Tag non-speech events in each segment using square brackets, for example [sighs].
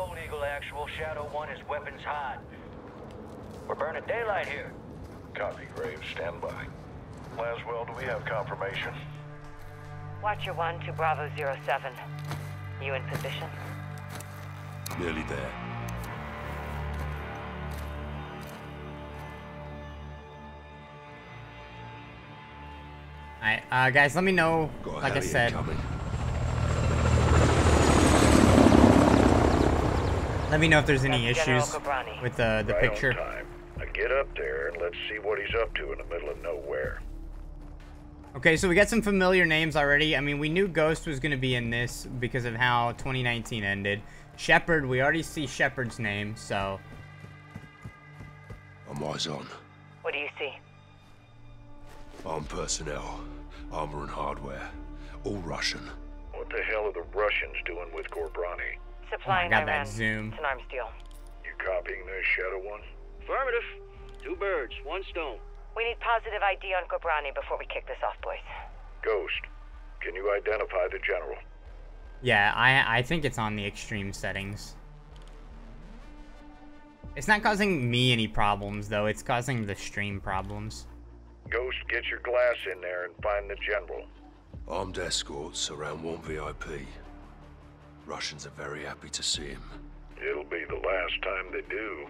Gold Eagle actual. Shadow 1 is weapons hot. We're burning daylight here. Copy, Graves. Stand by. Laswell, do we have confirmation? Watcher 1 to Bravo 07. You in position? Nearly there. Alright, uh, guys, let me know, Got like I said, incoming. Let me know if there's any That's issues with uh, the, the right picture. Now get up there and let's see what he's up to in the middle of nowhere. Okay, so we got some familiar names already. I mean, we knew Ghost was going to be in this because of how 2019 ended. Shepherd, we already see Shepherd's name, so... I'm eyes on. What do you see? Armed personnel, armor and hardware, all Russian. What the hell are the Russians doing with Ghorbrani? Supplying got that zoom. It's an arms deal. You copying this, Shadow One? Affirmative. Two birds, one stone. We need positive ID on Ghorbrani before we kick this off, boys. Ghost, can you identify the general? Yeah, I, I think it's on the extreme settings. It's not causing me any problems, though. It's causing the stream problems. Ghost, get your glass in there and find the general. Armed escorts around one VIP. Russians are very happy to see him. It'll be the last time they do.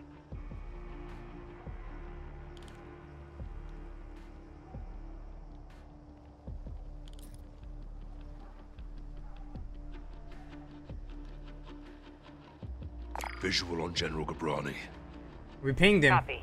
Visual on General Ghorbrani. We pinged him. Copy.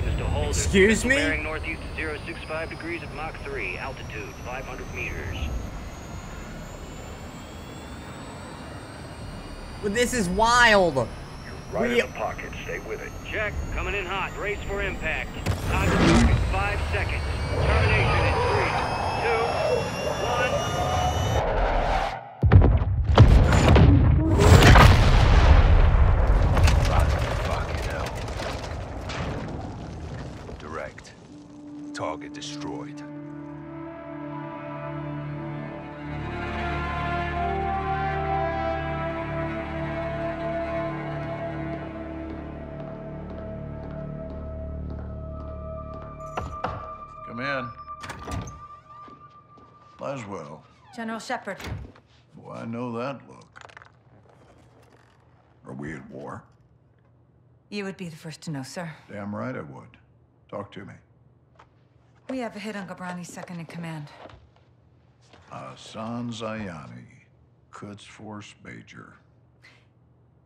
Guidance to hold it. Excuse me? Bearing northeast at 065 degrees at Mach 3. Altitude 500 meters. Well, this is wild. You're right We- in the pocket. Stay with it. Check. Coming in hot. Race for impact. Time to target. Five seconds. Termination Target destroyed. Come in. Laswell. General Shepherd. Well, I know that look. Are we at war? You would be the first to know, sir. Damn right I would. Talk to me. We have a hit on Ghorbrani's second in command. Hassan Zyani, Quds Force Major,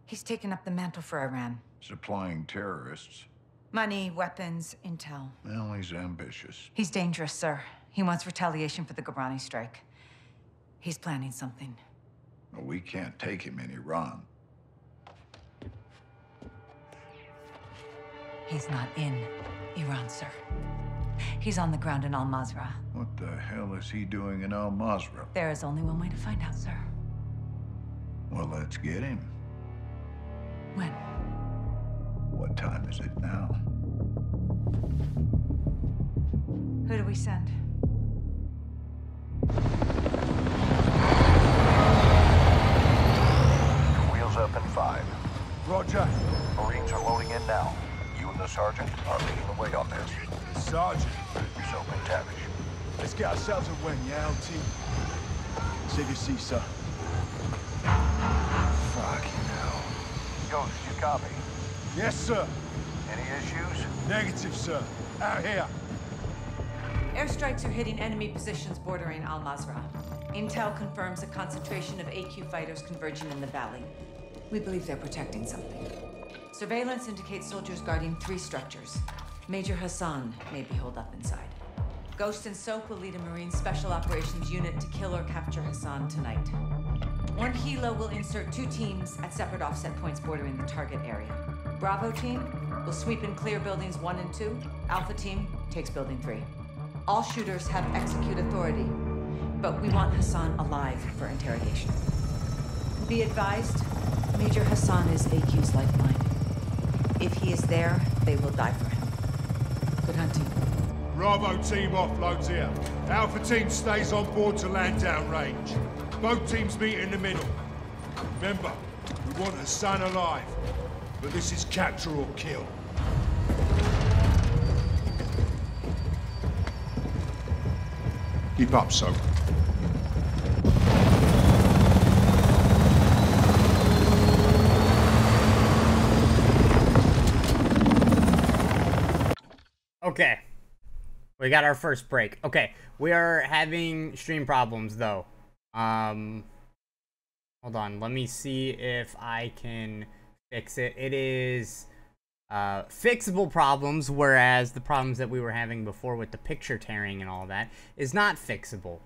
He's taken up the mantle for Iran. supplying terrorists. Money, weapons, intel. Well, he's ambitious. He's dangerous, sir. He wants retaliation for the Ghorbrani strike. He's planning something. Well, we can't take him in Iran. He's not in Iran, sir. He's on the ground in Al Mazrah. What the hell is he doing in Al Mazrah? There is only one way to find out, sir. Well, let's get him. When? What time is it now? Who do we send? Wheels up in five. Roger. Marines are loading in now. You and the sergeant are leading the way on this. Sergeant. So, MacTavish. Let's get ourselves a win, yeah, LT? Save your seat, sir. Fucking hell. Ghost, you copy? Yes, sir. Any issues? Negative, sir. Out here. Airstrikes are hitting enemy positions bordering Al Mazrah. Intel confirms a concentration of AQ fighters converging in the valley. We believe they're protecting something. Surveillance indicates soldiers guarding three structures. Major Hassan may be holed up inside. Ghost and Soap will lead a Marine Special Operations unit to kill or capture Hassan tonight. One Hilo will insert two teams at separate offset points bordering the target area. Bravo team will sweep and clear buildings one and two. Alpha team takes building three. All shooters have execute authority, but we want Hassan alive for interrogation. Be advised, Major Hassan is AQ's lifeline. If he is there, they will die for him. Good hunting. Bravo team offloads here. Alpha team stays on board to land down range. Both teams meet in the middle. Remember, we want Hassan alive. But this is capture or kill. Keep up, Soap. Okay. We got our first break. Okay, we are having stream problems though. Um Hold on, let me see if I can fix it. It is uh, fixable problems, whereas the problems that we were having before with the picture tearing and all that is not fixable.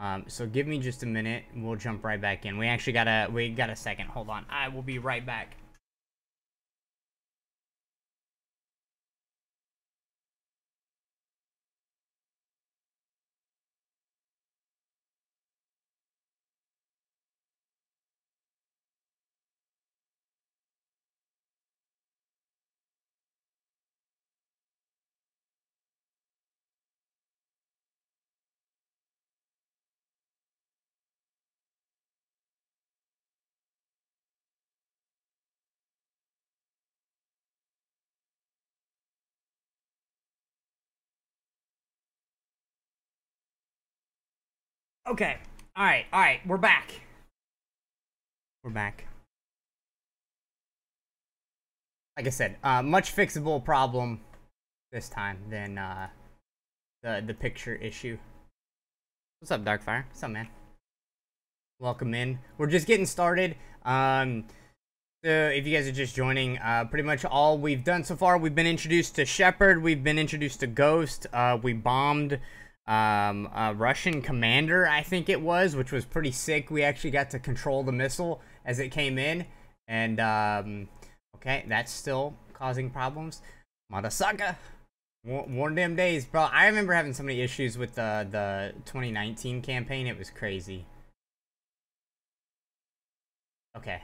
Um, so give me just a minute, we'll jump right back in. We actually got a we got a second. Hold on, I will be right back. Okay. All right. All right. We're back. We're back. Like I said, uh, much fixable problem this time than uh, the the picture issue. What's up, Darkfire? What's up, man? Welcome in. We're just getting started. Um, so if you guys are just joining, uh, pretty much all we've done so far, we've been introduced to Shepherd, we've been introduced to Ghost, uh, we bombed um, a Russian commander, I think it was, which was pretty sick. We actually got to control the missile as it came in. And, um, okay, that's still causing problems. Madasaka. One them days, bro. I remember having so many issues with the, the 2019 campaign. It was crazy. Okay.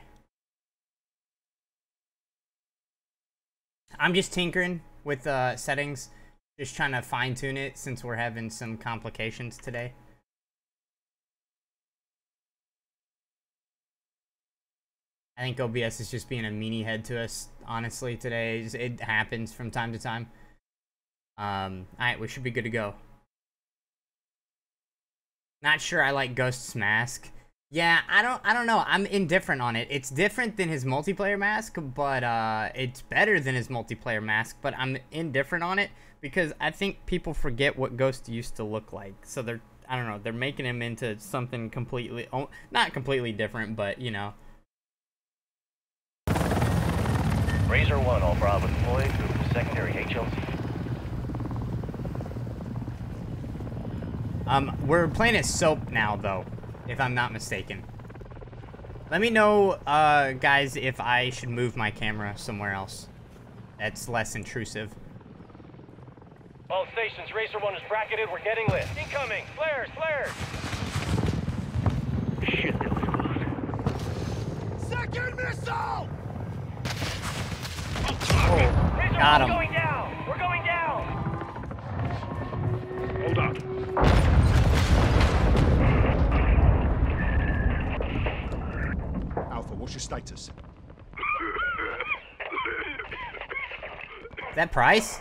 I'm just tinkering with uh, settings. Just trying to fine tune it since we're having some complications today. I think OBS is just being a meanie head to us, honestly, today. It happens from time to time. Um, alright, we should be good to go. Not sure I like Ghost's mask. Yeah, I don't I don't know. I'm indifferent on it. It's different than his multiplayer mask, but uh it's better than his multiplayer mask, but I'm indifferent on it because I think people forget what Ghost used to look like. So they're I don't know, they're making him into something completely oh, not completely different, but you know. Razor 1 all Bravo deployed to secondary HLZ. Um we're playing as soap now though, if I'm not mistaken. Let me know uh guys if I should move my camera somewhere else. That's less intrusive. All stations, Racer 1 is bracketed. We're getting lit. Incoming! Flares! Flares! Shit, that was close. Second missile! Oh, Razor got 1 him. going down! We're going down! Hold up. Alpha, what's your status? Is that Price?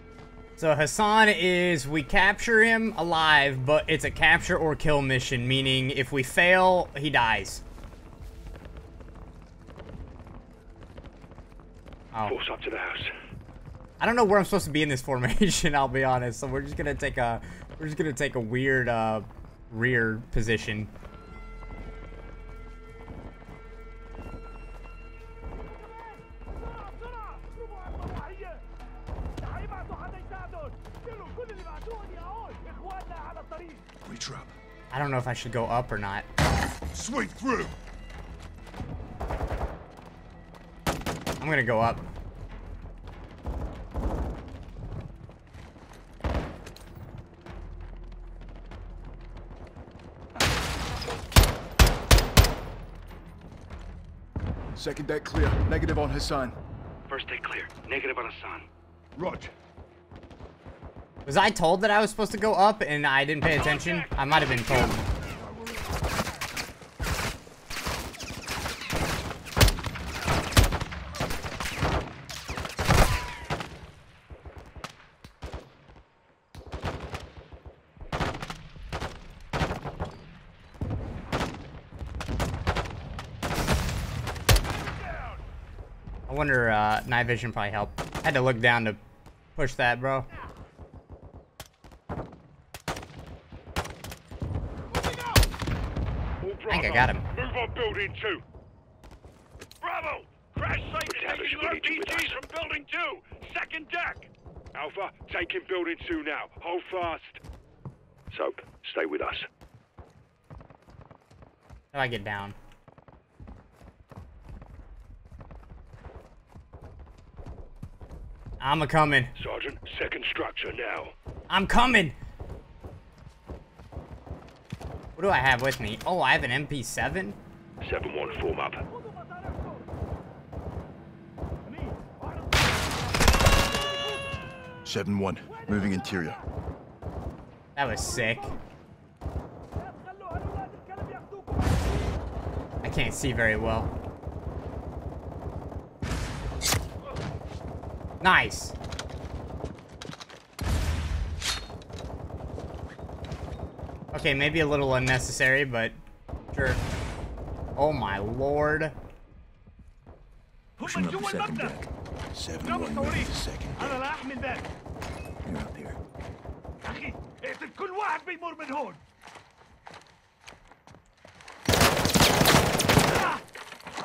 So Hassan is, we capture him alive, but it's a capture or kill mission, meaning if we fail, he dies. Oh. Force up to the house. I don't know where I'm supposed to be in this [laughs] formation, I'll be honest, so we're just gonna take a, we're just gonna take a weird, uh, rear position. I don't know if I should go up or not. Sweep through. I'm gonna go up. Second deck clear. Negative on Hassan. First deck clear. Negative on Hassan. Roger. Was I told that I was supposed to go up and I didn't pay attention? I might have been told. I wonder, uh, night vision probably helped. I had to look down to push that, bro. All I think I got him. Move on building two. Bravo! Crash site is taking RPGs from building two. Second deck. Alpha, taking building two now. Hold fast. Soap, stay with us. How do I get down? I'm a coming. Sergeant, second structure now. I'm coming. What do I have with me? Oh, I have an MP7. 7-1, form up. Seven one. Moving interior. That was sick. I can't see very well. Nice. Okay, maybe a little unnecessary, but sure. Oh my lord. Pushing up the second deck. Seven one. Moving to second deck. انا راح من ذاك You're up here. اخي اقتل كل واحد بيمر من هون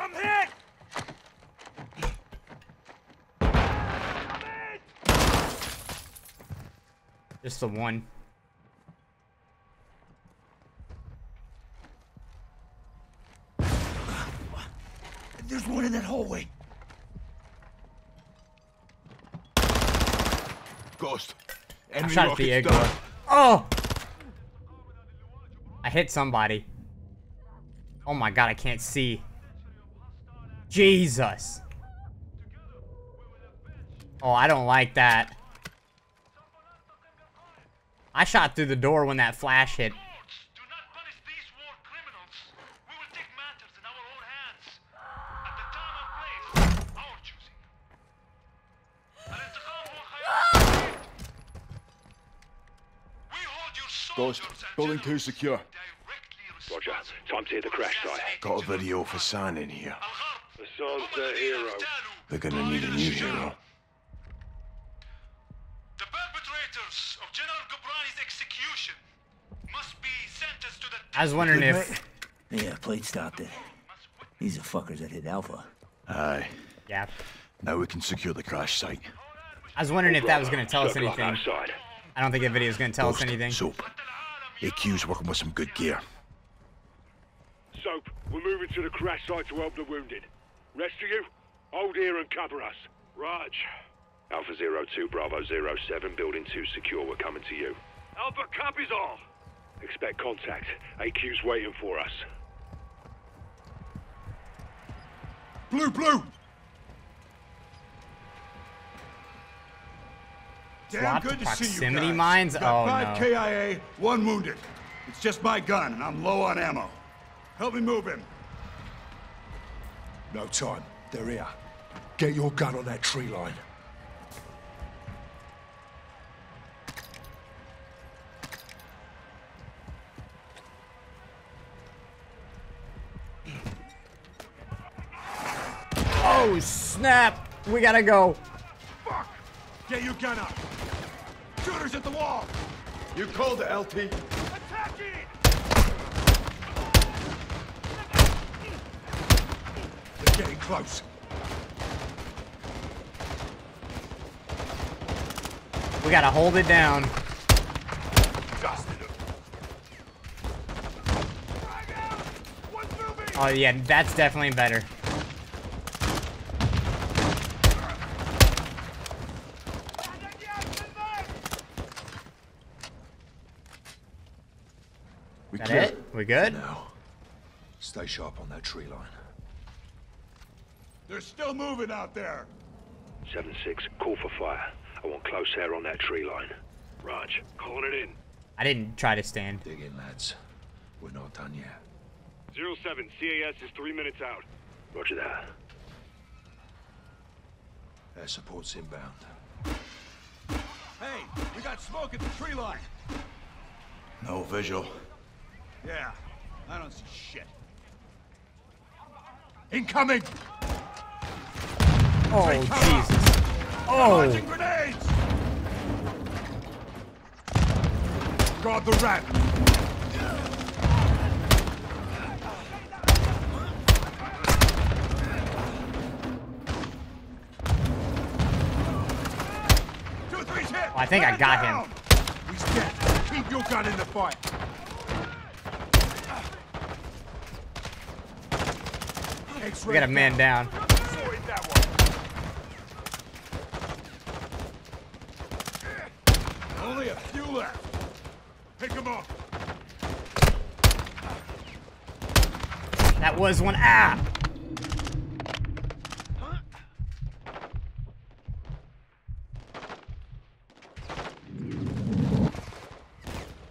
I'm hit! Just the one. There's one in that hallway. Ghost. I Enemy shot at the rockets Igor. down. Oh! I hit somebody. Oh my god, I can't see. Jesus. Oh, I don't like that. I shot through the door when that flash hit. Ghost. Building two secure. Roger. Time to hit the crash site. Got a video for San in here. Hassan's the hero. They're gonna need a new hero. The perpetrators of General Ghorbrani's execution must be sentenced to the I was wondering if... Yeah, plate stopped it. These are fuckers that hit Alpha. Aye. Yeah. Now we can secure the crash site. I was wondering if that was going to tell us anything. outside. I don't think the video is going to tell us Ghost, anything. Soap. AQ's working with some good gear. Soap, we're moving to the crash site to help the wounded. Rest of you, hold here and cover us. Raj. Alpha Zero Two Bravo Zero Seven, Building 2 secure. We're coming to you. Alpha copies all. Expect contact. AQ's waiting for us. Blue, blue! Damn Swapped good to see you proximity guys. mines? We got Oh, five no. KIA, one wounded. It's just my gun, and I'm low on ammo. Help me move him. No time. They're here. Get your gun on that tree line. Oh, snap! We gotta go. Fuck! Get your gun up! Shooters at the wall! You called it, LT. They're getting close. We gotta hold it down. Dusted them. Oh yeah, that's definitely better. We That it? We good? Now, stay sharp on that tree line. They're still moving out there. 7-6, call for fire. I want close air on that tree line. Raj, calling it in. I didn't try to stand. Dig in, lads. We're not done yet. 07, CAS is three minutes out. Roger that. Air support's inbound. Hey, we got smoke at the tree line. No visual. Yeah, I don't see shit. Incoming! Oh Jesus! Oh, Launching grenades! Guard the ramp. Two, three's hit. I think I got him. He's dead. Keep your gun in the fight. We got a man down. Sorry, that one. Only a few left. Pick him up. That was one. Ah!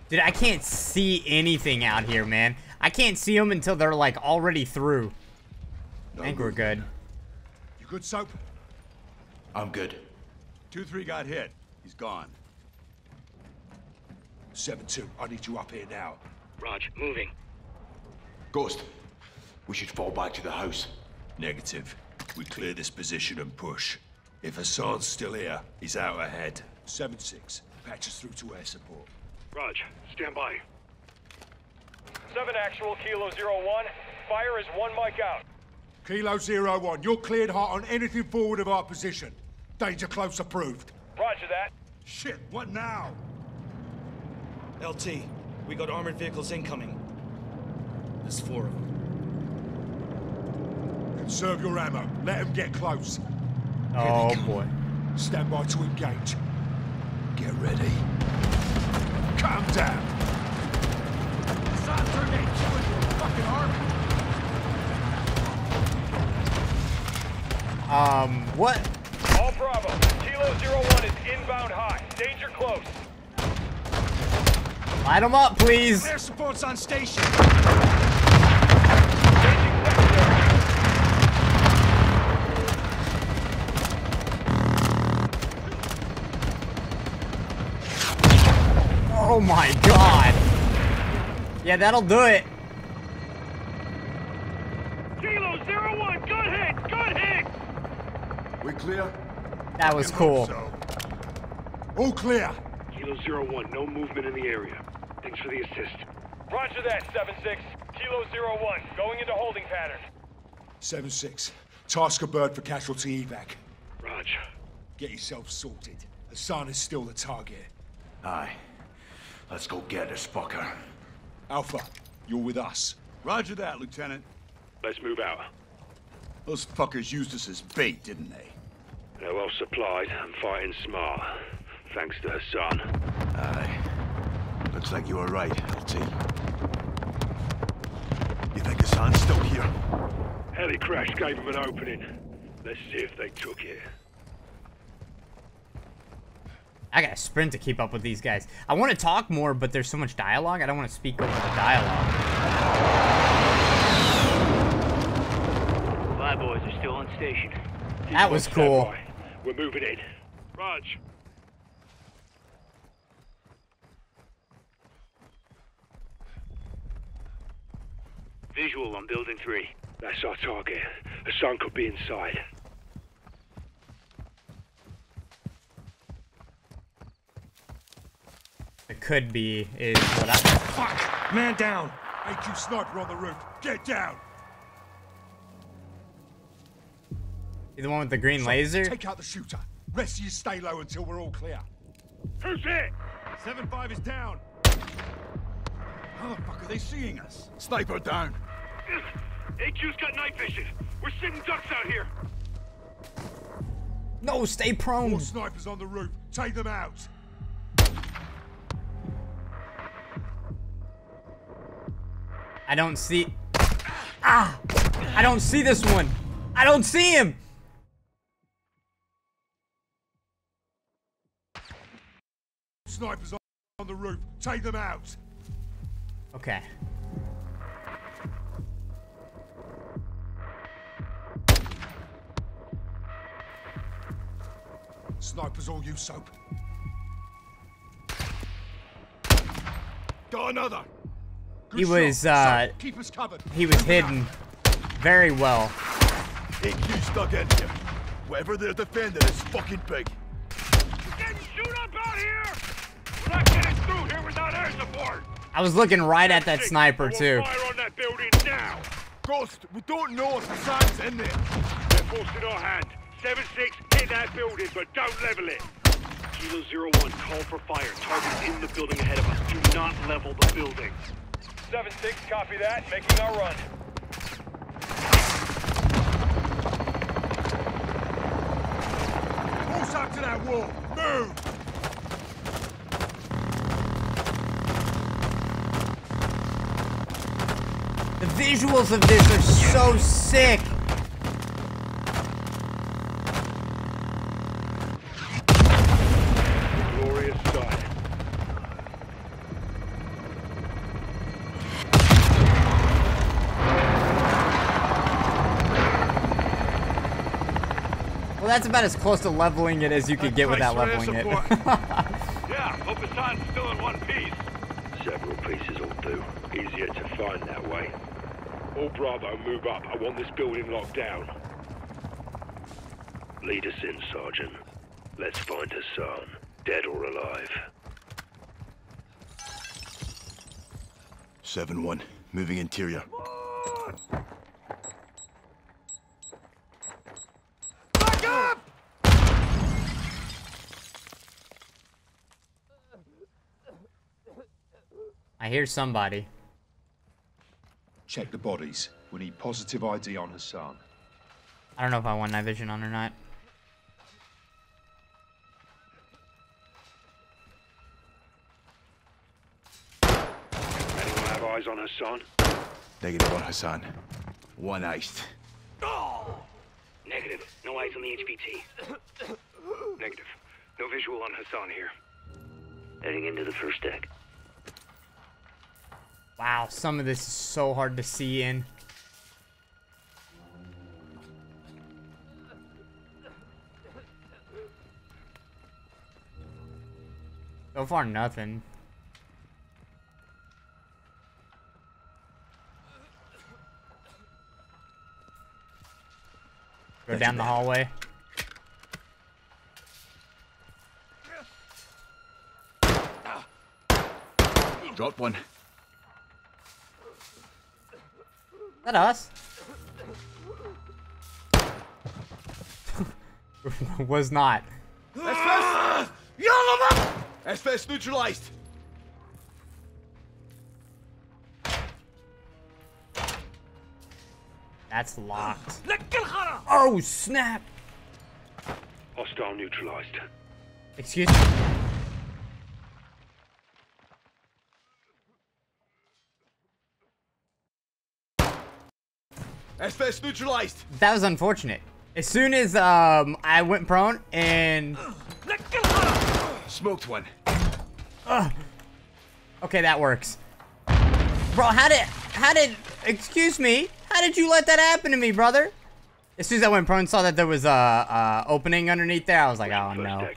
Dude, I can't see anything out here, man. I can't see them until they're like already through. I think we're good. You good, Soap? I'm good. 2-3 got hit. He's gone. 7-2, I need you up here now. Raj, moving. Ghost, we should fall back to the house. Negative. We clear this position and push. If Hassan's still here, he's out ahead. 7-6, patch us through to air support. Raj, stand by. 7 actual, Kilo Zero One. Fire is one mic out. Kilo Zero One, you're cleared hot on anything forward of our position. Danger close approved. Roger that. Shit, what now? LT, we got armored vehicles incoming. There's four of them. Conserve your ammo. Let them get close. Oh boy. Stand by to engage. Get ready. Calm down. Hassan turned that killing your fucking army. Um, what? All Bravo. Kilo Zero One is inbound high. Danger close. Light them up, please. Air support's on station. Oh my god. Yeah, that'll do it. Kilo Zero One, good hit, good hit. We clear? That was cool. So. All clear. Kilo Zero One, no movement in the area. Thanks for the assist. Roger that, 7-6. Kilo Zero One, going into holding pattern. 7-6. Task a bird for casualty evac. Roger. Get yourself sorted. Hassan is still the target. Aye. Let's go get this fucker. Alpha, you're with us. Roger that, Lieutenant. let's move out. Those fuckers used us as bait, didn't they? They're well supplied and fighting smart. Thanks to Hassan. Aye. Looks like you were right, LT. You think Hassan's still here? Heli crash gave him an opening. Let's see if they took it. I gotta sprint to keep up with these guys. I want to talk more, but there's so much dialogue. I don't want to speak over the dialogue. My boys are still on station. That was cool. We're moving in. Raj. Visual on building three. That's our target. Hassan could be inside. It could be, is what I- Fuck! Man down! AQ sniper on the roof! Get down! You the one with the green laser? Take out the shooter. Rest of you stay low until we're all clear. Who's it? 7-5 is down. How the fuck are they seeing us? Sniper down. HQ's got night vision. We're sitting ducks out here. No, stay prone. More snipers on the roof. Take them out. I don't see. Ah! I don't see this one. I don't see him. Snipers on- on the roof. Take them out. Okay. Snipers all use soap. Got another. Good He shot. was, uh, Soap, Keep us covered. He was hidden very well. HQ stuck in here. Whatever they're defending is fucking big. We're getting shoot up out here. I was looking right at that sniper I want too. Fire on that building now. Ghost, we don't know if Hassan's in there. They're forced in our hand. 7-6, hit that building, but don't level it. Kilo Zero One, call for fire. Target's in the building ahead of us. Do not level the building. 7-6, copy that. Making our run. Force up to that wall. Move. The visuals of this are so sick. Well, that's about as close to leveling it as you could get without leveling it. [laughs] Yeah, hope Hassan's still in one piece. Several pieces will do. Easier to find that way. All Bravo, move up. I want this building locked down. Lead us in, Sergeant. Let's find Hassan, dead or alive. 7-1, moving interior. Back up! I hear somebody. Check the bodies. We need positive ID on Hassan. I don't know if I want night vision on or not. Anyone have eyes on Hassan? Negative on Hassan. One iced. Oh! Negative. No eyes on the HVT. [coughs] Negative. No visual on Hassan here. Heading into the first deck. Wow, some of this is so hard to see in. So far, nothing. Go down the hallway. Dropped one. That us? [laughs] Was not. SS! Yalama! SS neutralized. That's locked. Oh, snap! Hostile neutralized. Excuse me? SS neutralized. That was unfortunate. As soon as um I went prone and Smoked one. Ugh. Okay, that works. Bro, how did how did excuse me? How did you let that happen to me, brother? As soon as I went prone, saw that there was a, a opening underneath there. I was like, oh no.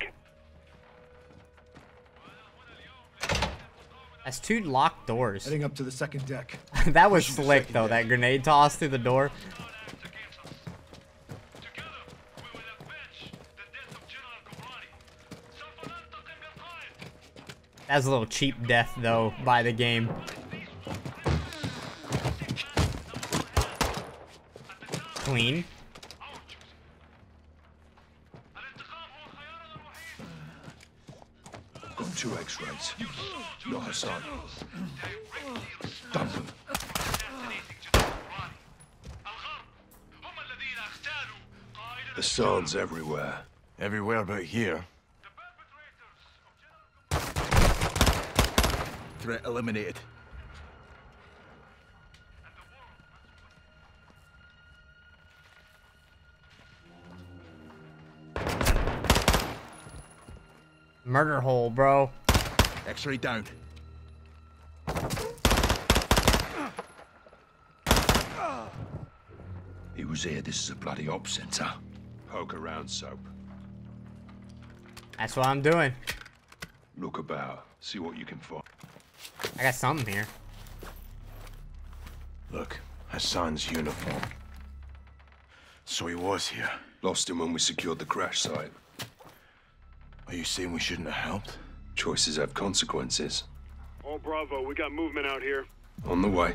That's two locked doors. Heading up to the second deck. [laughs] that was slick though. That grenade toss through the door. That's a little cheap death, though, by the game. Clean. Two X-rays. Not Hassan. Dump them. Hassan's everywhere. Everywhere but here. Threat eliminated. Murder hole, bro. X-ray down. He was here. This is a bloody op center. Poke around, Soap. That's what I'm doing. Look about. See what you can find. I got something here. Look, Hassan's uniform. So he was here. Lost him when we secured the crash site. Are you saying we shouldn't have helped? Choices have consequences. All Bravo, we got movement out here. On the way.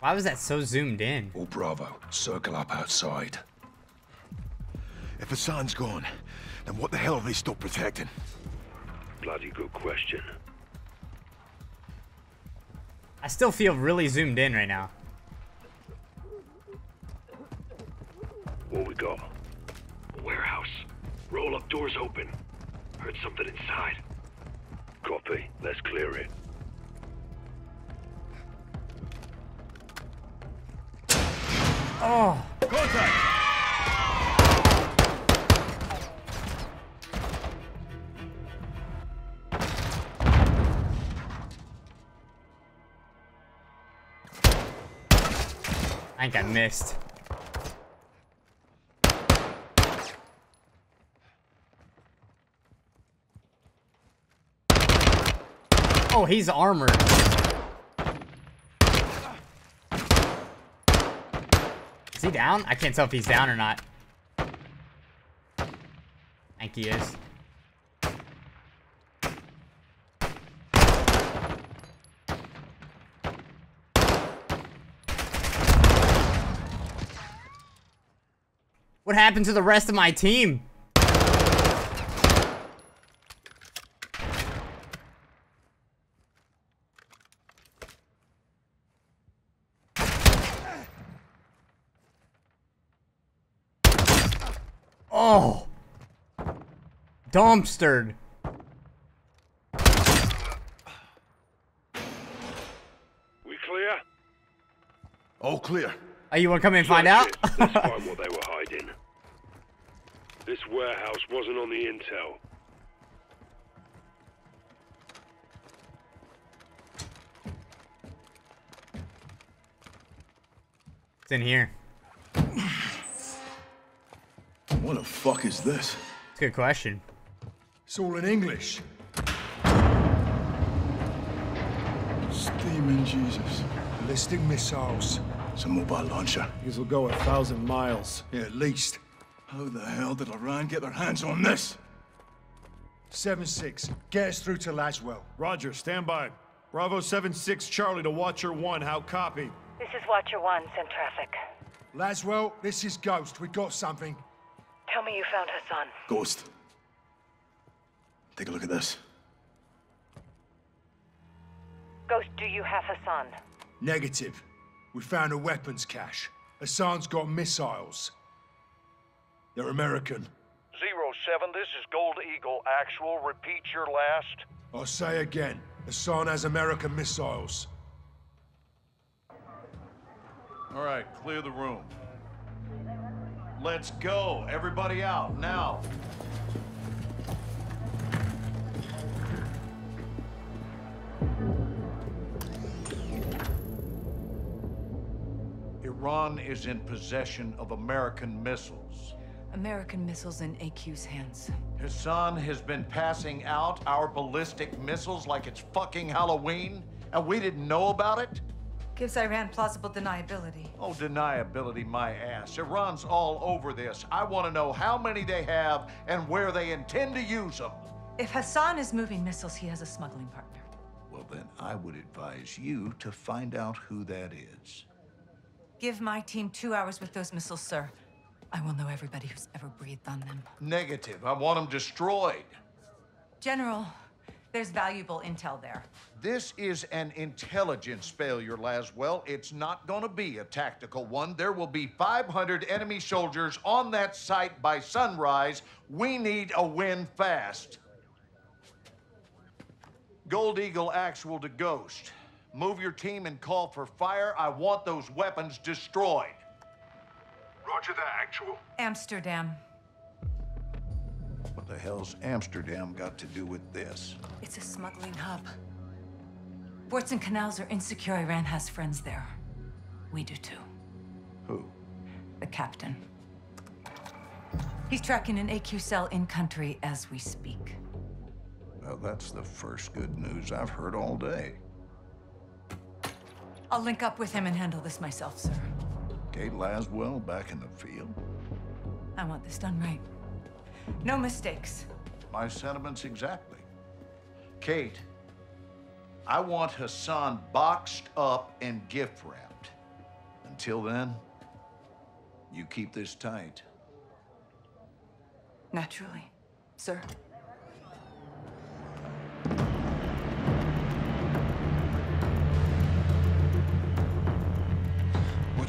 Why was that so zoomed in? All Bravo, circle up outside. If Hassan's gone, then what the hell are they still protecting? Bloody good question. I still feel really zoomed in right now. What we got? Warehouse. Roll up doors open. Heard something inside. Copy. Let's clear it. Oh. Contact! I think I missed. Oh, he's armored. Is he down? I can't tell if he's down or not. I think he is. What happened to the rest of my team? Oh! Dumpstered. We clear? All clear. Oh, you want to come in and find out? it. Let's [laughs] find what they were hiding. This warehouse wasn't on the intel. it's in here. What the fuck is this? It's a good question. It's all in English. Steaming Jesus. Ballistic missiles. It's a mobile launcher. These will go a thousand miles. Yeah, at least. How the hell did Iran get their hands on this? 7-6. Get us through to Laswell. Roger, stand by. Bravo 7-6 Charlie to Watcher 1. How copy? This is Watcher 1, send traffic. Laswell, this is Ghost. We got something. Tell me you found Hassan. Ghost. Take a look at this. Ghost, do you have Hassan? Negative. We found a weapons cache. Hassan's got missiles. They're American. Zero seven, this is Gold Eagle. Actual, repeat your last. I'll say again. Hassan has American missiles. All right, clear the room. Let's go. Everybody out, now. Iran is in possession of American missiles. American missiles in AQ's hands. Hassan has been passing out our ballistic missiles like it's fucking Halloween, and we didn't know about it? Gives Iran plausible deniability. Oh, deniability, my ass. Iran's all over this. I want to know how many they have and where they intend to use them. If Hassan is moving missiles, he has a smuggling partner. Well, then I would advise you to find out who that is. Give my team two hours with those missiles, sir. I will know everybody who's ever breathed on them. Negative. I want them destroyed. General, there's valuable intel there. This is an intelligence failure, Laswell. It's not going to be a tactical one. There will be 500 enemy soldiers on that site by sunrise. We need a win fast. Gold Eagle actual to Ghost. Move your team and call for fire. I want those weapons destroyed. Roger that, actual. Amsterdam. What the hell's Amsterdam got to do with this? It's a smuggling hub. Ports and canals are insecure. Iran has friends there. We do too. Who? The captain. He's tracking an AQ cell in country as we speak. Well, that's the first good news I've heard all day. I'll link up with him and handle this myself, sir. Kate Laswell back in the field? I want this done right. No mistakes. My sentiments exactly. Kate, I want Hassan boxed up and gift wrapped. Until then, you keep this tight. Naturally, sir.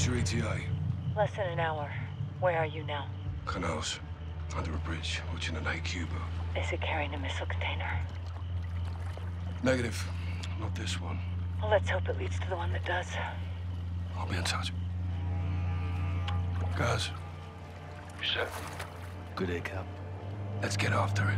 What's your ETA? Less than an hour. Where are you now? Canals. Under a bridge, watching an AQ boat. Is it carrying a missile container? Negative. Not this one. Well, let's hope it leads to the one that does. I'll be in touch. Guys. You set? Good day, Cap. Let's get after it.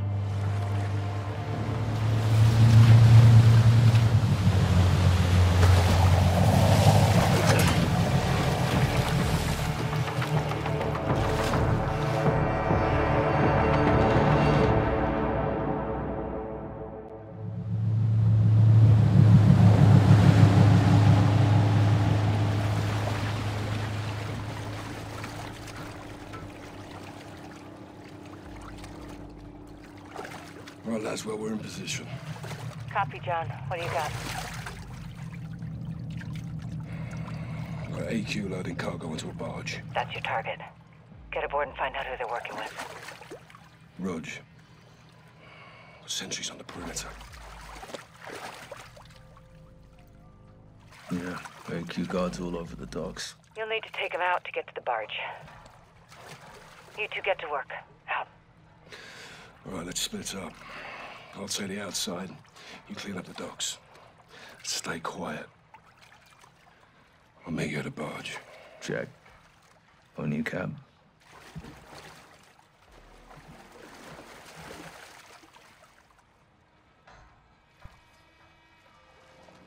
Copy, John. What do you got? Got AQ loading cargo into a barge. That's your target. Get aboard and find out who they're working with. Rog. Sentries on the perimeter. Yeah, AQ guards all over the docks. You'll need to take them out to get to the barge. You two get to work. Out. All right, let's split up. I'll take the outside. You clean up the docks. Stay quiet. I'll meet you at the barge. Check. On you, Cab.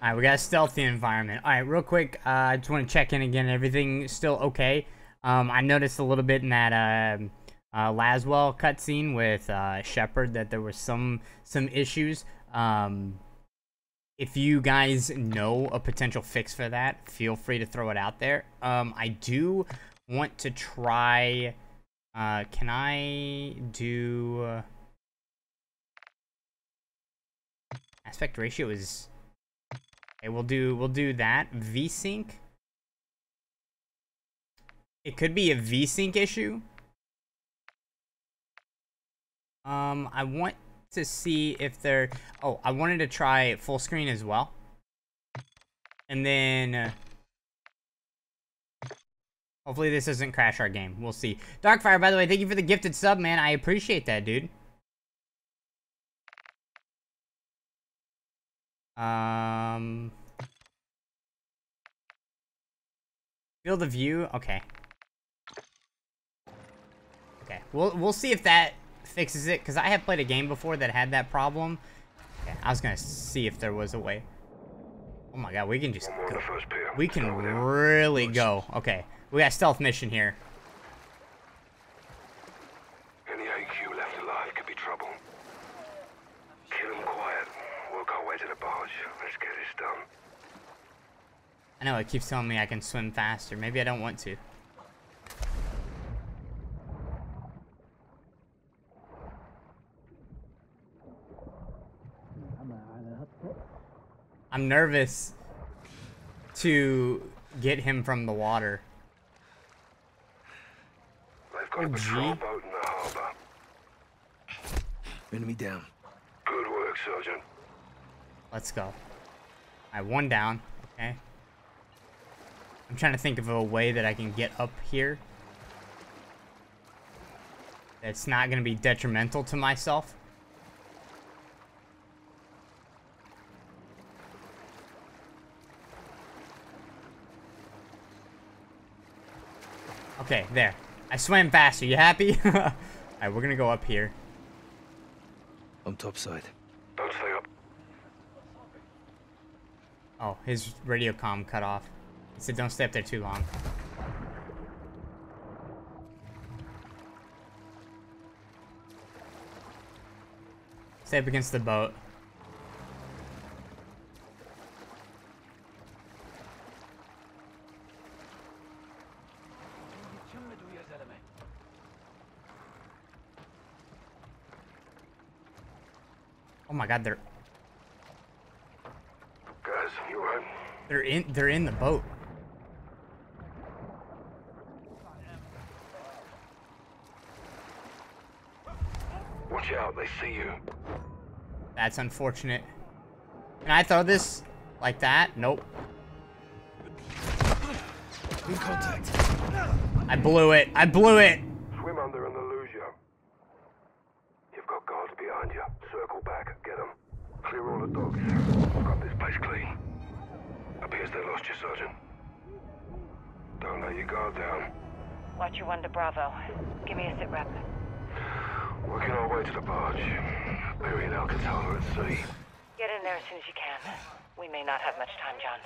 All right, we got a stealthy environment. All right, real quick, uh, I just want to check in again. Everything still okay? Um, I noticed a little bit in that um uh, Laswell cutscene with uh, Shepherd that there was some some issues. Um, if you guys know a potential fix for that, feel free to throw it out there. Um, I do want to try. Uh, can I do? Aspect ratio is. Okay, we'll do we'll do that. VSync. It could be a VSync issue. Um, I want to see if they're. Oh, I wanted to try full screen as well. And then. Uh, hopefully this doesn't crash our game. We'll see. Darkfire, by the way, thank you for the gifted sub, man. I appreciate that, dude. Um. Field of view. Okay. Okay. We'll we'll see if that fixes it because I have played a game before that had that problem. Okay, I was gonna see if there was a way. Oh my god, we can just go. We can really go. Okay, we got stealth mission here. Any AQ left alive could be trouble. Kill them quiet. Work our way to the barge. Let's get this done. I know it keeps telling me I can swim faster. Maybe I don't want to. I'm nervous to get him from the water. They've got a Oh, patrol gee. boat in the harbor. Enemy down. Good work, Sergeant. Let's go. Alright, one down. Okay. I'm trying to think of a way that I can get up here. That's not going to be detrimental to myself. Okay, there. I swam faster. You happy? [laughs] Alright, we're going to go up here. I'm topside. Don't stay up. Oh, his radio comm cut off. He said don't stay up there too long. Stay up against the boat. Oh Oh my god, they're Guys, you alright? they're in they're in the boat. Watch out, they see you. That's unfortunate. Can I throw this like that? Nope. In contact. I blew it. I blew it. Swim under and they'll lose you. You've got guards behind you. Circle back, get them. Clear all the dogs. Scrub this place clean. Appears they lost you, Sergeant. Don't let your guard down. Watcher 1 to Bravo. Give me a sit rep. Working our way to the barge. Burying Al-Qatala at sea. Get in there as soon as you can. We may not have much time, John.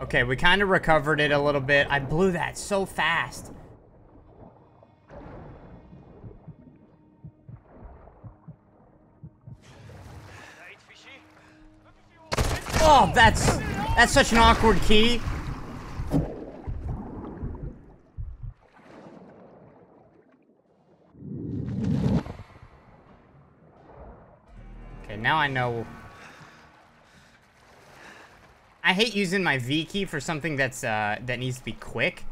Okay, we kind of recovered it a little bit. I blew that so fast. Oh, that's that's such an awkward key. Okay, now I know I hate using my V key for something that's uh, that needs to be quick.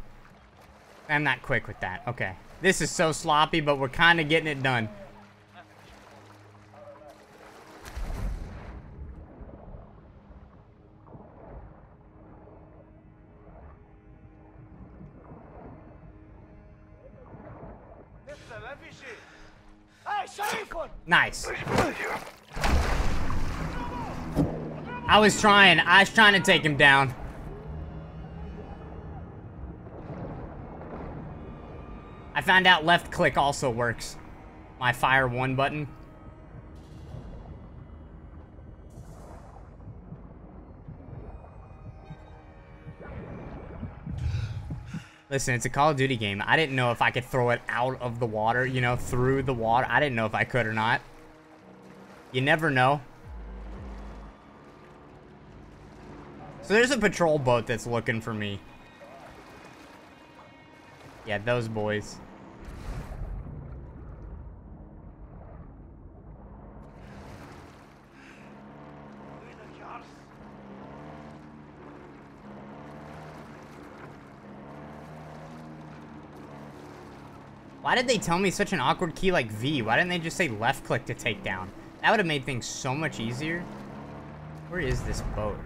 I'm not quick with that. Okay. This is so sloppy, but we're kind of getting it done. Nice. I was trying. I was trying to take him down. I found out left click also works. My fire one button. Listen, it's a Call of Duty game. I didn't know if I could throw it out of the water, you know, through the water. I didn't know if I could or not. You never know. So there's a patrol boat that's looking for me. Yeah, those boys. Why did they tell me such an awkward key like V? Why didn't they just say left click to take down? That would have made things so much easier. Where is this boat?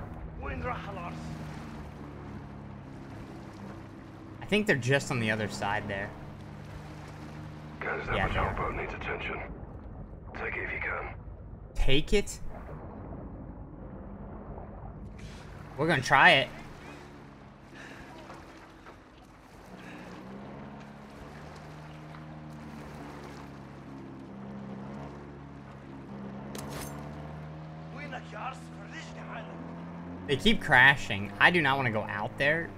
I think they're just on the other side there. Guys, that Yeah, patrol boat needs attention. Take it if you can. Take it? We're gonna try it. They keep crashing. I do not want to go out there,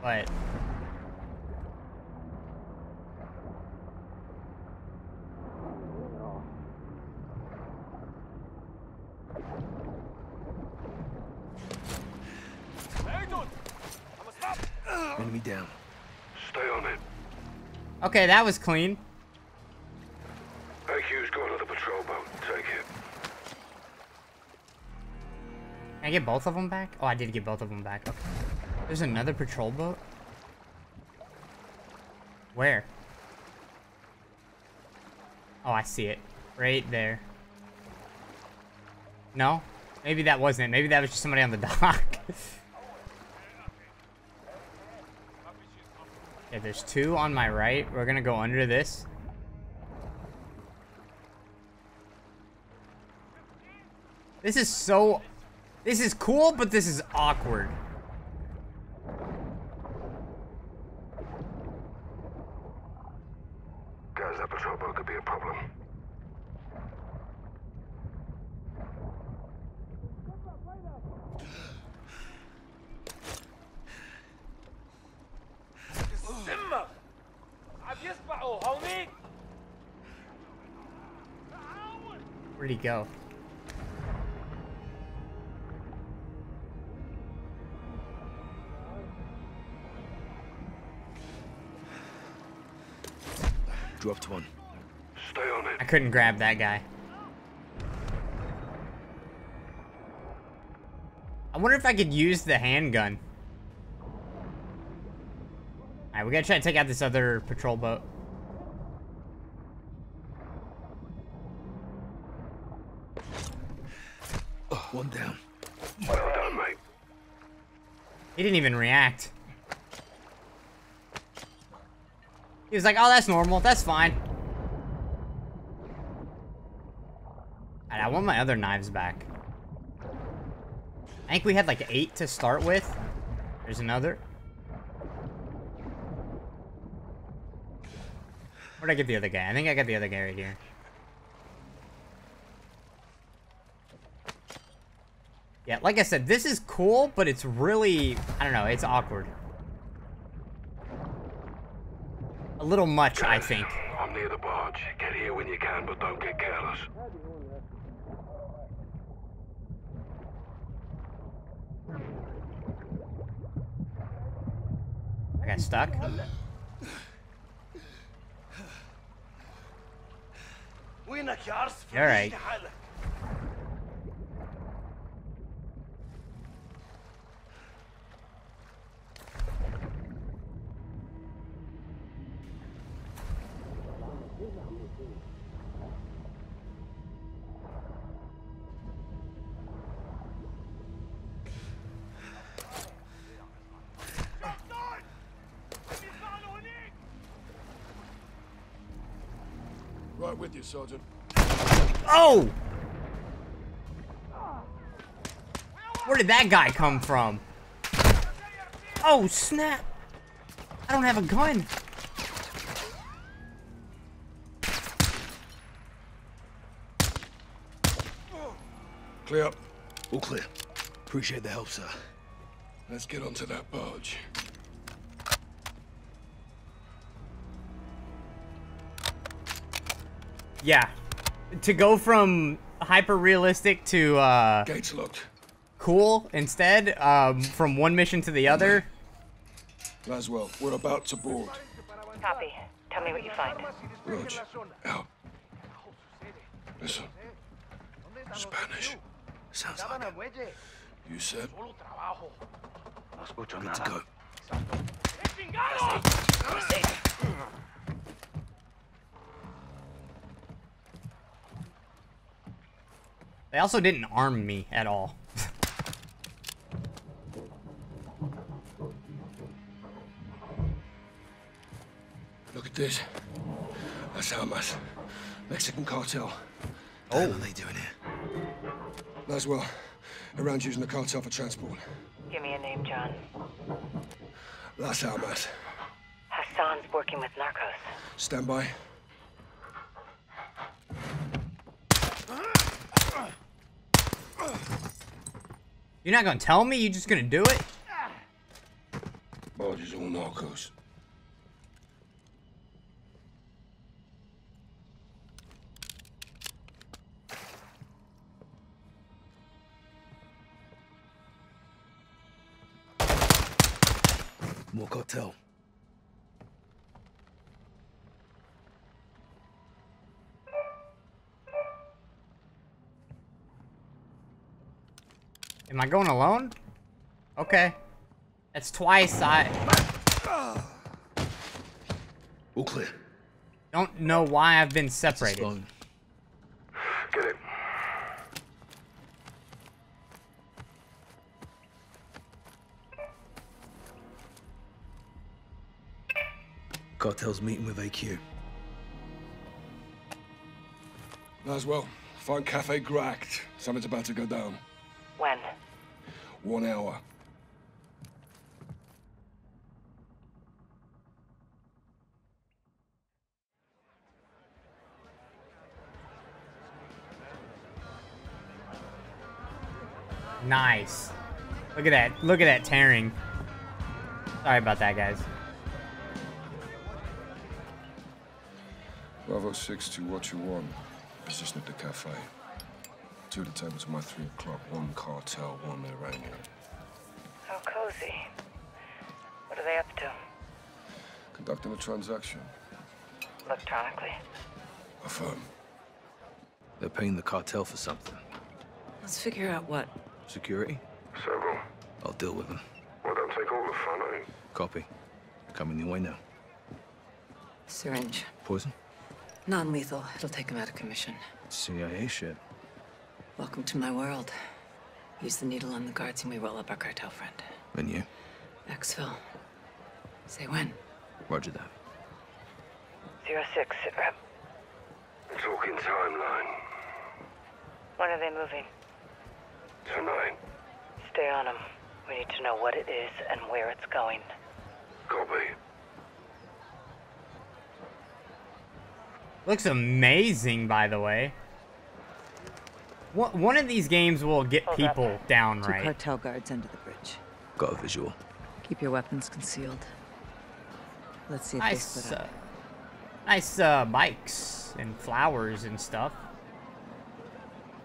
but Enemy down. Stay on it. okay, that was clean. I get both of them back? Oh, I did get both of them back. Okay. There's another patrol boat? Where? Oh, I see it. Right there. No? Maybe that wasn't it. Maybe that was just somebody on the [laughs] dock. yeah, there's two on my right. We're gonna go under this. This is so... This is cool, but this is awkward. Guys, that patrol boat could be a problem. ذمة عم يسبحوا هونيك Where'd he go? Dropped one. Stay on it. I couldn't grab that guy. I wonder if I could use the handgun. Alright, we gotta try to take out this other patrol boat. Oh, one down. Well done, mate. He didn't even react. He was like, oh, that's normal. That's fine. Alright, I want my other knives back. I think we had like eight to start with. There's another. Where'd I get the other guy? I think I got the other guy right here. Yeah, like I said, this is cool, but it's really, I don't know, it's awkward. a little much, I think. I'm near the barge. Get here when you can, but don't get careless. I got stuck. Alright. Sergeant. Oh! Where did that guy come from? Oh, snap! I don't have a gun. Clear up. All clear. Appreciate the help, sir. Let's get onto that barge. Yeah. To go from hyper realistic to uh Gates locked. cool instead, um, from one mission to the other. Laswell, we're about to board. Copy. Tell me what you find. Rog, out. Listen. Spanish. Sounds like it. You said Good to go. They also didn't arm me at all. Look at this. That's Almas. Mexican cartel. Oh. What are they doing here? Laswell, around using the cartel for transport. Give me a name, John. Las Almas. Hassan's working with Narcos. Stand by. Ah! You're not gonna tell me? You're just gonna do it? Barge is all narcos. More cartel. Am I going alone? Okay. That's twice I... All clear. Don't know why I've been separated. Get it. Cartel's meeting with AQ. Might as well. find Cafe Gracht. Something's about to go down. When? One hour. Nice. Look at that. Look at that tearing. Sorry about that, guys. Bravo 6 to Watcher 1. Position at the cafe. Two of the tables at my 3 o'clock. One cartel, one Iranian. How cozy. What are they up to? Conducting a transaction. Electronically. Affirm. They're paying the cartel for something. Let's figure out what. Security? Several. I'll deal with them. Well, don't take all the fun, eh? Copy. Coming your way now. Syringe. Poison? Non lethal. It'll take him out of commission. CIA shit. Welcome to my world. Use the needle on the guards and we roll up our cartel friend. And you? Exfil. Say when. Roger that. Zero six, sit rep. Talking timeline. When are they moving? Tonight. Stay on them. We need to know what it is and where it's going. Copy. Looks amazing, by the way. One one of these games will get people down Two right. cartel guards under the bridge. Got a visual. Keep your weapons concealed. Let's see if they Nice, split uh, nice uh, bikes and flowers and stuff.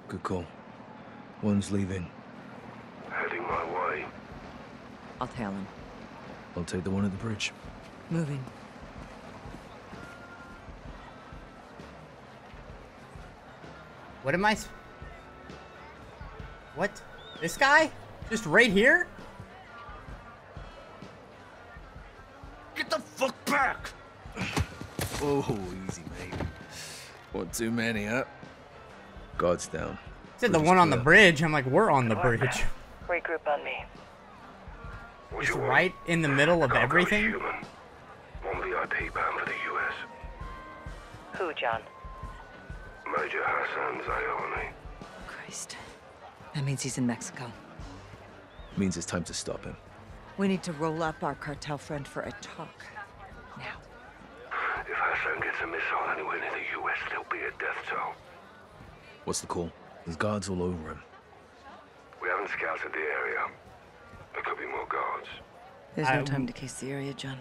Good call. One's leaving. Heading my way. I'll tail him. I'll take the one at the bridge. Moving. What am I? S- What? This guy? Just right here? Get the fuck back! Oh, easy, mate. One too many, huh? Guards down. Said the one on the bridge. I'm like, we're on the bridge. Regroup on me. It's right in the middle of everything. One VIP bound for the US. Who, John? Major Hassan Zyani. Christ. That means he's in Mexico. Means it's time to stop him. We need to roll up our cartel friend for a talk. Now. If Hassan gets a missile anywhere near the US, there'll be a death toll. What's the call? There's guards all over him. We haven't scouted the area. There could be more guards. There's no I- time to case the area, John.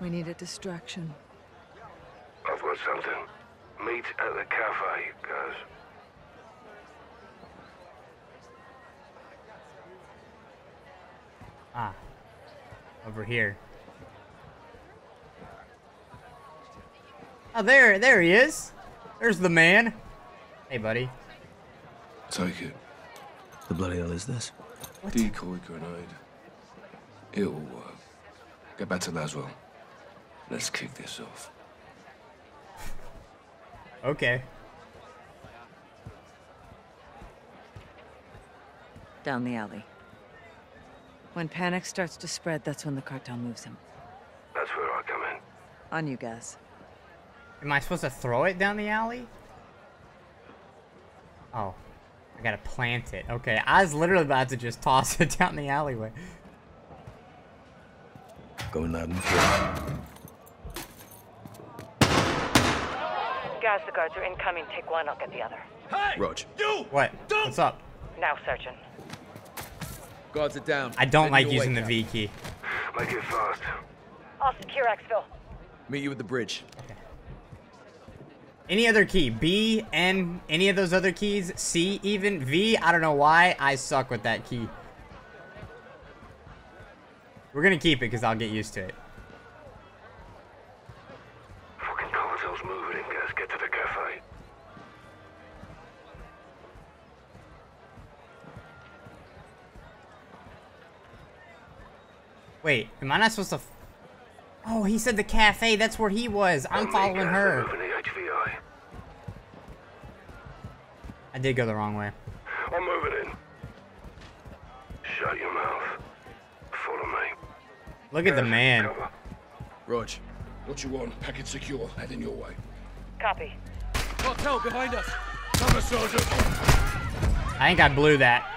We need a distraction. I've got something. Meet at the cafe, guys. Ah, over here. Oh, there, there he is. There's the man. Hey, buddy. Take it. The bloody hell is this? Decoy grenade. It'll work. Get back to Laswell. Let's kick this off. Okay. Down the alley. When panic starts to spread, that's when the cartel moves him. That's where I come in. On you guys. Am I supposed to throw it down the alley? Oh, I gotta plant it. Okay, I was literally about to just [laughs] toss it down the alleyway. Going loud and clear. Guys, the guards are incoming. Take one, I'll get the other. Hey! Roach. You! What? What's up? Now, Sergeant. Guards are down. I don't Heading like using the V key. Make it fast. I'll secure exfil. Meet you at the bridge. Any other key? B, N, any of those other keys? C, even? V? I don't know why. I suck with that key. We're gonna keep it because I'll get used to it. Fucking cartel's moving in, guys. Get to the cafe. Wait, am I not supposed to... F oh, he said the cafe. That's where he was. I'm following her. I did go the wrong way. I'm moving in. Shut your mouth. Follow me. Look at the man. Rog, what you want? Package secure. Heading your way. Copy. Cartel behind us. Cover, Sergeant. I think I blew that.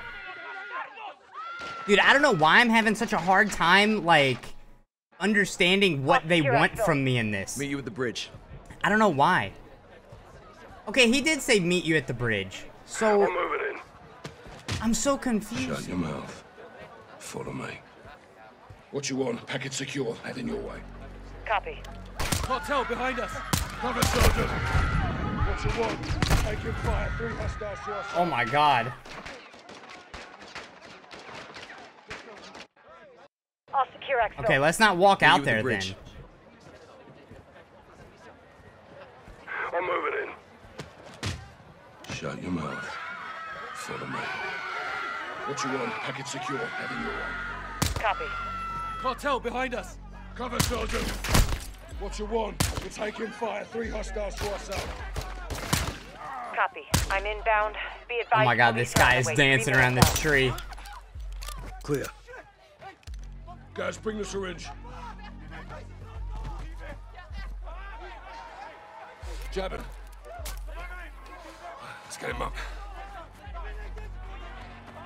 Dude, I don't know why I'm having such a hard time, like, understanding what they want from me in this. Meet you at the bridge. I don't know why. Okay, he did say meet you at the bridge. So... I'm moving in. I'm so confused. Shut your mouth. Follow me. What you want? Package secure. Heading your way. Copy. Cartel behind us. Cover, Sergeant. What you want? Taking fire. Three hostiles to us. Oh my god. I'll. Okay, let's not walk Meet you out at the there then. I'm moving in. Shut your mouth. Follow me. What you want? Package secure. Heading your way. Copy. Cartel behind us. Cover, Sergeant. What you want? We're taking fire. Three hostiles to our south. Copy. I'm inbound. Be advised. Oh my god, this guy is dancing around this tree. Clear. Guys, bring the syringe. Jab him. Let's get him up.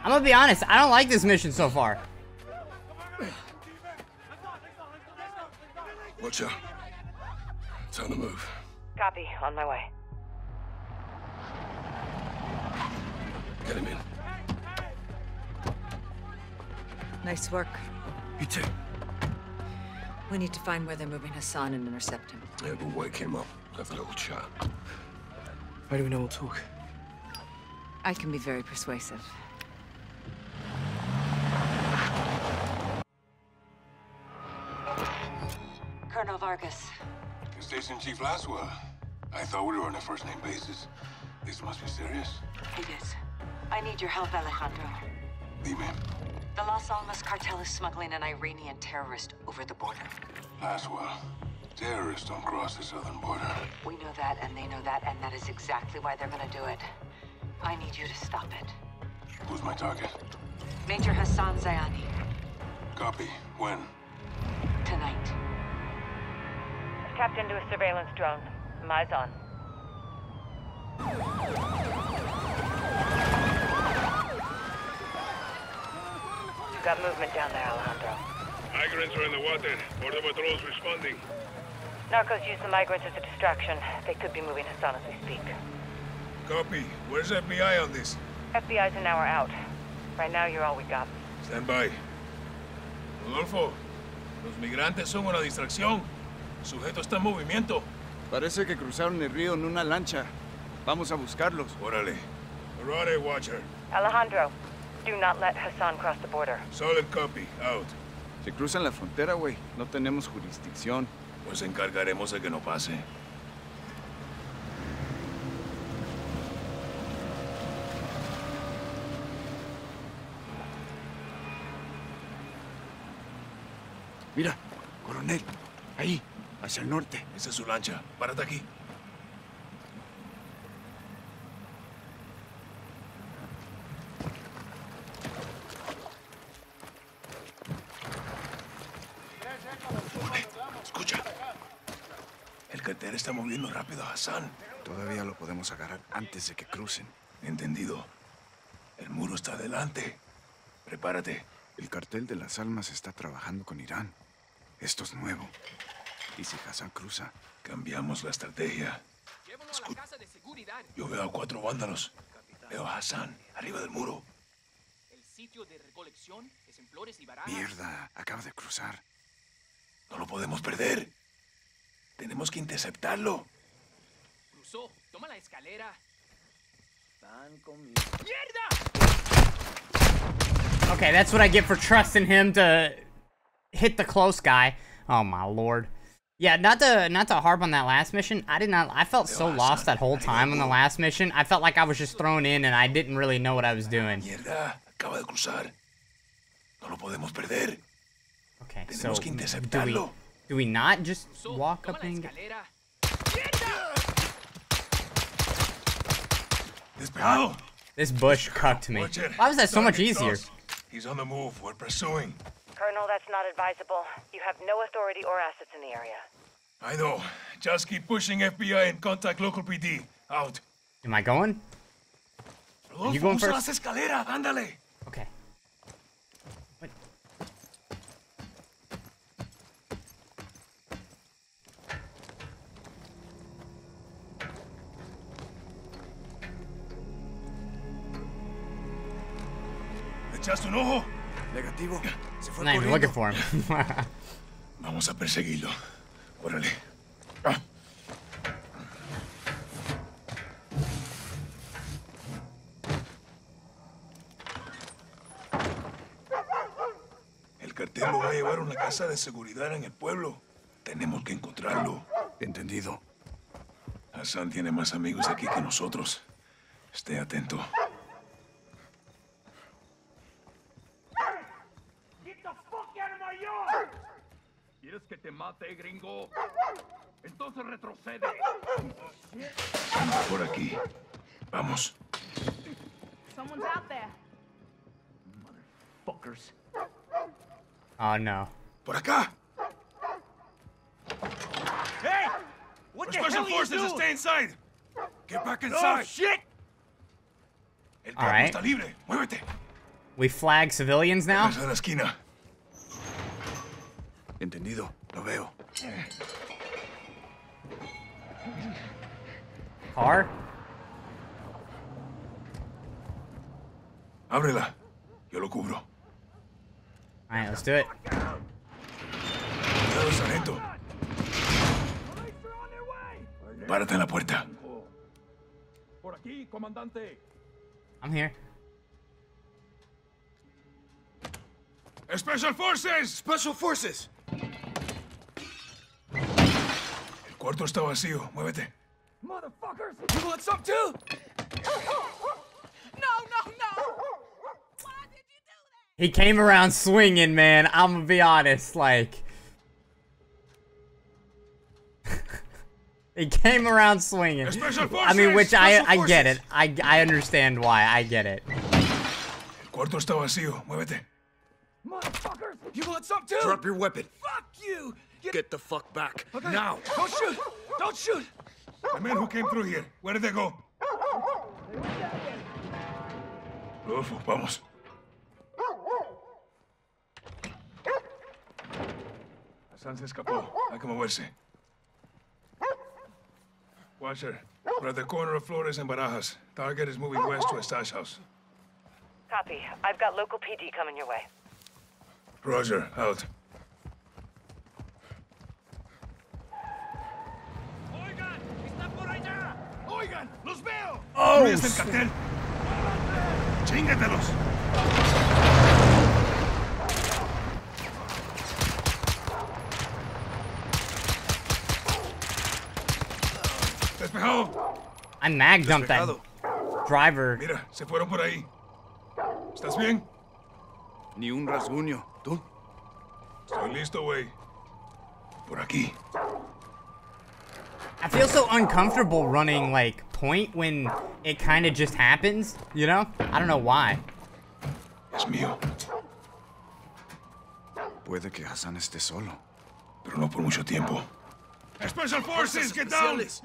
I'm gonna be honest, I don't like this mission so far. Watch out. Time to move. Copy. On my way. Get him in. Nice work. You too. We need to find where they're moving Hassan and intercept him. Yeah, but wake him up. Have a little chat. How do we know we'll talk? I can be very persuasive. Colonel Vargas. Station Chief Laswell. I thought we were on a first-name basis. This must be serious. It is. I need your help, Alejandro. Dime. The Las Almas cartel is smuggling an Iranian terrorist over the border. Laswell. Terrorists don't cross the southern border. We know that, and they know that, and that is exactly why they're gonna do it. I need you to stop it. Who's my target? Major Hassan Zyani, Copy. When? tonight. I've Tapped into a surveillance drone. Eyes on. We've got movement down there, Alejandro. Migrants are in the water. Border patrol's responding. Narcos use the migrants as a distraction. They could be moving Hassan as we speak. Copy. Where's FBI on this? FBI's an hour out. Right now, you're all we got. Stand by. Rodolfo, los migrantes son una distracción. El sujeto está en movimiento. Parece que cruzaron el río en una lancha. Vamos a buscarlos. Órale. Arade, Watcher. Alejandro, do not let Hassan cross the border. Solid copy. Out. Se cruzan la frontera, güey. No tenemos jurisdicción. Pues encargaremos de que no pase. Mira, coronel. Ahí, hacia el norte. Esa es su lancha. Párate aquí. Está moviendo rápido a Hassan. Todavía lo podemos agarrar antes de que crucen. Entendido. El muro está adelante. Prepárate. El cartel de las almas está trabajando con Irán. Esto es nuevo. ¿Y si Hassan cruza? Cambiamos la estrategia. Escu- Yo veo a cuatro vándalos. Veo a Hassan arriba del muro. El sitio de recolección es en Flores y Barajas. Mierda, acaba de cruzar. No lo podemos perder. Tenemos que interceptarlo. Cruzó. Toma la escalera. Van conmigo. ¡Mierda! Okay, that's what I get for trusting him to hit the close guy. Oh my lord. Yeah, not to not to harp on that last mission. I did not. I felt so lost that whole time on the last mission. I felt like I was just thrown in and I didn't really know what I was doing. Mierda, acaba de cruzar. No lo podemos perder. Okay, so Tenemos que do we, interceptarlo. Do we not just walk up and get... Despejado. This bush cucked me. Watch it. Why was that so much easier? He's on the move. We're pursuing. Colonel, that's not advisable. You have no authority or assets in the area. I know. Just keep pushing FBI and contact local PD. Out. Am I going? Rodolfo, you going usa first? las escaleras. Ándale. Okay. ¿Echaste un ojo? Negativo. Se fue I'm looking for him. Vamos a perseguirlo. Órale. El cartel lo va a llevar a una casa de seguridad en el pueblo. Tenemos que encontrarlo. Entendido. Hassan tiene más amigos aquí que nosotros. Esté atento. ¿Quieres que te mate, gringo? Entonces retrocede. Por aquí. Vamos. Someone's out there. Fuckers. oh no. Por acá. Hey! What Our the special hell are you forces doing? stay inside. Get back oh, inside. Oh, shit! El All está libre. Muévete. We flag civilians now? Entendido. Lo veo. Car? Ábrela. Yo lo cubro. Alright, let's do it. Cuidado, sargento. Párate en la puerta. Por aquí, comandante. I'm here. Special Forces. Special Forces. El cuarto está vacío. Muévete. Motherfuckers! You want some too? [laughs] No, no, no! He came around swinging, man. I'm gonna be honest, like. [laughs] he came around swinging. I mean, which I I get it. I I understand why. I get it. El cuarto está vacío. Muévete. Motherfuckers! You want some too? Drop your weapon. Fuck you! Get, Get the fuck back. Okay. Now. Don't shoot! Don't shoot! The men who came through here. Where did they go? Rodolfo, vamos. Hassan se escapó. Hay que moverse. Watcher, we're at the corner of Flores and Barajas. Target is moving west to a stash house. Copy. I've got local PD coming your way. Roger, out. Oigan, está por allá. Oigan, los veo. Oh, ¡Destruyes el cartel! ¡Chíngatelos! Despejado. I mag dumped that driver. Mira, se fueron por ahí. ¿Estás bien? Ni un rasguño. ¿Tú? Estoy listo, güey. Por aquí. I feel so uncomfortable running like point when it kind of just happens. You know? I don't know why. Es mío, Puede que Hassan esté solo. pero no por mucho tiempo. Special Forces, get down! Fuck!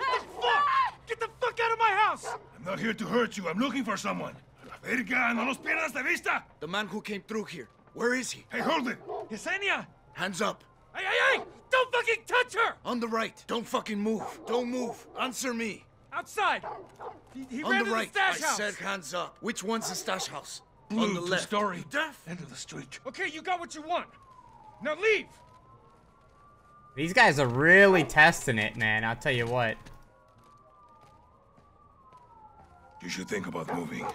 Get the fuck out of my house! I'm not here to hurt you. I'm looking for someone. A la verga, no los pierdas de vista. The man who came through here. Where is he? Hey, hold it. Yesenia! Hands up. Hey, hey, hey! Don't fucking touch her! On the right. Don't fucking move. Don't move. Answer me. Outside! He, he On ran the to the right. stash I house! said hands up. Which one's the stash house? Blue, On the left. two-story. You deaf? End of the street. Okay, you got what you want. Now leave! These guys are really testing it, man. I'll tell you what. You should think about moving.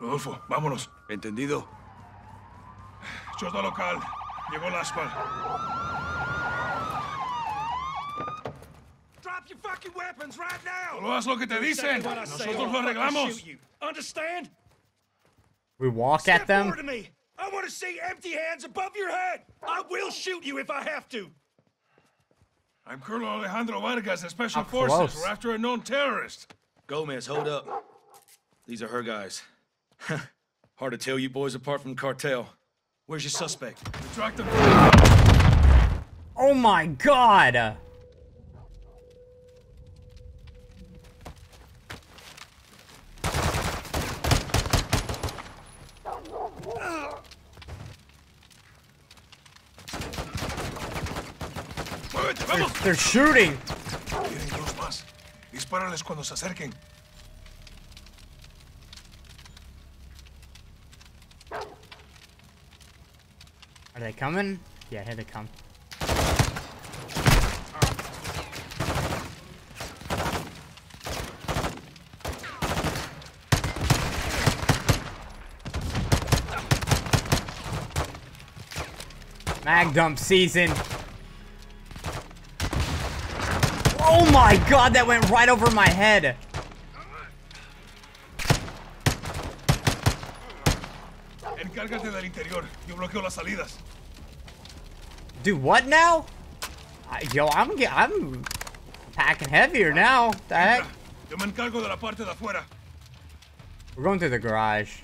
Rodolfo, vámonos. Entendido. Chota local. Llegó el asphalt. Drop your fucking fucking weapons right now. Solo haz lo que te dicen. exactly what I say, Nosotros lo arreglamos. Understand? We walk Step at them. to me. I want to see empty hands above your head. I will shoot you if I have to. I'm Colonel Alejandro Vargas, the Special Forces. close. We're after a known terrorist. Gomez, hold up. These are her guys. [laughs] Hard to tell you boys apart from cartel. Where's your suspect? Track them. Oh my god! They're, they're shooting! Tienen dos. Dispárales cuando se acerquen. Are they coming? Yeah, here they come. Mag dump season. Oh my god, that went right over my head. Del interior. Yo bloqueo las salidas. Do what now? I, yo, I'm get, I'm packing heavier now. The heck? Yo me encargo de la parte de afuera. We're going to the garage.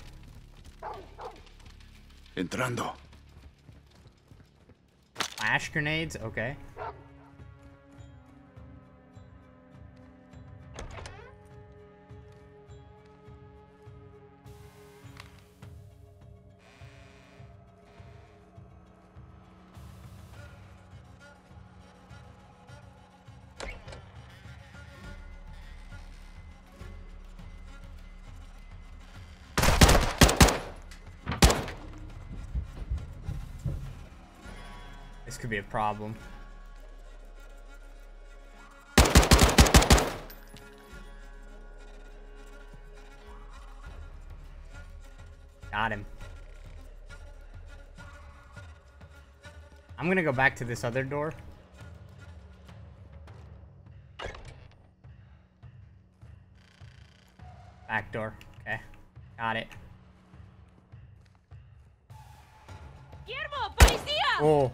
Entrando. Flash grenades, okay. Could be a problem. Got him. I'm gonna go back to this other door. Back door. Okay. Got it. Guillermo, policía! Oh.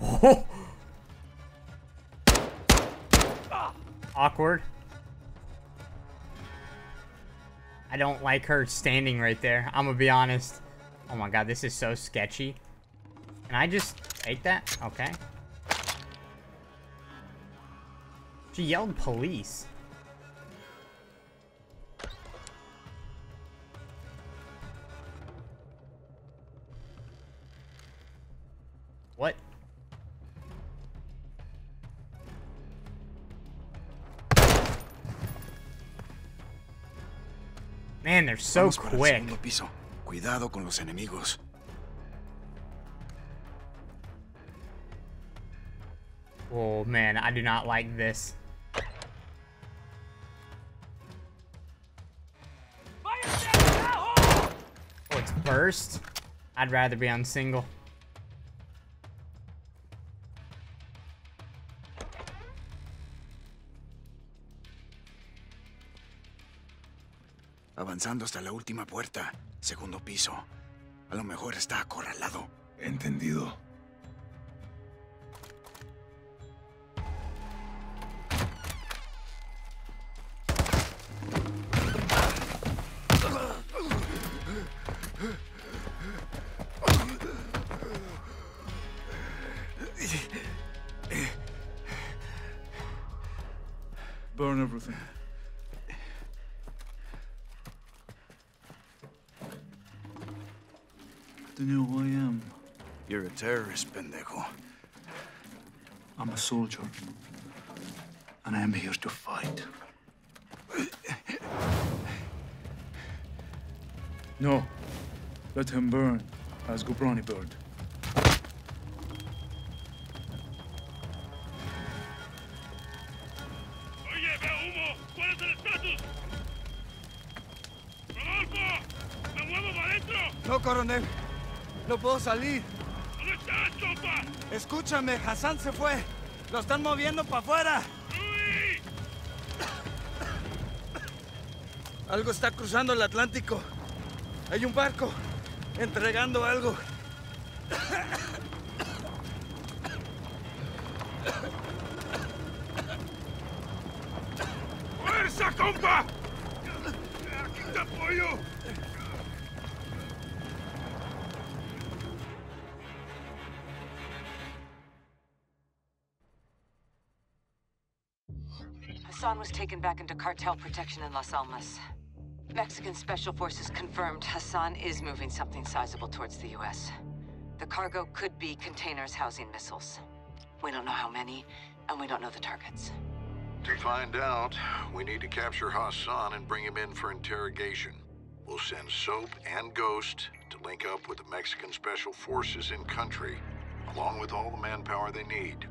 Oh. [laughs] Awkward. I don't like her standing right there. I'm gonna be honest. Oh my god, this is so sketchy. Can I just take that? Okay. She yelled police. They're so Vamos para el quick. piso. Cuidado con los enemigos. Oh man, I do not like this. Oh, it's burst? I'd rather be on single. Avanzando hasta la última puerta. Segundo piso. A lo mejor está acorralado. Entendido. Terrorist, pendejo. I'm a soldier. And I am here to fight. No. Let him burn, as Ghorbrani burned. Oye, veo humo. ¿Cuál es el estatus? ¡Rodolfo! ¡Me muevo para adentro! No, coronel. No puedo salir. Escúchame, Hassan se fue. Lo están moviendo para afuera. Algo está cruzando el Atlántico. Hay un barco entregando algo. Was taken back into cartel protection in Las Almas. Mexican Special Forces confirmed Hassan is moving something sizable towards the U.S. The cargo could be containers housing missiles. We don't know how many, and we don't know the targets. To find out, we need to capture Hassan and bring him in for interrogation. We'll send Soap and Ghost to link up with the Mexican Special Forces in country, along with all the manpower they need.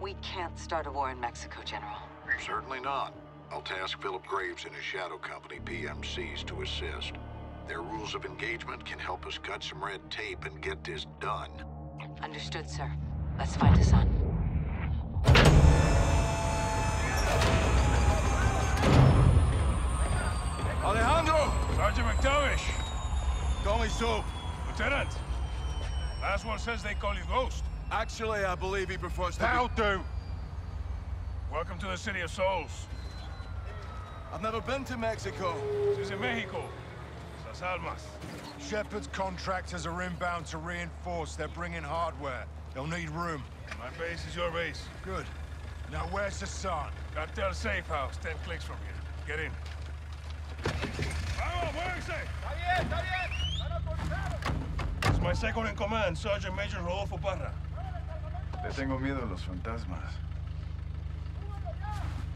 We can't start a war in Mexico, General. Certainly not. I'll task Philip Graves and his shadow company, PMCs, to assist. Their rules of engagement can help us cut some red tape and get this done. Understood, sir. Let's find Hassan. Alejandro! Sergeant MacTavish! Call me Soap. Lieutenant! Last one says they call you Ghost. Actually, I believe he prefers to How do? Welcome to the City of Souls. I've never been to Mexico. This is in Mexico. Las Almas. Shepherd's contractors are inbound to reinforce. They're bringing hardware. They'll need room. My base is your base. Good. Now where's Hassan? Cartel safe house, 10 clicks from here. Get in. Vamos, muévense! Está bien, está bien. Están. It's my second in command, Sergeant Major Rodolfo Parra. Le tengo miedo a los fantasmas.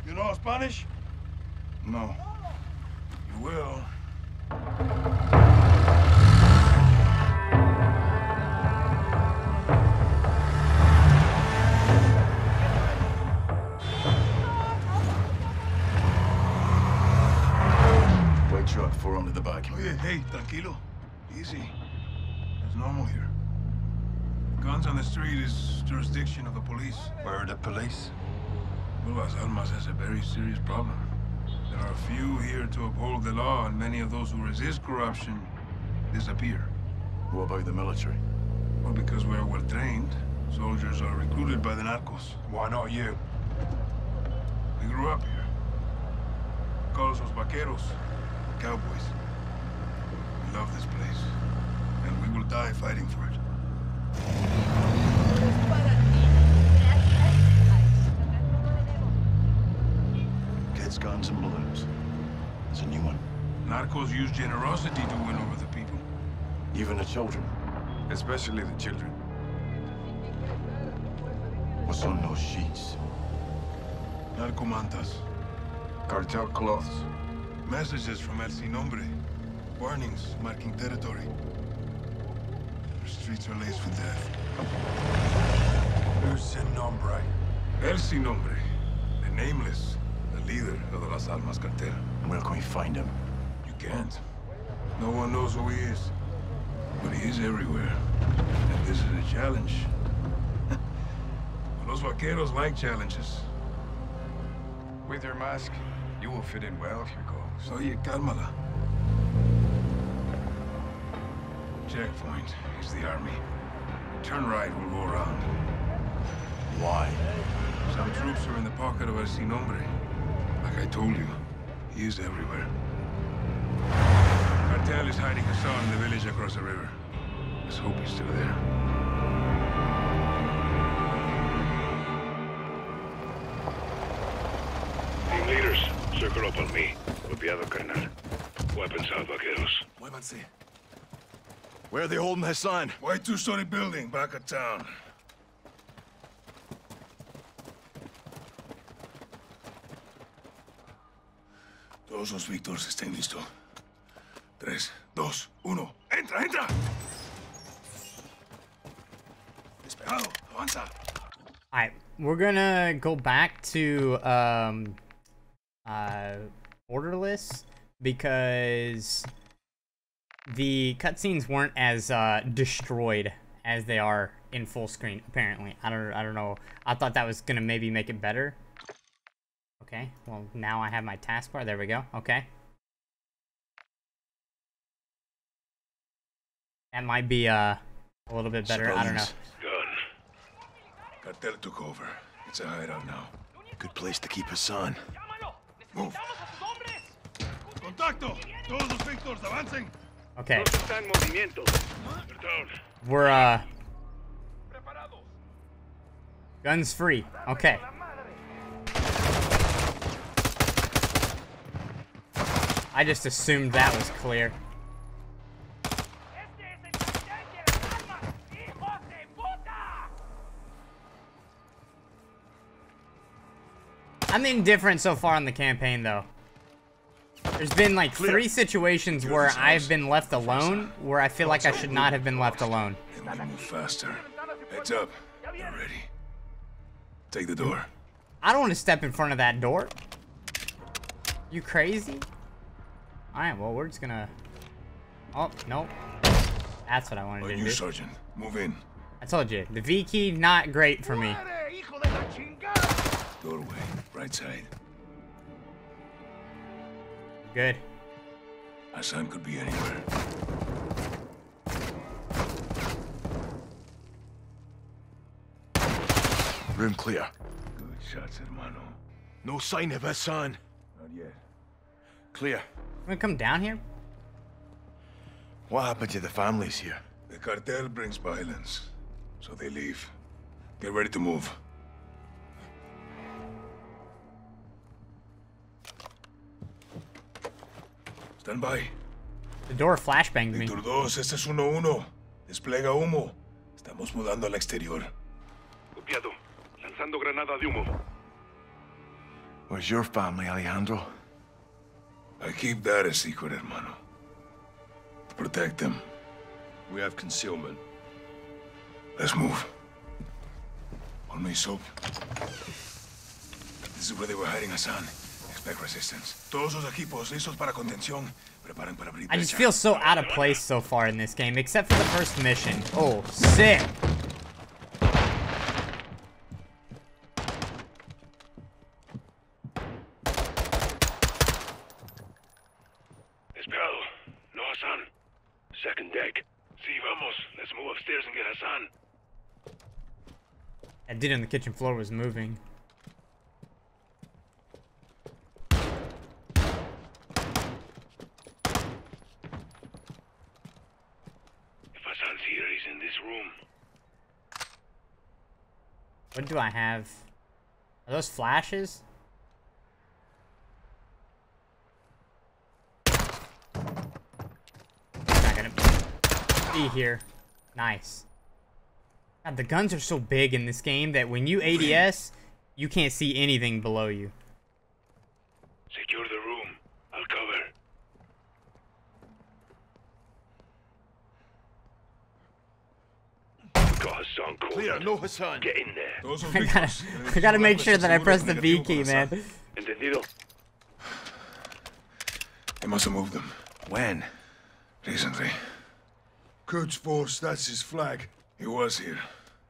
You know Spanish? No. You will. White truck, four under the back. Oye, hey, tranquilo. Easy. It's normal here. Guns on the street is jurisdiction of the police. Where are the police? Las Almas has a very serious problem. There are few here to uphold the law, and many of those who resist corruption disappear. What about the military? Well, because we're well trained, soldiers are recruited by the narcos. Why not you? We grew up here. Call us vaqueros, cowboys. We love this place, and we will die fighting for it. Guns, and balloons. There's a new one. Narcos use generosity to win over the people. Even the children. Especially the children. What's on those sheets? Narcomantas. Cartel cloths. Messages from El Sin Nombre. Warnings marking territory. The streets are laced with death. Who's Sin Nombre? El Sin Nombre. The Nameless. The leader of the Las Almas cartel. Where can we find him? You can't. No one knows who he is. But he is everywhere. And this is a challenge. [laughs] Los vaqueros like challenges. With your mask, you will fit in well here, Ghost. Oye, cálmala. Checkpoint is the army. Turn right, we'll go around. Why? Some troops are in the pocket of El Sin Nombre. Like I told you, he is everywhere. Cartel is hiding Hassan in the village across the river. Let's hope he's still there. Team leaders, circle up on me. Copiado, carnal. Weapons out, vaqueros. Muévanse. Where are they holding Hassan? White two-story building back of town. Todos los Víctors estén listos. Tres, dos, uno. ¡Entra, entra! Despejado, avanza. Alright, we're gonna go back to um uh orderless because the cutscenes weren't as uh destroyed as they are in full screen apparently. I don't I don't know. I thought that was gonna maybe make it better. Okay, well now I have my taskbar. There we go. Okay. That might be uh, a little bit better. Suppose I don't know. Gun. Cartel took over. It's a hideout now. Good place to keep Hassan. Move. Contacto. Todos los victors avancing. Okay. We're uh. Guns free. Okay. I just assumed that was clear. I'm indifferent so far in the campaign though. There's been like three situations where I've been left alone where I feel like I should not have been left alone. We move faster. Heads up. You're ready. Take the door. I don't want to step in front of that door. You crazy? Alright, well, we're just gonna... Oh, nope. That's what I wanted On to you, do. Sergeant. Move in. I told you, the V key, not great for me. Doorway. Right side. Good. Hassan could be anywhere. Room clear. Good shots, hermano. No sign of Hassan. Not yet. Clear. I'm gonna come down here? What happened to the families here? The cartel brings violence, so they leave. Get ready to move. Stand by. The door flashbanged me. Víctor 2, este es 1-1. Desplega humo. Estamos mudando al exterior. Copiado. Lanzando granada de humo. Where's your family, Alejandro? I keep that a secret, hermano. To protect them. We have concealment. Let's move. On me, Soap. This is where they were hiding Hassan. Expect resistance. Todos los equipos listos para contención. Preparen para abrir I just feel so out of place so far in this game, except for the first mission. Oh, sick! Upstairs and get Hassan. That dude on the kitchen floor was moving. If Hassan's here, he's in this room. What do I have? Are those flashes? Not gonna be here. Nice. God, the guns are so big in this game that when you ADS, you can't see anything below you. Secure the room. I'll cover. Got Hassan. Clear, no Hassan. Get in there. Todos los I gotta, [laughs] I gotta make sure that I press the V key, man. Entendido. They must have moved them. When? Recently. Quds Force, that's his flag. He was here.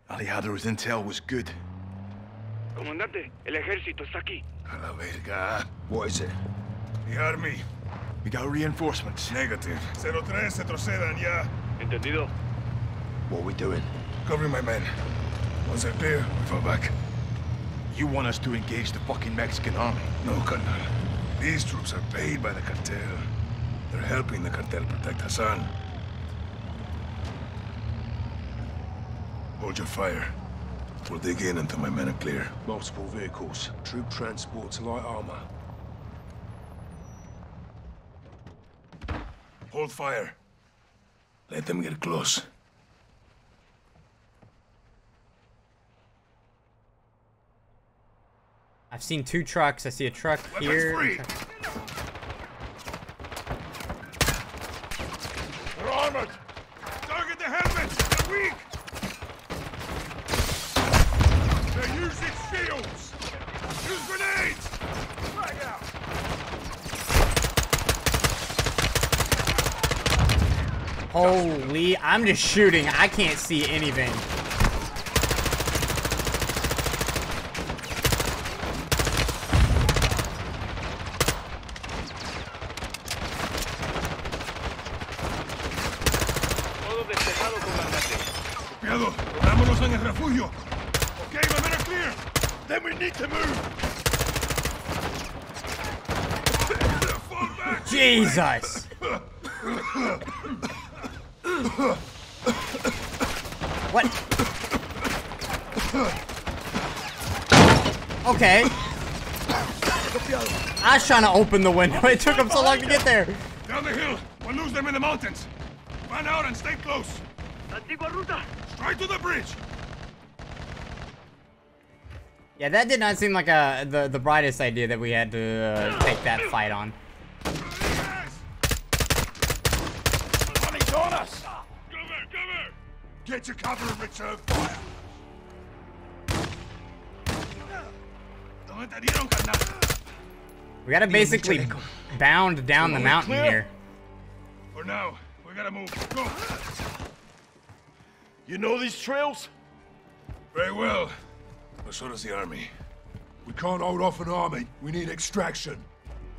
Alejandro's intel was good. Comandante, el ejército está aquí. A la verga. What is it? The army. We got reinforcements. Negative. 03, retrocedan ya. Entendido. What are we doing? Covering my men. Once they're clear, we fall back. You want us to engage the fucking Mexican army? No, Colonel. These troops are paid by the cartel. They're helping the cartel protect Hassan. Hold your fire. We'll dig in until my men are clear. Multiple vehicles, troop transports, light armor. Hold fire. Let them get close. I've seen two trucks. I see a truck Weapons here. free. They're armored. Target the helmets. They're weak. They're using shields! Use grenades. Frag out. Holy, I'm just shooting. I can't see anything. Todos [laughs] de Copiado. Vámonos en el refugio. Okay, my men are clear. Then we need to move. Fall back. Jesus. What? Okay. I was trying to open the window. It took him so long to get there. Down the hill. We'll lose them in the mountains. Run out and stay close. Straight to the bridge. Yeah, that did not seem like a the the brightest idea that we had to uh, take that fight on. Us. Cover, cover. Get to cover return We gotta basically bound down the mountain here. For now, we gotta move. Go. You know these trails? Very well. But so does the army. We can't hold off an army. We need extraction.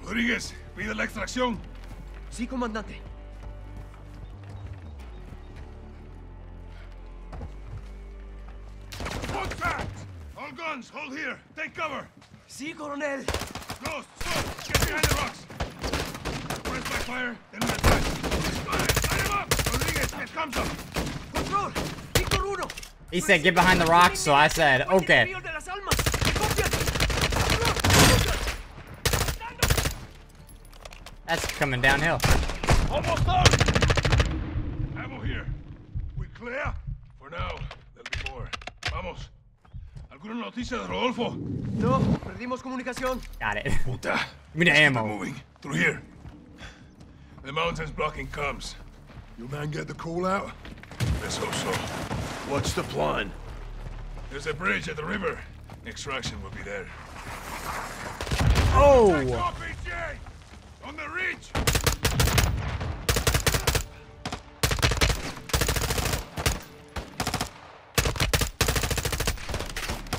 Rodriguez, pide la extracción. Sí, comandante. Contact! All guns, hold here. Take cover. Sí, coronel. He said get behind the rocks, so I said okay. That's coming downhill. Almost! Ammo here. We clear? For now, there'll be more. Vamos. ¿Alguna noticia de Rodolfo? No, perdimos comunicación. Got it. Puta. [laughs] Give me the ammo. moving. Through here. The mountain's blocking comms. Your man get the call out? Let's hope so. What's the plan? There's a bridge at the river. Extraction will be there. Oh! RPG! On the ridge!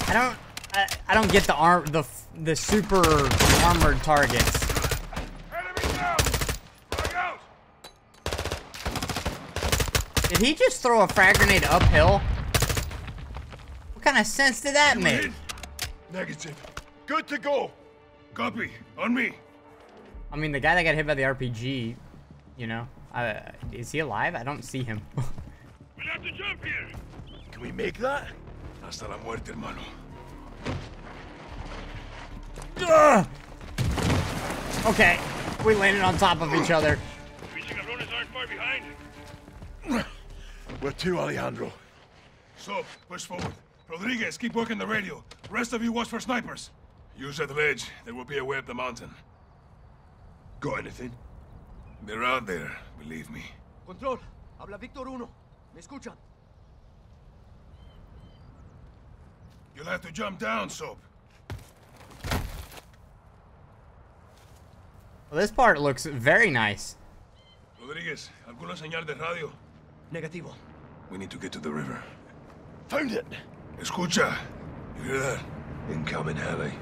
I don't I, I don't get the arm the the super armored targets. Did he just throw a frag grenade uphill? What kind of sense did that make? Negative. Good to go. Copy. On me. I mean, the guy that got hit by the RPG, you know, uh, is he alive? I don't see him. [laughs] We have to jump here. Can we make that? Hasta la muerte, hermano. Ugh! Okay, we landed on top of each other. These cabrones aren't far behind. Where to, Alejandro? So, push forward. Rodriguez, keep working the radio. Rest of you watch for snipers. Use that ledge. There will be a way up the mountain. Got anything? They're out there, believe me. Control. Habla Víctor Uno. ¿Me escuchan? You'll have to jump down, Soap. Well, this part looks very nice. Rodriguez, ¿alguna señal de radio? Negativo. We need to get to the river. Found it! Escucha. You hear that? Incoming heli.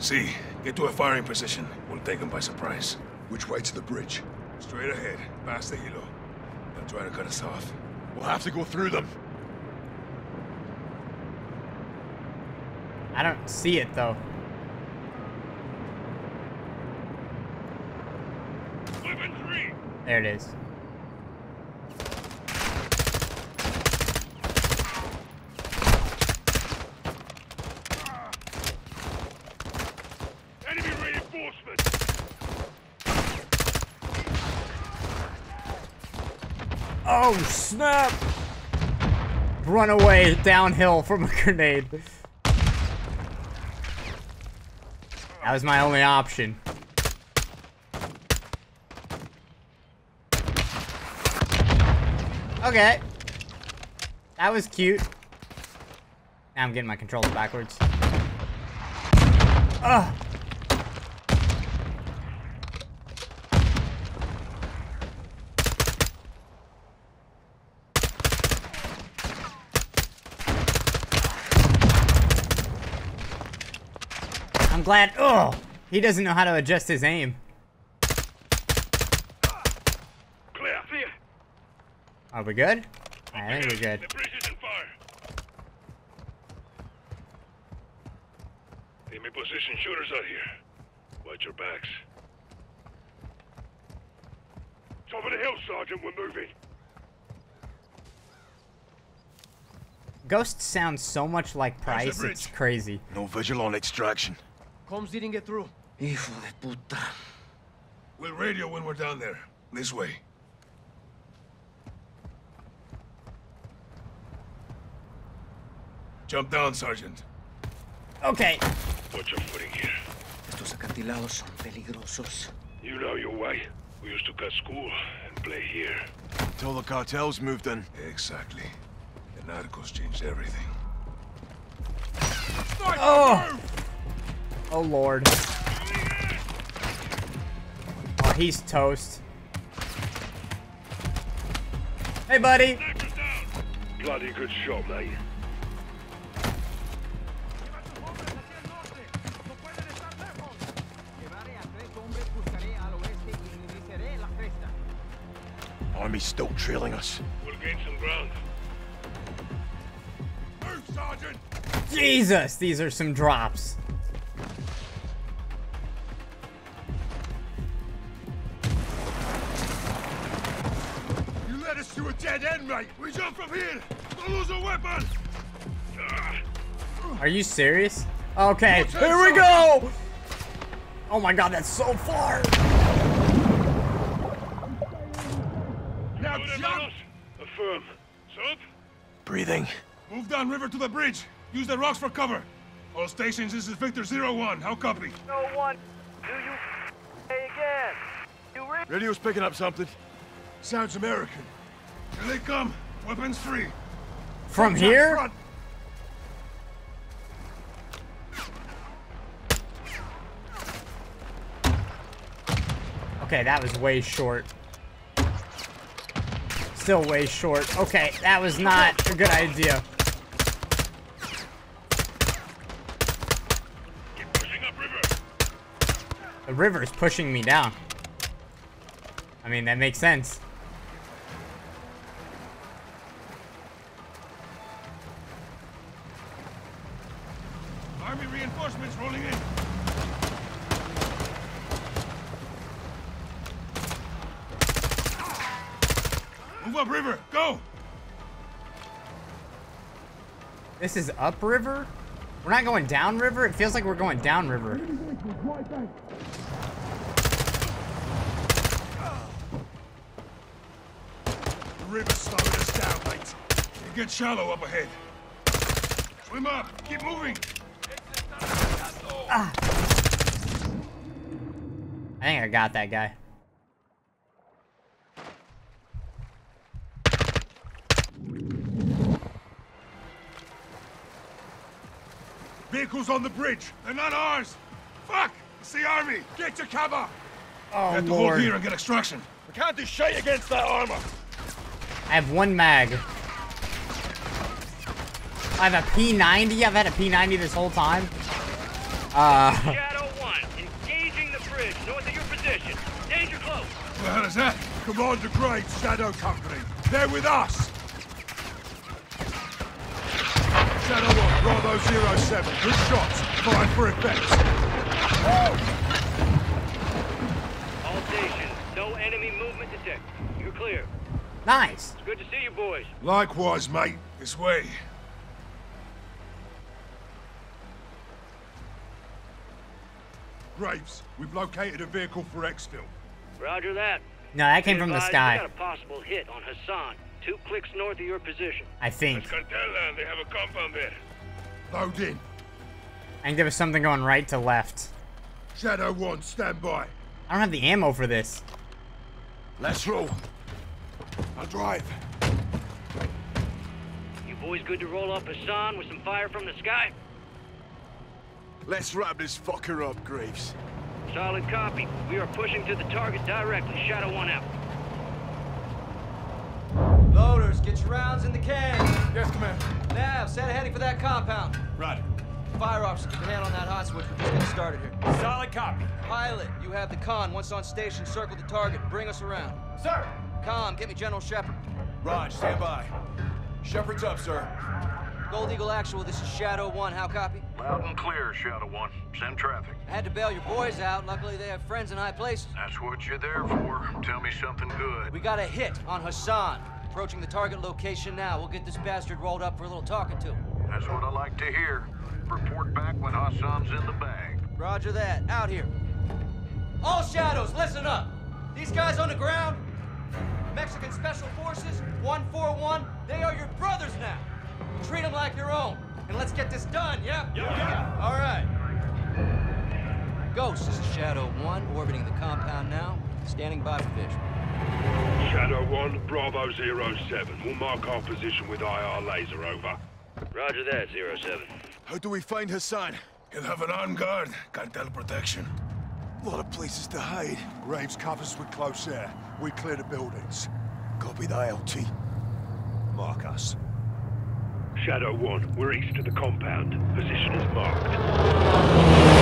See, get to a firing position. We'll take them by surprise. Which way to the bridge? Straight ahead, past the hilo. They'll try to cut us off. We'll have to go through them. I don't see it though. There it is. Oh snap! Run away downhill from a grenade. That was my only option. Okay. That was cute. Now I'm getting my controls backwards. Ugh. plant. Oh, he doesn't know how to adjust his aim. Clear. Are we good? I think we're good. Enemy position shooters out here. Watch your backs. Top of the hill, Sergeant. We're moving. Ghost sounds so much like Price, it's crazy. No visual on extraction. Comms didn't get through. Hijo de puta. We'll radio when we're down there. This way. Jump down, Sergeant. Okay. Watch your footing here. Estos acantilados son peligrosos. You know your way. We used to cut school and play here. Until the cartels moved in. Exactly. The narcos changed everything. Oh! Oh lord. Oh, he's toast. Hey, buddy. Bloody good shot, mate. Army's still trailing us. We'll gain some ground. Move, Sergeant! Jesus, these are some drops. To a dead end, mate! We jump from here! Don't lose a weapon! Are you serious? Okay, here we go! Oh my god, that's so far! Now jump! Affirm. Sub? Breathing. Move down river to the bridge. Use the rocks for cover. All stations, this is Victor Zero One. How copy? No one. Do you say again? You read? Radio's picking up something. Sounds American. Here they come. Weapons free. From here? Okay, that was way short. Still way short. Okay, that was not a good idea. The river's pushing me down. I mean, that makes sense. This is upriver? We're not going downriver? It feels like we're going downriver. The river's slowing us down, mate. It gets shallow up ahead. Swim up. Keep moving. Ah. I think I got that guy. Vehicles on the bridge. They're not ours. Fuck. It's the army. Get to cover. Oh, we have to Lord. hold here and get extraction. We can't do shit against that armor. I have one mag. I have a P90. I've had a P90 this whole time. Uh, [laughs] Shadow 1, engaging the bridge north of your position. Danger close. What the hell is that? Commander Graves, Shadow Company. They're with us. Shadow 1, Bravo Zero 07. Good shots. Fire for effect. All stations, no enemy movement detected. You're clear. nice. It's good to see you boys. Likewise, mate. This way. Graves, we've located a vehicle for exfil. Roger that. No, that came from the sky. We got a possible hit on Hassan, two clicks north of your position. I think. Cartel land. They have a compound there. Load in. I think there was something going right to left. Shadow 1, stand by. I don't have the ammo for this. Let's roll. I'll drive. You boys good to roll up Hassan with some fire from the sky? Let's wrap this fucker up, Graves. Solid copy. We are pushing to the target directly. Shadow 1 out. Loaders, get your rounds in the can. Yes, Commander. Nav, set a heading for that compound. Roger. Fire officer, keep your hand on that hot switch. We're just getting started here. Solid copy. Pilot, you have the con. Once on station, circle the target. Bring us around. Sir. Com, get me General Shepherd. Raj, stand by. Shepherd's up, sir. Gold Eagle Actual, this is Shadow 1. How copy? Loud and clear, Shadow One. Send traffic. I had to bail your boys out. Luckily, they have friends in high places. That's what you're there for. Tell me something good. We got a hit on Hassan. Approaching the target location now. We'll get this bastard rolled up for a little talking to. That's what I like to hear. Report back when Hassan's in the bag. Roger that. Out here. All shadows, listen up. These guys on the ground, Mexican Special Forces, 141, they are your brothers now. Treat them like your own. And let's get this done, yeah? Yeah. yeah. All right. Ghost, this is Shadow 1, orbiting the compound now. Standing by for visual. Shadow 1, Bravo 07. We'll mark our position with IR laser, over. Roger that, 07. How do we find Hassan? He'll have an armed guard, cartel protection. A lot of places to hide. Graves covers with close air. We clear the buildings. Copy the LT. Mark us. Shadow 1, we're east of the compound. Position is marked.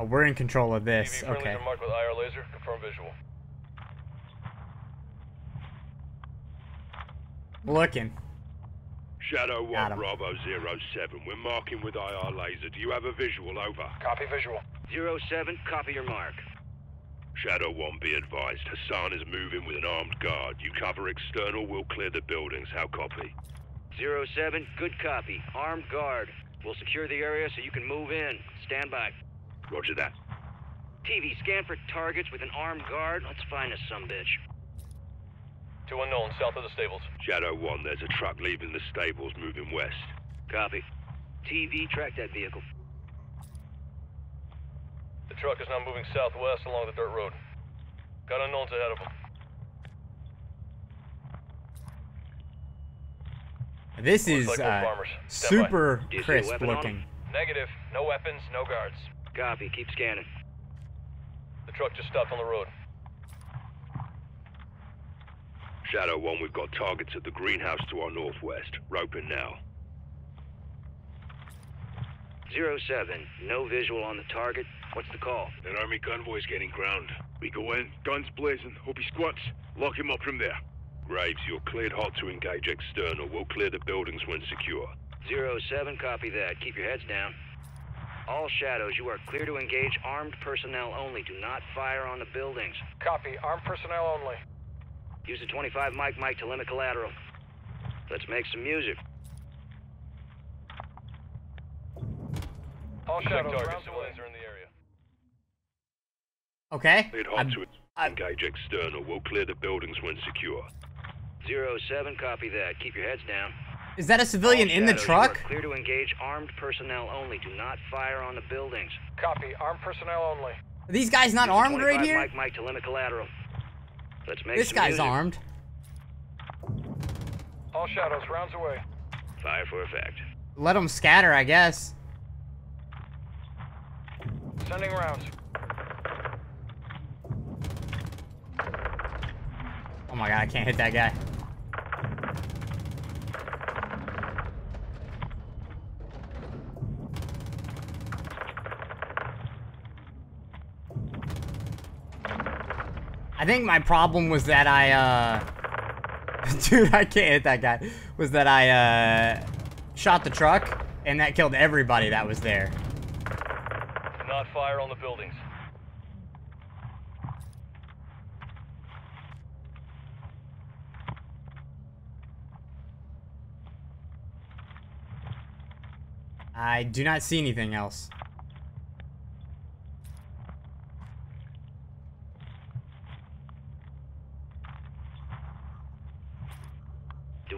Oh, we're in control of this. Okay. marked with IR laser. Confirm visual. Looking. Shadow 1, Got him. Bravo 07. We're marking with IR laser. Do you have a visual, over? Copy visual. 07, copy your mark. Shadow 1, be advised. Hassan is moving with an armed guard. You cover external, we'll clear the buildings. How copy? 07, good copy. Armed guard. We'll secure the area so you can move in. Stand by. Roger that. TV, scan for targets with an armed guard. Let's find us some bitch. Two unknown south of the stables. Shadow 1, there's a truck leaving the stables moving west. Copy. TV, track that vehicle. The truck is now moving southwest along the dirt road. Got unknowns ahead of them. This Looks is like uh, farmers. Stand by. super Do you see a crisp looking. Negative. No weapons, no guards. Copy, keep scanning. The truck just stopped on the road. Shadow 1, we've got targets at the greenhouse to our northwest. Roping now. Zero 07, no visual on the target. What's the call? An army convoy's getting ground. We go in, guns blazing. Hope he squats. Lock him up from there. Graves, you're cleared hot to engage external. We'll clear the buildings when secure. Zero 07, copy that. Keep your heads down. All shadows, you are clear to engage armed personnel only. Do not fire on the buildings. Copy. Armed personnel only. Use the 25 mic mic to limit collateral. Let's make some music. All Check shadows. target. Round civilians are in the area. Okay. Cleared hot to engage external. We'll clear the buildings when secure. 07, copy that. Keep your heads down. Is that a civilian All in the truck? clear to engage armed personnel only. Do not fire on the buildings. Copy. Armed personnel only. Are these guys not armed right here? mic mic to limit collateral. Let's make This guy's music. armed. All shadows. Rounds away. Fire for effect. Let them scatter, I guess. Sending rounds. Oh my god, I can't hit that guy. I think my problem was that I, uh... [laughs] Dude, I can't hit that guy. Was that I, uh... Shot the truck, and that killed everybody that was there. Do not fire on the buildings. I do not see anything else.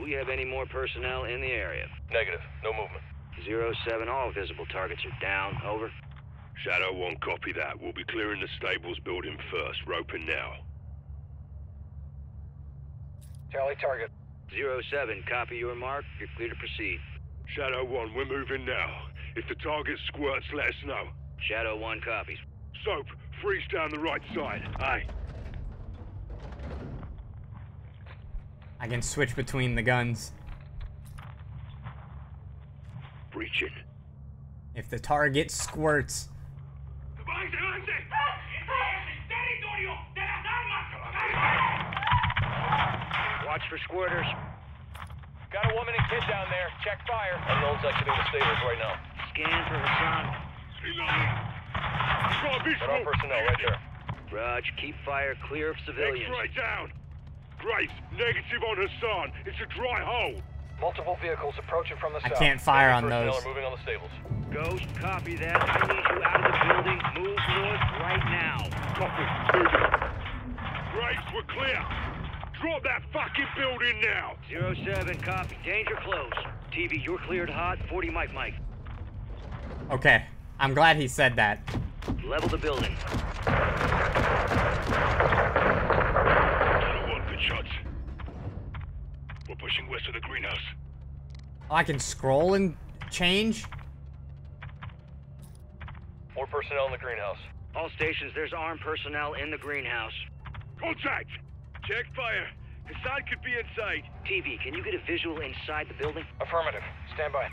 We have any more personnel in the area? Negative. No movement. 07, all visible targets are down. Over. Shadow 1, copy that. We'll be clearing the stables building first. Roping now. Charlie, target. 07, copy your mark. You're clear to proceed. Shadow 1, we're moving now. If the target squirts, let us know. Shadow 1 copies. Soap, freeze down the right side. Aye. I can switch between the guns. breaching. If the target squirts. Watch for squirters. Got a woman and kid down there. Check fire. Unknown's exiting the stables right now. Scan for Hassan. Got our personnel right there. Raj, keep fire clear of civilians. X-ray down. Great. Negative on Hassan. It's a dry hole. Multiple vehicles approaching from the I south. can't fire on Personnel those. are moving on the stables. Ghost, copy that. I need you out of the building. Move north right now. Copy. Moving. Graves, we're clear. Drop that fucking building now. Zero 07, copy. Danger close. TV, you're cleared hot. 40 Mike Mike. Okay. I'm glad he said that. Level the building. Shadow one, good shots. We're pushing west of the greenhouse. I can scroll and change? More personnel in the greenhouse. All stations, there's armed personnel in the greenhouse. Contact! Check fire. Hassan could be inside. TV, can you get a visual inside the building? Affirmative. Stand by.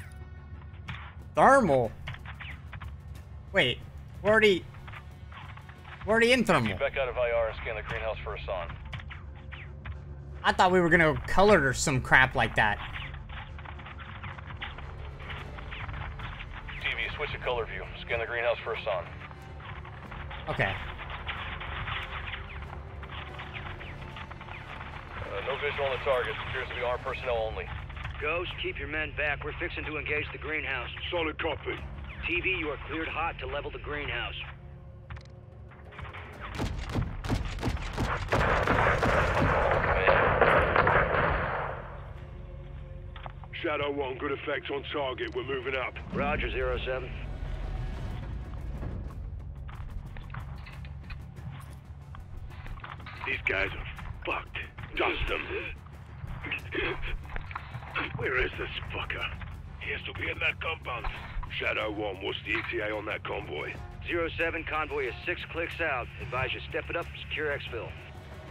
Thermal. Wait. We're already... We're already in thermal. Get back out of IR and scan the greenhouse for Hassan. I thought we were gonna go colored or some crap like that. TV, switch to color view. Scan the greenhouse for Hassan. Okay. Uh, no visual on the target. Appears to be armed personnel only. Ghost, keep your men back. We're fixing to engage the greenhouse. Solid copy. TV, you are cleared hot to level the greenhouse. Shadow 1, good effect on target. We're moving up. Roger, zero 07. These guys are fucked. Dust them. Where is this fucker? He has to be in that compound. Shadow 1, what's the ETA on that convoy? Zero 07, convoy is six clicks out. Advise you step it up, secure exfil.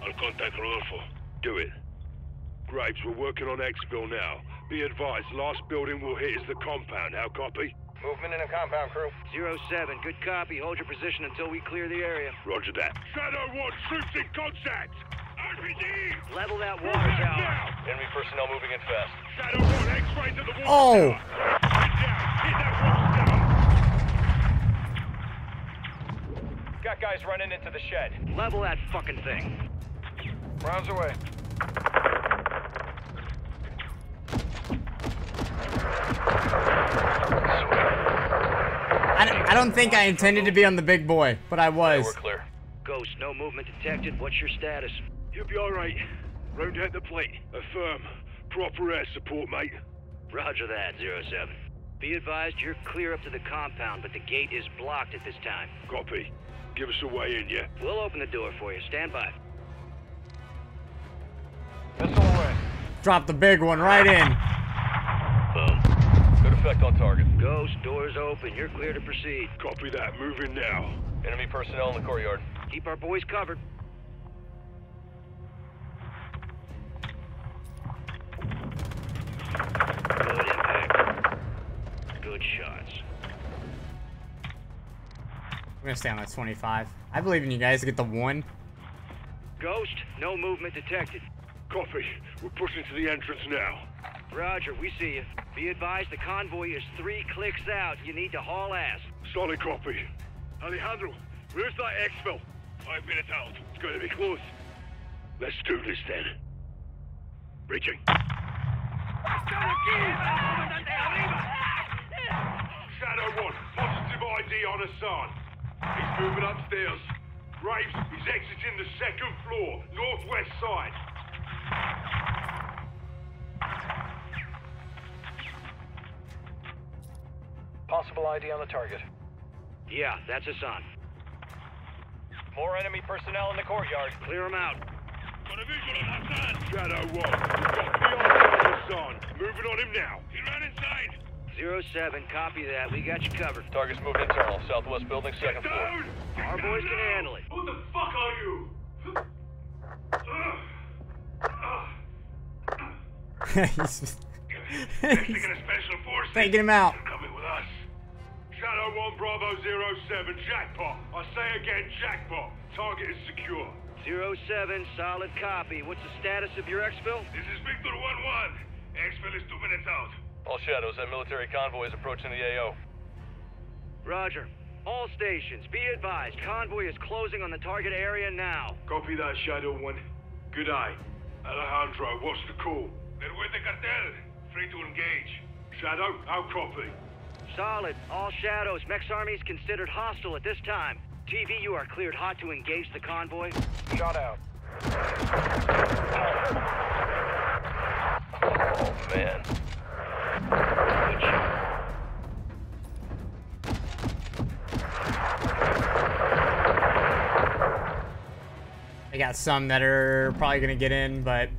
I'll contact Rodolfo. Do it. Graves, we're working on exfil now. Be advised, last building we'll hit is the compound. How copy? Movement in the compound, crew. Zero 07, good copy. Hold your position until we clear the area. Roger that. Shadow 1, troops in contact! RPG! Level that water tower. Now! Enemy personnel moving in fast. Shadow 1, X-ray to the water Oh! Get down! Hit that water tower! Got guys running into the shed. Level that fucking thing. Rounds away. I don't, I don't think I intended to be on the big boy, but I was. We're clear. Ghost, no movement detected. What's your status? You'll be alright. Round out the plate. Affirm. Proper air support, mate. Roger that, zero 07. Be advised, you're clear up to the compound, but the gate is blocked at this time. Copy. Give us a way in, yeah? We'll open the door for you. Stand by. Missile away. Drop the big one right in. Boom. Good effect on target. Ghost, doors open. You're clear to proceed. Copy that. Moving now. Enemy personnel in the courtyard. Keep our boys covered. Good impact. Good shots. I'm gonna stay on that 25. I believe in you guys. To get the one. Ghost, no movement detected. Copy. We're pushing to the entrance now. Roger, we see you. Be advised, the convoy is three clicks out. You need to haul ass. Solid copy. Alejandro, where's that exfil? Five minutes out. It's to be close. Let's do this then. Reaching. Shadow 1, positive ID on Hassan. He's moving upstairs. Graves, he's exiting the second floor, northwest side. Possible ID on the target. Yeah, that's Hassan. More enemy personnel in the courtyard. Clear them out. Got a visual on Hassan. Shadow 1, we've got beyond Hassan. Moving on him now. He ran inside. Zero 07, copy that. We got you covered. Target's moved internal, southwest building, second floor. Our boys can handle it. Who the fuck are you? [laughs] He's Mexican Special Forces. taking him out. Coming with Shadow 1 Bravo 07, jackpot. I say again, jackpot. Target is secure. Zero 07, solid copy. What's the status of your exfil? This is Victor 1-1. Exfil is two minutes out. All shadows, that military convoy is approaching the AO. Roger. All stations, be advised, convoy is closing on the target area now. Copy that, Shadow 1. Good eye. Alejandro, what's the call? They're with the cartel. Free to engage. Shadow, I'll copy. Solid. All shadows. Mex Army is considered hostile at this time. TV, you are cleared hot to engage the convoy. Shot out. Oh, man. I got some that are probably gonna get in, but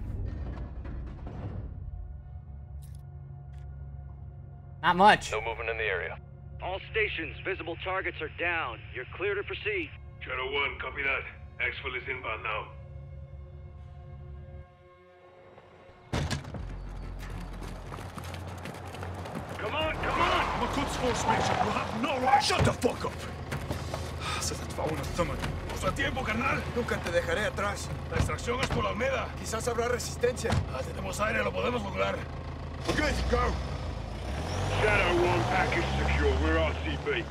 not much. No movement in the area. All stations, visible targets are down. You're clear to proceed. Shadow 1, copy that. Exfil is inbound now. Come on, come on! I'm a good sportsmanship. You have no right. Shut the fuck up. [sighs] Se te va uno estómago. Nos da tiempo, carnal. Nunca te dejaré atrás. La extracción es por la Almeda. Quizás habrá resistencia. Ah, tenemos aire, lo podemos lograr. Good, go. Shadow 1 package secure. We're RCB.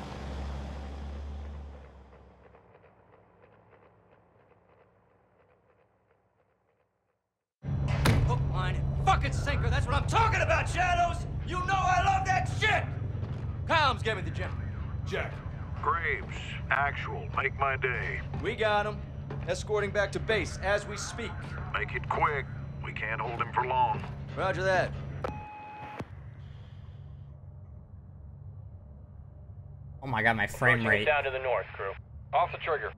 Hook, line, and fucking sinker. That's what I'm talking about, Shadows! You know I love that shit! Combs, give me the gem. Jack. Graves. Actual. Make my day. We got him. Escorting back to base as we speak. Make it quick. We can't hold him for long. Roger that. Oh my god, my frame Approaching rate. down to the north, crew. Off the trigger.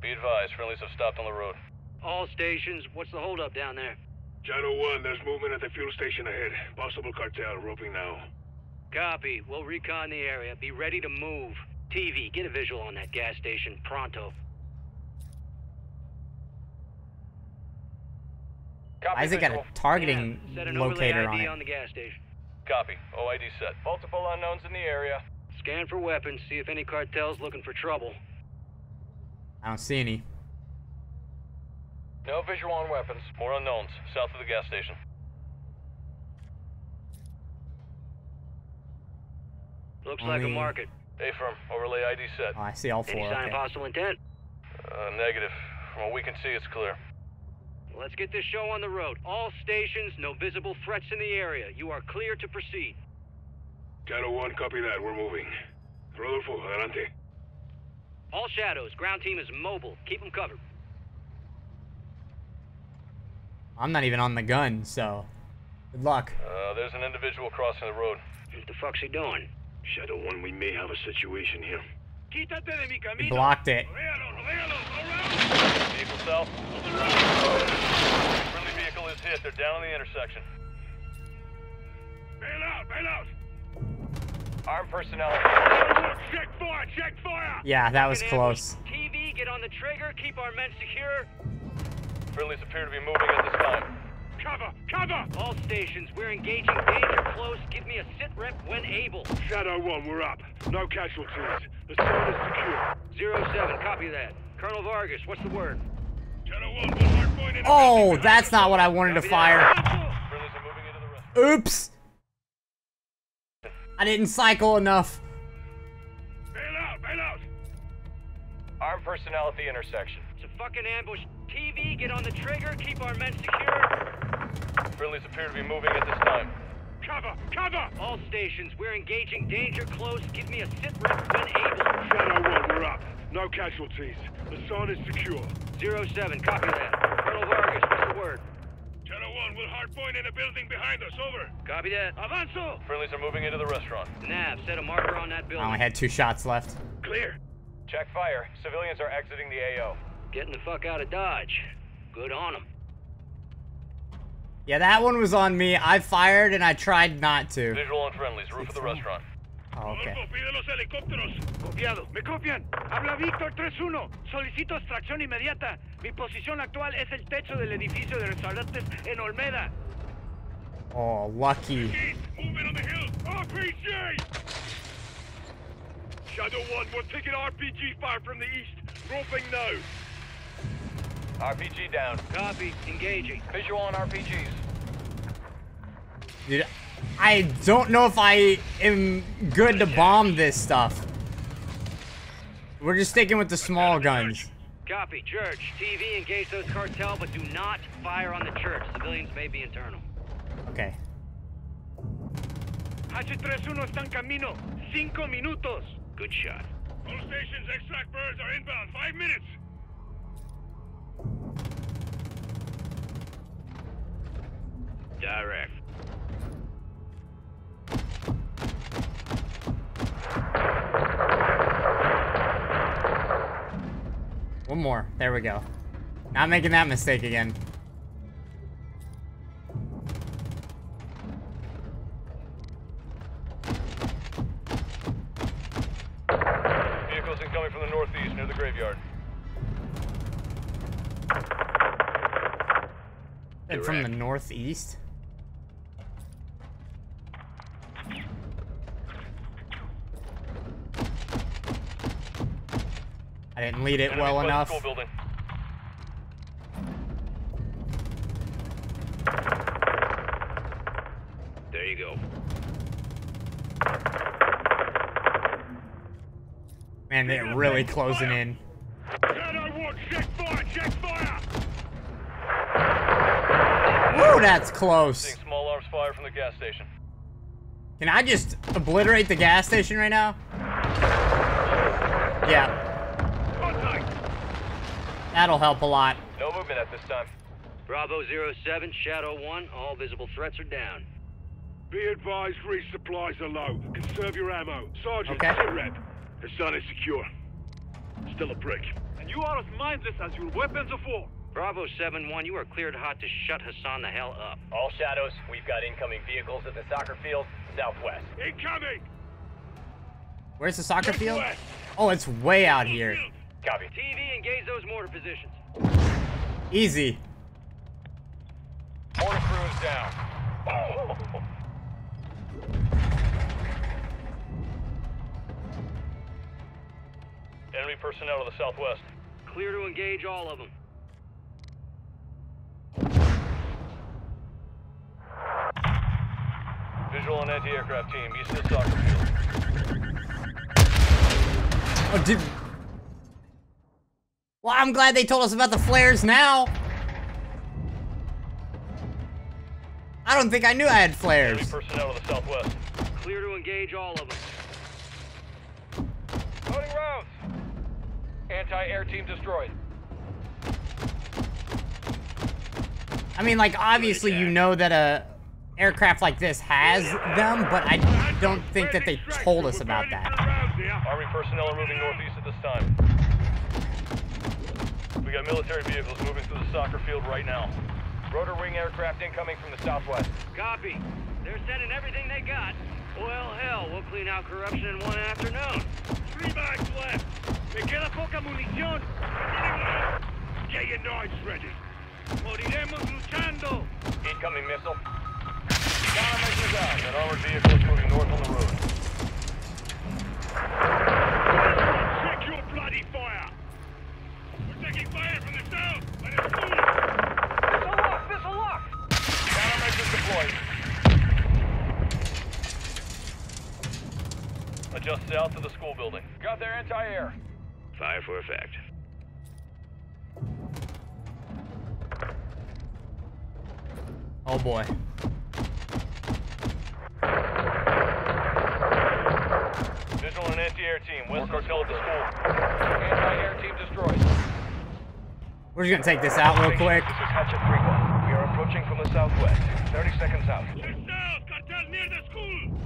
Be advised, friendlies have stopped on the road. All stations, what's the holdup down there? Shadow 1, there's movement at the fuel station ahead. Possible cartel. Roping now. Copy. We'll recon the area. Be ready to move. TV, get a visual on that gas station. Pronto. Why has it got a targeting Set an overlay locator ID on it? on the gas station. Copy. OID set. Multiple unknowns in the area. Scan for weapons. See if any cartel's looking for trouble. I don't see any. No visual on weapons. More unknowns. South of the gas station. Looks like a market. A firm. Overlay ID set. Oh, I see all four. Any four. sign Okay. of hostile intent? Uh, negative. From what we can see, it's clear. Let's get this show on the road. All stations, no visible threats in the area. You are clear to proceed. Shadow 1, copy that. We're moving. Rodolfo, adelante. All shadows, ground team is mobile. Keep them covered. I'm not even on the gun, so good luck. Uh, there's an individual crossing the road. What the fuck's he doing? Shadow 1, we may have a situation here. Quítate de mi He camino. blocked it. Vehicle south. Friendly vehicle is hit. They're down on the intersection. Armed personnel. Check fire, check fire! Yeah, that was close. TV, get on the trigger. Keep our men secure. Friendlies appear to be moving at this time. Cover, cover! All stations, we're engaging danger close. Give me a sit rep when able. Shadow 1, we're up. No casualties. The zone is secure. Zero seven, copy that. Colonel Vargas, what's the word? Shadow 1, we'll hard point in Oh, that's not what I wanted to fire. Friendlies are moving into the rest. Oops. I didn't cycle enough. Bail out, bail out! Armed personnel at the intersection. It's a fucking ambush. TV, get on the trigger. Keep our men secure. Friendlies appear to be moving at this time. Cover, cover! All stations, we're engaging danger close. Give me a sit rep when able. Shadow 1, we're up. No casualties. The zone is secure. Zero seven, copy that. Colonel Vargas, what's the word? Shadow 1, we'll hard point in a building behind us. Over. Copy that. Avanzo! Friendlies are moving into the restaurant. Nav, set a marker on that building. I only had two shots left. Clear. Check fire. Civilians are exiting the AO. Getting the fuck out of Dodge. Good on them. Yeah, that one was on me. I fired and I tried not to. Visual on friendlies. Roof of the restaurant. Oh, okay. Rodolfo, pide los helicópteros. Copiado. ¿Me copian? Habla Víctor 3-1. Solicito extracción inmediata. Mi posición actual es el techo del edificio de restaurantes en Olmeda. Oh, lucky. Movement on the hill. RPG! Shadow 1, we're taking RPG fire from the east. Roping now. RPG down. Copy. Engaging. Visual on RPGs. Dude, I don't know if I am good to bomb this stuff. We're just sticking with the small guns. Copy. Church. TV, engage those cartel, but do not fire on the church. Civilians may be internal. Okay. H31 está en camino. Cinco minutos. Good shot. All stations, extract birds are inbound. Five minutes. Direct. One more. There we go. Not making that mistake again. Vehicles incoming from the northeast near the graveyard. And from the northeast? Lead it well enough. There you go. Man, they're really closing in. Shadow 1, check fire, check fire. Woo, that's close. Small arms fire from the gas station. Can I just obliterate the gas station right now? Yeah. That'll help a lot. No movement at this time. Bravo 07, Shadow 1, all visible threats are down. Be advised, resupplies are low. Conserve your ammo. Sergeant, Okay. sit rep. Hassan is secure. Still a prick. And you are as mindless as your weapons of war. Bravo 7-1, you are cleared hot to shut Hassan the hell up. All shadows, we've got incoming vehicles at the soccer field, southwest. Incoming! Where's the soccer field? Oh, it's way out here. Copy. TV, engage those mortar positions. Easy. Mortar crew is down. [laughs] Enemy personnel to the southwest. Clear to engage all of them. Visual on anti-aircraft team, east of the soccer field. Oh, did... Well, I'm glad they told us about the flares now. I don't think I knew I had Enemy flares. personnel to the southwest. Clear to engage all of them. Loading rounds. Anti-air team destroyed. I mean, like, obviously you know that a aircraft like this has them, but I don't think that they told us about that. Army personnel are moving northeast at this time. We got military vehicles moving through the soccer field right now. Rotor wing aircraft incoming from the southwest. Copy. They're sending everything they got. Well, hell, we'll clean out corruption in one afternoon. Three bags left. Me queda poca munición. Get your knives ready. Moriremos luchando. Incoming missile. Countermeasures out. An armored vehicle is moving north on the road. Check your bloody fire. We're taking fire from the south. Let us move. Missile lock! Missile lock! Countermeasures deployed. Adjust south to the school building. Got their anti-air. Fire for effect. Oh boy. Visual and anti-air team, west cartel at the school. Anti-air team destroyed. We're just gonna take this out real quick. This is Hatchet 3-1. We are approaching from the southwest. 30 seconds out. South, cartel near the school.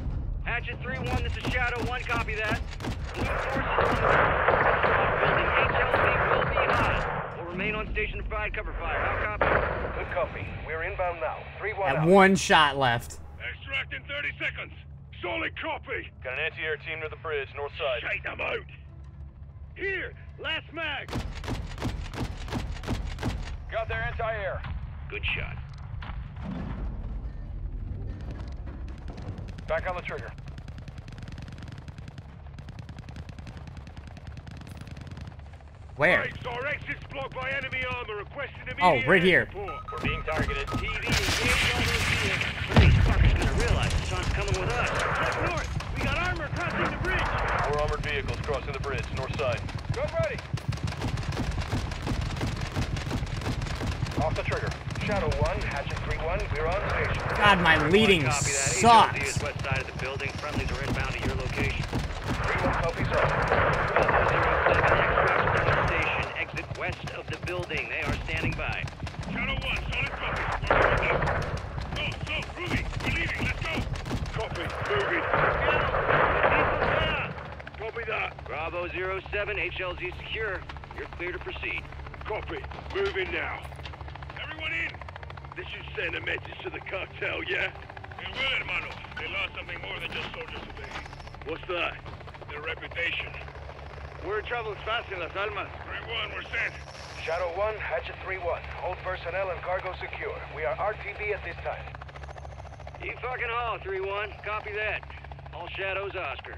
Hatchet 3-1, this is Shadow 1, copy that. Blue forces on the building HLZ will be hot. We'll remain on station to provide cover fire. How copy? Good copy. We're inbound now. 3-1 At one shot left. Extract in 30 seconds. Solid copy. Got an anti-air team near the bridge, north side. Shake them out. Here, last mag. Got their anti-air. Good shot. Back on the trigger. Where? Graves, our exit's blocked by enemy armor. Requesting Oh, right here. support. We're being targeted. TV, engage all those vehicles. What are these fuckers gonna realize? Hassan's coming with us. Check north. We got armor crossing the bridge. Four armored vehicles crossing the bridge, north side. Go ready. Off the trigger. Shadow 1, Hatchet 3-1, we're on station. God, my leading sucks. West side of the building. Friendlies are inbound to your location. 3-1 copies up. Bravo 07, Station. Exit west of the building. They are standing by. Shadow 1, solid copy. Go, so, Rudy, we're leaving. Let's go. Copy. Moving. Copy that. Bravo 07, HLZ secure. You're clear to proceed. Copy. Moving now. Everyone in. This should send a message to the cartel, yeah? It will, hermano. They lost something more than just soldiers obeying. What's that? Their reputation. We're in trouble fast in Las Almas. 3-1, we're sent. Shadow 1, Hatchet 3-1. Hold personnel and cargo secure. We are RTB at this time. You fucking haul, 3-1. Copy that. All shadows, Oscar.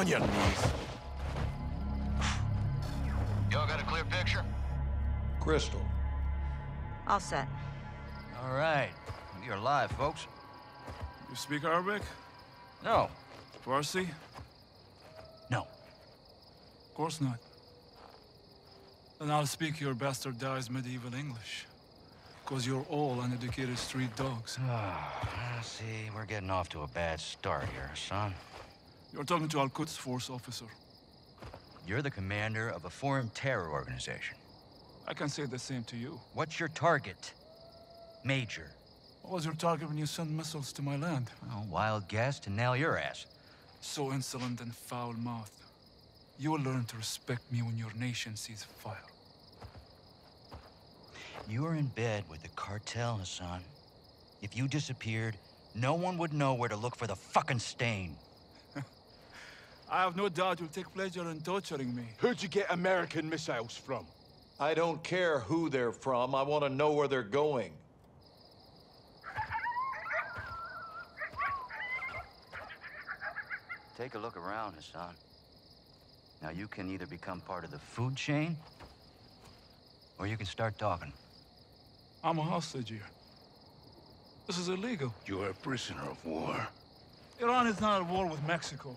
On your knees. Y'all got a clear picture? Crystal. All set. All right. You're live, folks. You speak Arabic? No. Farsi? No. Of course not. Then I'll speak your bastardized medieval English. Because you're all uneducated street dogs. Ah, see, we're getting off to a bad start here, son. You're talking to Al-Quds force officer. You're the commander of a foreign terror organization. I can say the same to you. What's your target? Major. What was your target when you sent missiles to my land? Oh, wild guess to nail your ass. So insolent and foul-mouthed. You will learn to respect me when your nation sees fire. You are in bed with the cartel, Hassan. If you disappeared, no one would know where to look for the fucking stain. I have no doubt you'll take pleasure in torturing me. Who'd you get American missiles from? I don't care who they're from. I want to know where they're going. Take a look around, Hassan. Now you can either become part of the food chain, or you can start talking. I'm a hostage here. This is illegal. You are a prisoner of war. Iran is not at war with Mexico.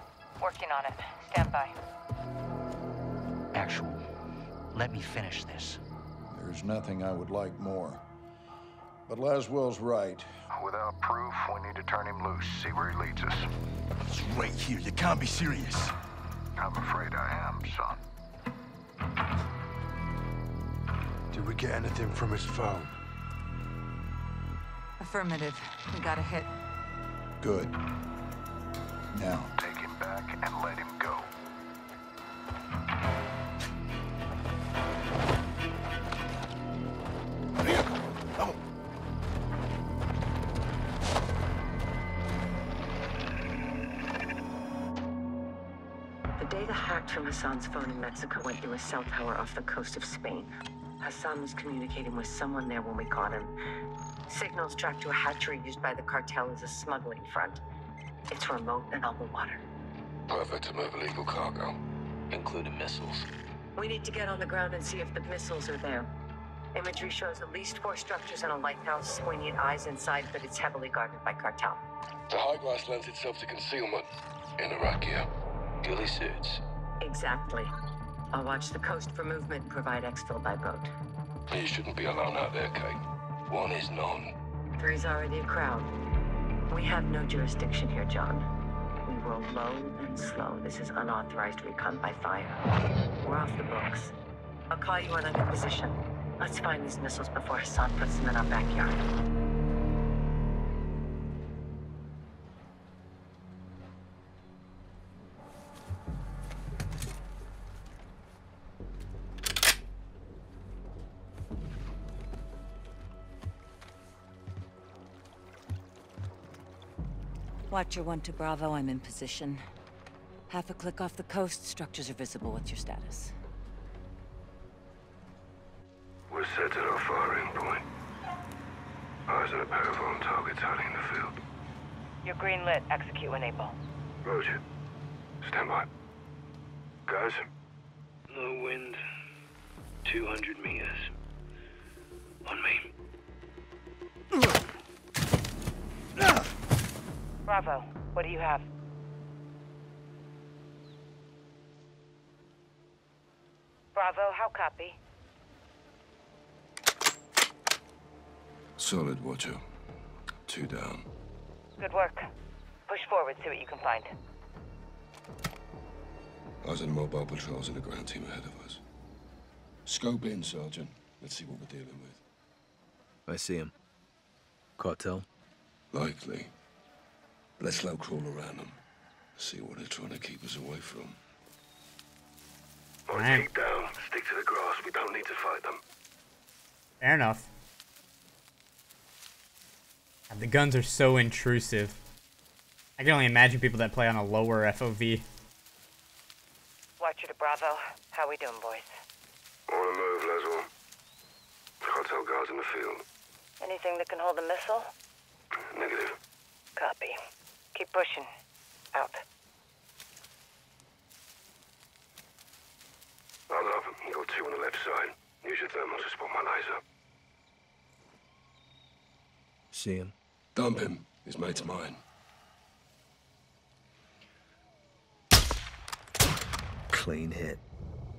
Working on it. Stand by. Actual. Let me finish this. There's nothing I would like more. But Laswell's right. Without proof, we need to turn him loose, see where he leads us. It's right here. You can't be serious. I'm afraid I am, son. Did we get anything from his phone? Affirmative. We got a hit. Good. Now, Take him back and let him go. The data hacked from Hassan's phone in Mexico went through a cell tower off the coast of Spain. Hassan was communicating with someone there when we caught him. Signals tracked to a hatchery used by the cartel as a smuggling front. It's remote and on the water. Perfect to move illegal cargo, including missiles. We need to get on the ground and see if the missiles are there. Imagery shows at least four structures and a lighthouse. We need eyes inside, but it's heavily guarded by cartel. The high glass lends itself to concealment. In Iraqia, ghillie suits. Exactly. I'll watch the coast for movement and provide exfil by boat. You shouldn't be alone out there, Kate. One is none. Three's already a crowd. We have no jurisdiction here, John. We Roll low and slow. This is unauthorized recon by fire. We're off the books. I'll call you I'm in position. Let's find these missiles before Hassan puts them in our backyard. Watcher 1 to Bravo, I'm in position. Half a click off the coast, structures are visible. What's your status? We're set at our firing point. Eyes on a pair of armed targets hiding in the field. You're green lit. Execute when able. Roger. Stand by. Guys, Low wind. 200 meters. On me. Bravo. What do you have? Bravo, how copy? solid, Watcher. Two down. Good work. Push forward, see what you can find. Eyes on the mobile patrols and a ground team ahead of us. Scope in, Sergeant. Let's see what we're dealing with. I see him. Cartel? Likely. Let's slow crawl around them. See what they're trying to keep us away from. Boys, Alright. keep down. Stick to the grass. We don't need to fight them. Fair enough. God, The guns are so intrusive. I can only imagine people that play on a lower FOV. Watcher to Bravo. How we doing, boys? On the move, Laswell. Cartel guards in the field. Anything that can hold a missile? Negative. Copy. Keep pushing. Out. I'll love him. You got two on the left side. Use your thermal to spot my laser. See him. Dump him. His mate's mine. Clean hit.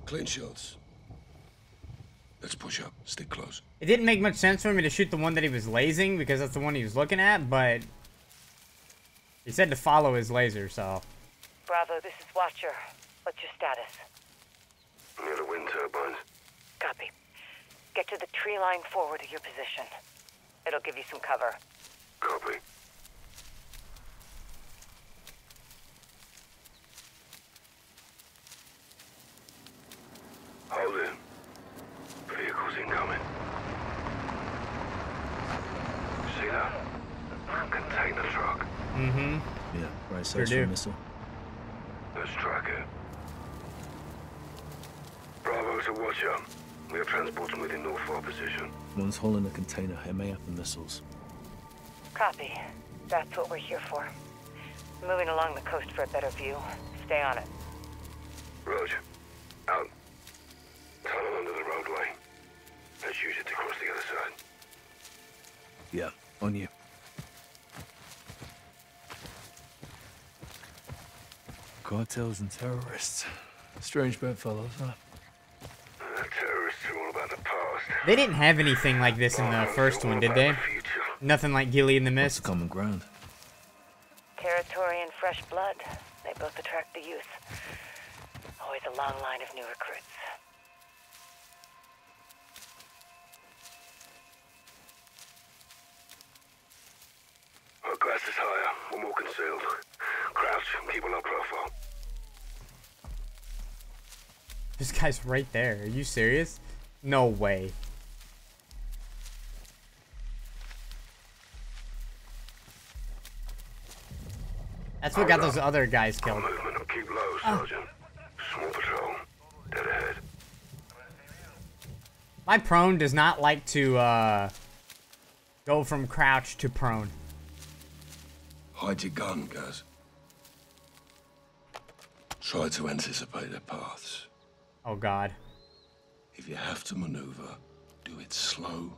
Clean shots. Let's push up. Stick close. It didn't make much sense for me to shoot the one that he was lasing because that's the one he was looking at, but he said to follow his laser, so Bravo, this is Watcher. What's your status? Near the wind turbines. Copy. Get to the tree line forward of your position. It'll give you some cover. Copy. Hold it. Vehicles incoming. See that? Container truck. Mm-hmm. Yeah, right Sure size do. for missile. Let's track it. Bravo to Watcher. We are transporting within North our position. One's hauling a container, MAF and missiles. Copy. That's what we're here for. Moving along the coast for a better view. Stay on it. Roger. Out. Tunnel under the roadway. Let's use it to cross the other side. Yeah, on you. Cartels and terrorists. Strange bedfellows, huh? They didn't have anything like this in the first one, did they? Nothing like ghillie in the What's Mist. the common ground? Territory and fresh blood. They both attract the youth. Always a long line of new recruits. Our glass is higher. We're more concealed. Crouch and keep a low profile. This guy's right there. Are you serious? No way. That's what got those other guys killed. keep low, Ah. Sergeant. Small patrol. Dead ahead. My prone does not like to uh, go from crouch to prone. Hide your gun, Gaz. Try to anticipate their paths. Oh god. If you have to maneuver, do it slow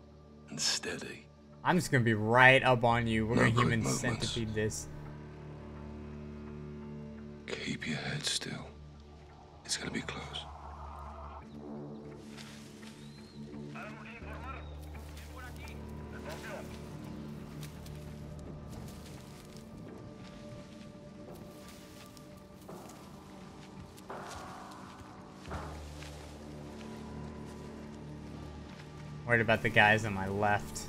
and steady. I'm just gonna be right up on you. We're No gonna human movements. centipede this. Keep your head still. It's gonna be close. Worried about the guys on my left.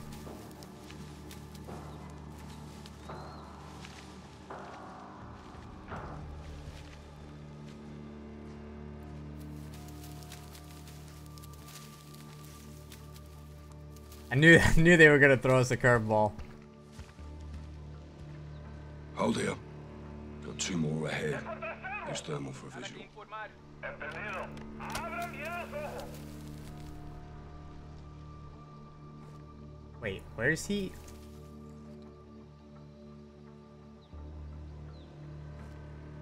I knew I [laughs] knew they were gonna throw us a curveball. Wait, where's he?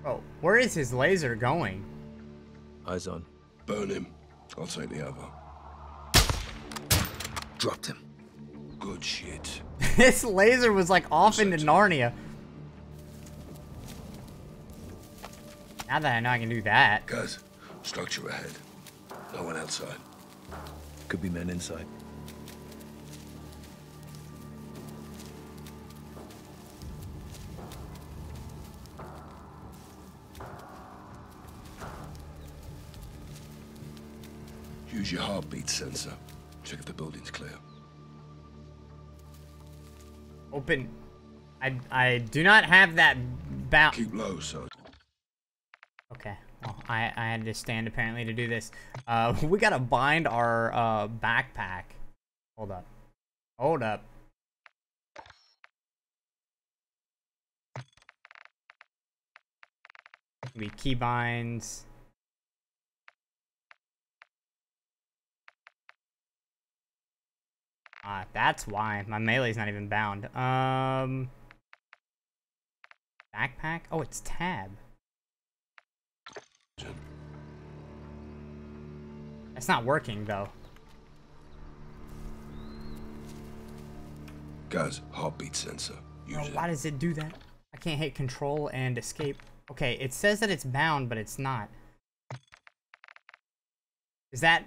Oh, where is his laser going? Eyes on. Burn him. I'll take the other. Dropped him. Good shit. [laughs] His laser was like off into Narnia. Now that I know I can do that. Guys, structure ahead. No one outside. Could be men inside. Use your heartbeat sensor. Check if the building's clear. Open. I I do not have that bound. Keep low, Sergeant. Okay. Well, I I had to stand apparently to do this. Uh, [laughs] we gotta bind our uh backpack. Hold up. Hold up. We key binds. Ah, that's why. My melee's not even bound. Um... Backpack? Oh, it's tab. That's not working, though. Guys, heartbeat sensor. Use Bro, why does it do that? I can't hit control and escape. Okay, it says that it's bound, but it's not. Is that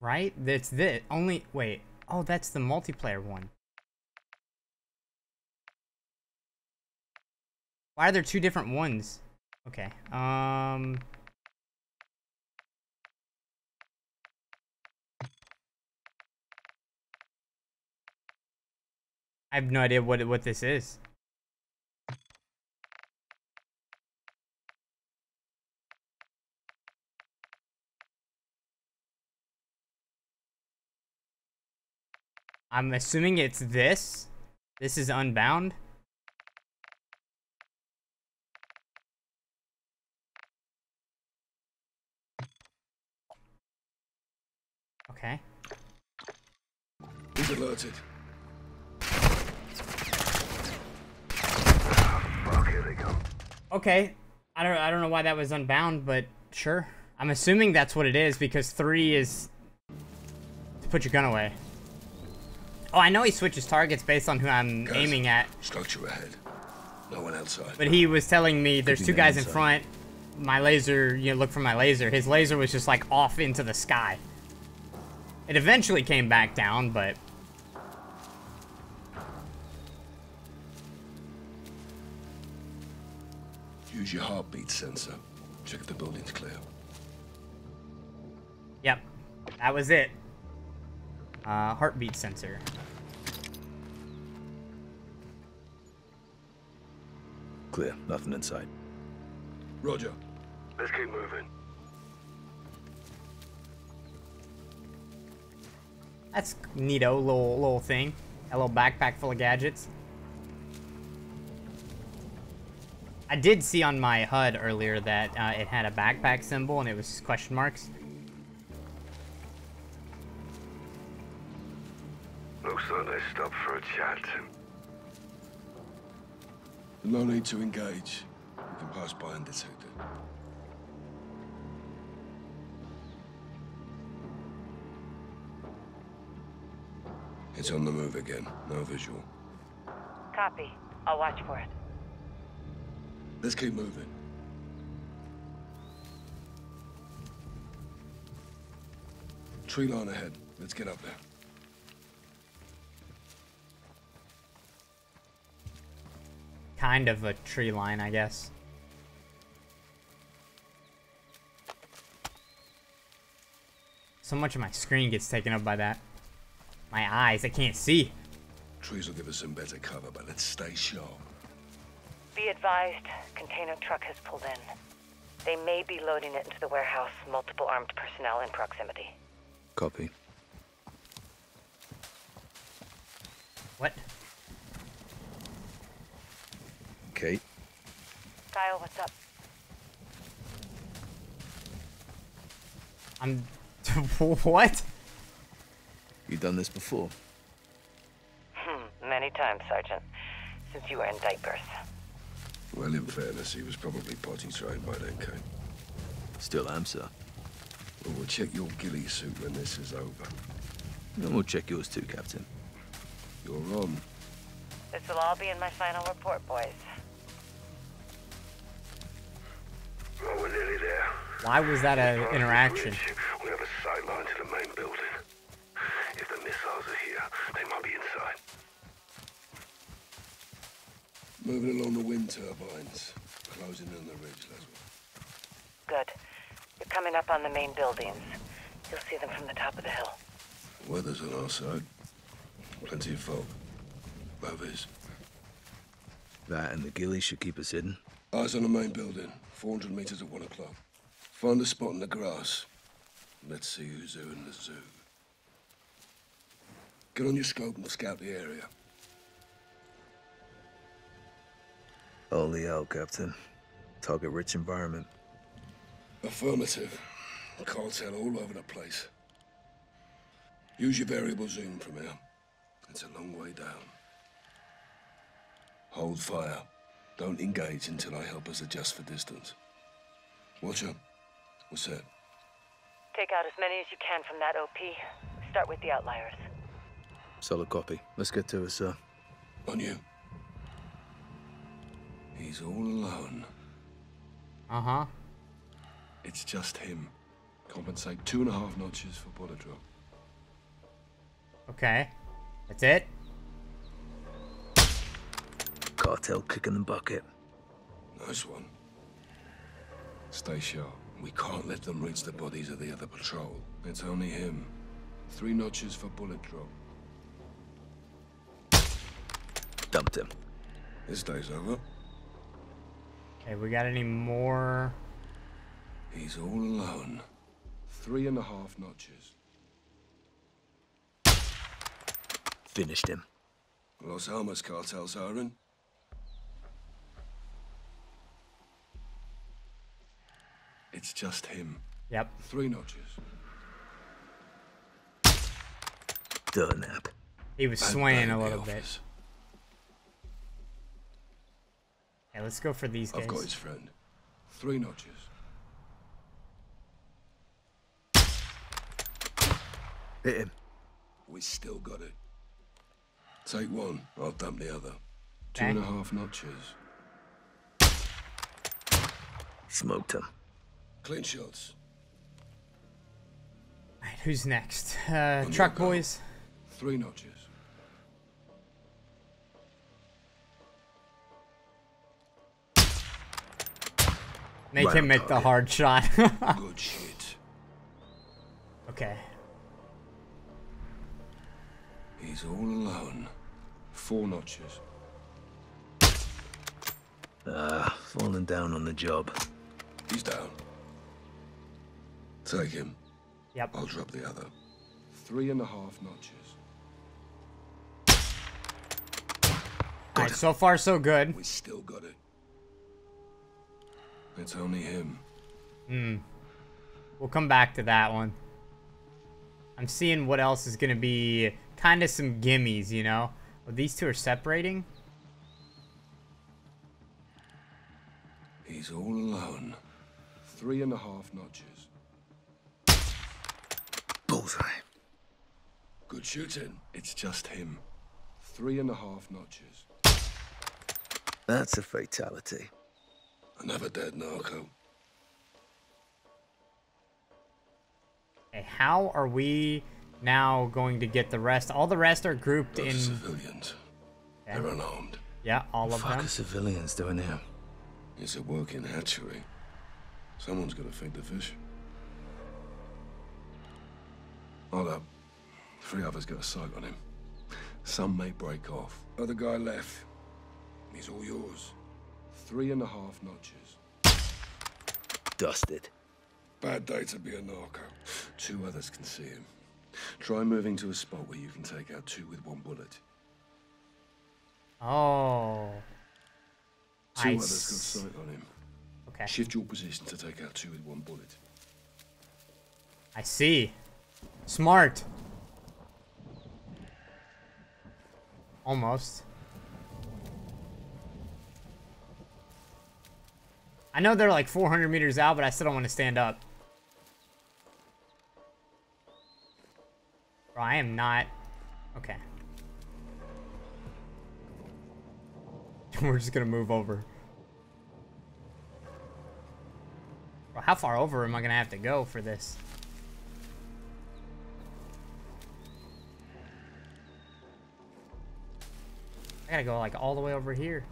right? That's this. Only, wait. Oh, that's the multiplayer one. Why are there two different ones? Okay. Um. I have no idea what what this is. I'm assuming it's this. This is unbound. Okay. He's alerted. Okay. I don't I don't know why that was unbound, but sure. I'm assuming that's what it is because 3 is to put your gun away. Oh, I know he switches targets based on who I'm Guys, aiming at, Structure ahead. No one outside. but he was telling me there's two men guys in front. My laser, you know, look for my laser. His laser was just like off into the sky. It eventually came back down, but Use your heartbeat sensor. Check if the building's clear. yep. That was it. Uh, heartbeat sensor. Clear. Nothing inside. Roger. Let's keep moving. That's neato, little little thing. A little backpack full of gadgets. I did see on my HUD earlier that uh, it had a backpack symbol and it was question marks. Looks like they stopped for a chat. No need to engage. We can pass by undetected. It's on the move again. No visual. Copy. I'll watch for it. Let's keep moving. Tree line ahead. Let's get up there. Kind of a tree line, I guess. So much of my screen gets taken up by that. My eyes, I can't see. Trees will give us some better cover, but let's stay sharp. Be advised, container truck has pulled in. They may be loading it into the warehouse. Multiple armed personnel in proximity. Copy. What? Kate, Kyle, what's up? I'm. [laughs] what? You've done this before? Hmm, many times, Sergeant. Since you were in diapers. Well, in fairness, he was probably potty trained by then, Kate. Still am, sir. Well, we'll check your ghillie suit when this is over. And we'll check yours too, Captain. You're on. This will all be in my final report, boys. Well, we're nearly there. Why was that an interaction? We have a sight line to the main building. If the missiles are here, they might be inside. Moving along the wind turbines. Closing in on the ridge, Laswell. Good. You're coming up on the main buildings. You'll see them from the top of the hill. Weather's on our side. Plenty of fog. Rovers. That and the ghillie should keep us hidden. Eyes on the main building. 400 meters at one o'clock. Find a spot in the grass. Let's see who's who in the zoo. Get on your scope and scout the area. Only out, Captain. Target-rich environment. Affirmative. Cartel all over the place. Use your variable zoom from here. It's a long way down. Hold fire. Don't engage until I help us adjust for distance. Watch up. What's that? Take out as many as you can from that OP. Start with the outliers. Solid copy. Let's get to it, sir. On you. He's all alone. Uh huh. It's just him. Compensate two and a half notches for bullet drop. Okay. That's it? Cartel kicking the bucket. Nice one. Stay sharp. We can't let them reach the bodies of the other patrol. It's only him. Three notches for bullet drop. Dumped him. This day's over. Okay, we got any more? He's all alone. Three and a half notches. Finished him. Las Almas cartel siren. It's just him. Yep. Three notches. Durnap. He was swaying a little bit. office. Okay, let's go for these guys. I've got his friend. Three notches. Hit him. We still got it. Take one, I'll dump the other. Two and a half notches. Smoked him. Clean shots. Alright, who's next? Uh, On your truck boys. Three notches. Make Right him on make the hard shot. [laughs] Good shit. okay. He's all alone. Four notches. Ah, falling down on the job. He's down. Take him. Yep. I'll drop the other. Three and a half notches. Alright, so far so good. We still got it. It's only him. Hmm. We'll come back to that one. I'm seeing what else is gonna be kind of some gimmies, you know? Oh, these two are separating? He's all alone. Three and a half notches. Bullseye. Good shooting. It's just him. Three and a half notches. That's a fatality. Another dead narco. Okay, how are we now going to get the rest? All the rest are grouped Those in. are civilians. Okay. They're unarmed. Yeah, all of Fuck them. Fuck are civilians doing here? It's a working hatchery. Someone's gonna feed the fish. Hold up. Three others got a sight on him. Some may break off. Other guy left. He's all yours. Three and a half notches. Dusted. Bad day to be a narco. Two others can see him. Try moving to a spot where you can take out two with one bullet. Oh. Two I others got sight on him. Okay. Shift your position to take out two with one bullet. I see. Smart. Almost. I know they're like 400 meters out, but I still don't want to stand up. Bro, I am not... Okay. [laughs] We're just gonna move over. Bro, how far over am I gonna have to go for this? I gotta go like all the way over here.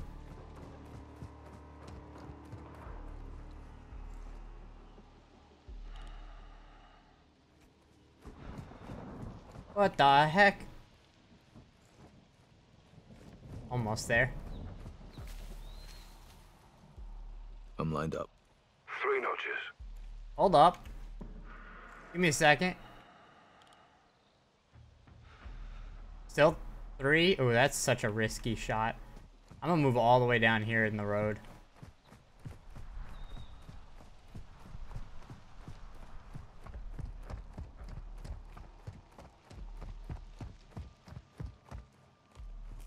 What the heck? Almost there. I'm lined up. Three notches. Hold up. Give me a second. Still three? Oh, that's such a risky shot. I'm gonna move all the way down here in the road.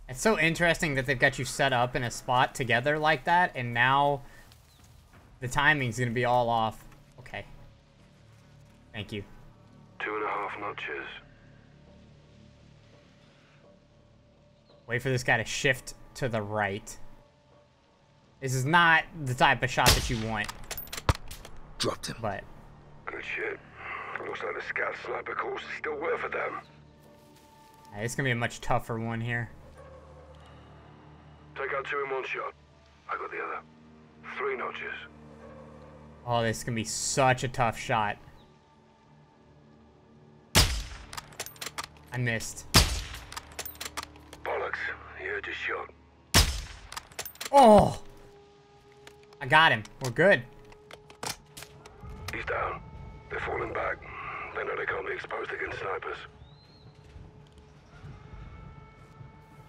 It's so interesting that they've got you set up in a spot together like that, and now the timing's gonna be all off. Okay. Thank you. Two and a half notches. Wait for this guy to shift to the right. This is not the type of shot that you want. Dropped him. But Good shit. Looks like the scout sniper course is still worth a damn. uh, it's gonna be a much tougher one here. Take out two in one shot. I got the other. Three notches. Oh, this is gonna be such a tough shot. I missed. Heard your shot. Oh! I got him. We're good. He's down. They're falling back. They know they can't be exposed against snipers.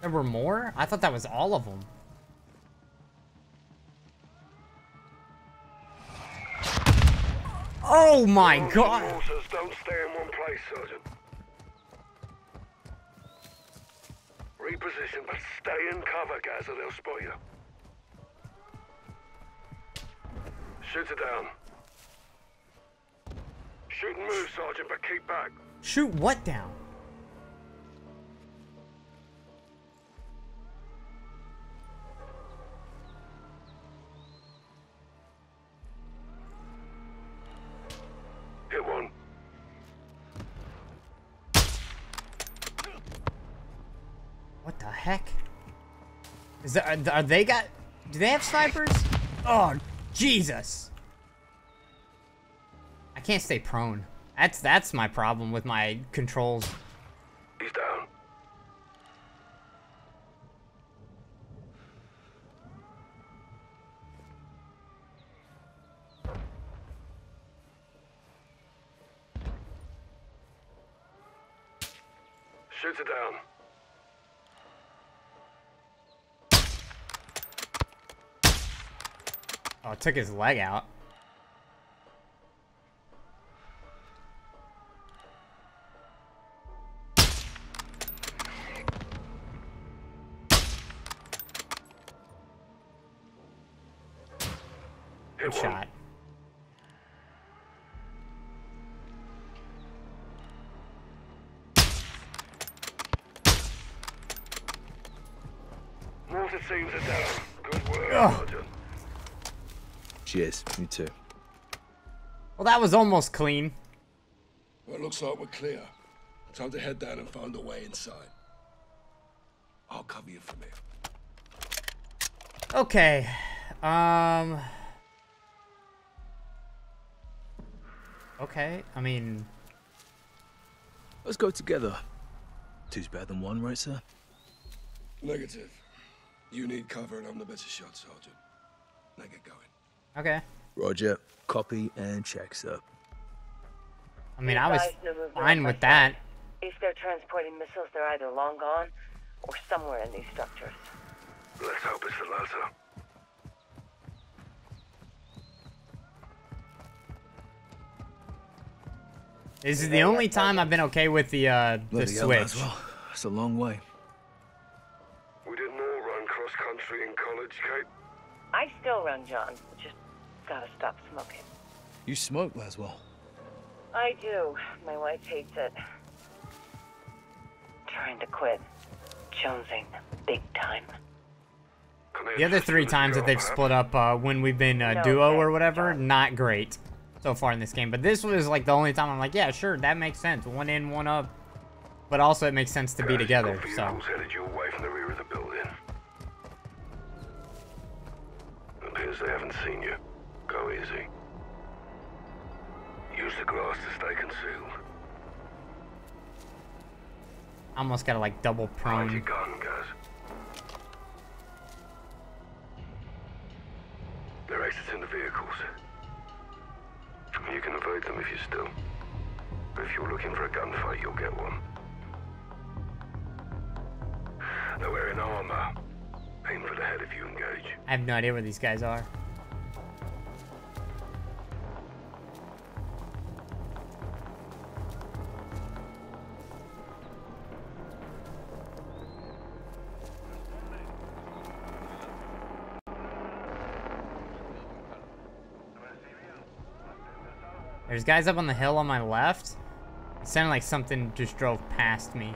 There were more? I thought that was all of them. Oh my god! don't stay in one place, Sergeant. Reposition, but stay in cover, guys, or they'll spot you. Shoot it down. Shoot and move, Sergeant, but keep back. Shoot what down? Heck? Is there, are, are they got... Do they have snipers? Oh, Jesus. I can't stay prone. That's that's my problem with my controls. He's down. Shoot it down. Oh, it took his leg out. Well, that was almost clean. Well, it looks like we're clear. Time to head down and find a way inside. I'll cover you from here. Okay. Um. Okay. I mean, Let's go together. Two's better than one, right, sir? Negative. You need cover and I'm the better shot, Sergeant. Now get going. Okay. Roger. Copy and check, sir. I mean, I was Advised no movement fine with that. If they're transporting missiles, they're either long gone or somewhere in these structures. Let's hope it's the latter. This is the only time I've been okay with the uh the Bloody switch. Laswell. It's a long way. We didn't all run cross country in college, Kate. I still run, John. Just gotta stop smoking. You smoke, Laswell. I do. My wife hates it. Trying to quit. Jonesing big time. The other three times that they've split up uh, when we've been uh, duo or whatever, not great so far in this game. But this was like the only time I'm like, yeah, sure, that makes sense. One in, one up. But also it makes sense to be together. So headed your way from the rear of the building. Appears they haven't seen you. Go easy. Use the glass to stay concealed. I almost gotta like double prone. They're exiting the vehicles. You can evade them if you're still. But if you're looking for a gunfight, you'll get one. They're wearing armor. Aim for the head if you engage. I have no idea where these guys are. There's guys up on the hill on my left. It sounded like something just drove past me.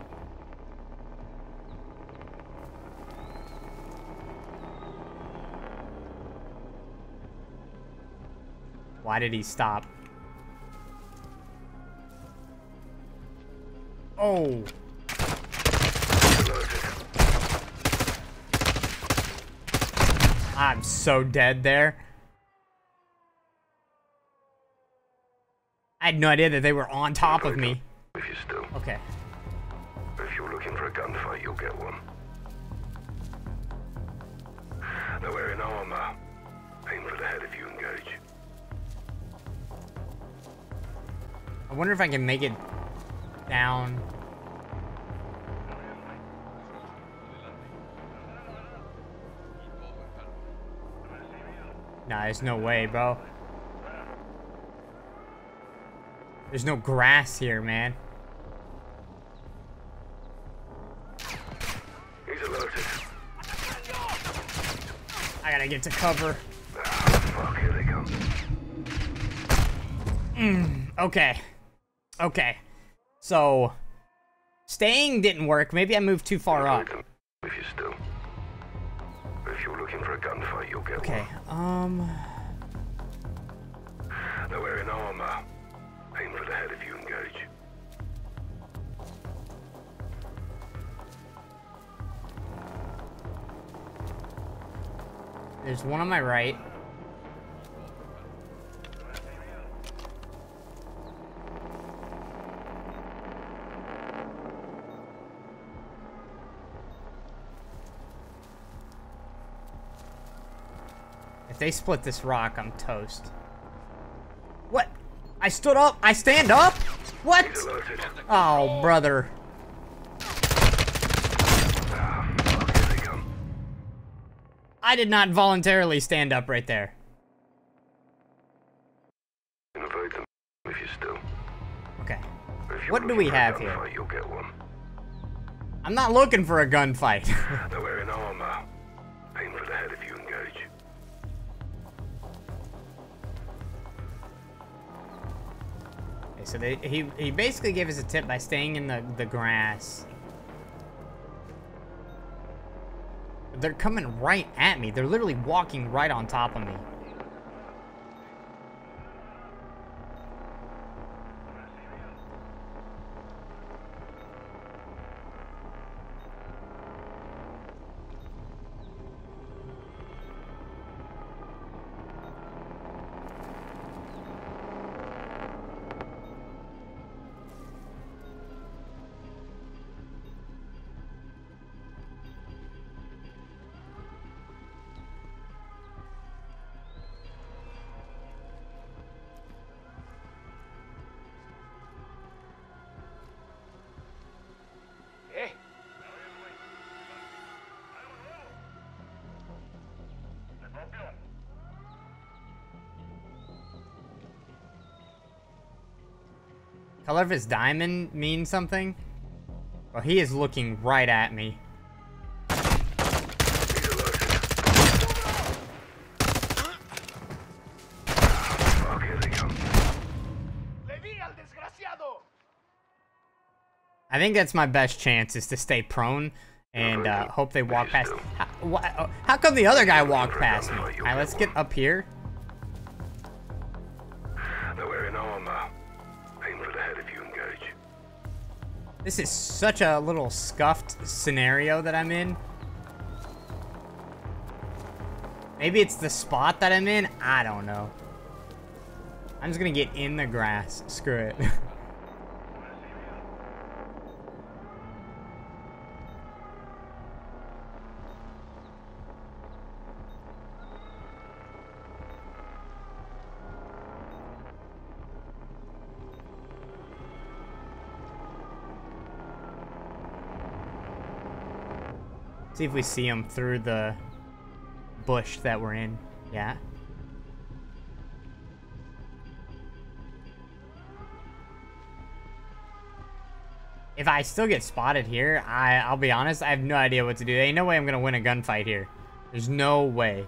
Why did he stop? Oh. I'm so dead there. I had no idea that they were on top of me. If you're still. Okay. If you're looking for a gunfight, you'll get one. They're wearing armor. Aim for the head if you engage. I wonder if I can make it down. Nah, there's no way, bro. There's no grass here, man. He's alerted. I gotta get to cover. Fuck, here they come. Mm, okay. Okay. So, staying didn't work. Maybe I moved too far up. There's one on my right. If they split this rock, I'm toast. What? I stood up? I stand up? What? Oh, brother. I did not voluntarily stand up right there. Invade them if you're still. Okay. What do we have here? gunfight, You'll get one. I'm not looking for a gunfight. [laughs] They're wearing armor. Aim for the head if you engage. Okay, so they, he, he basically gave us a tip by staying in the, the grass. They're coming right at me. They're literally walking right on top of me. Of his diamond mean something? Well, he is looking right at me. I think that's my best chance is to stay prone and uh, hope they walk past. How, how come the other guy walked past me? All right, let's get up here. This is such a little scuffed scenario that I'm in. Maybe it's the spot that I'm in. I don't know. I'm just gonna get in the grass. Screw it. [laughs] See if we see him through the bush that we're in. Yeah. If I still get spotted here, I, I'll be honest, I have no idea what to do. There ain't no way I'm gonna win a gunfight here. There's no way.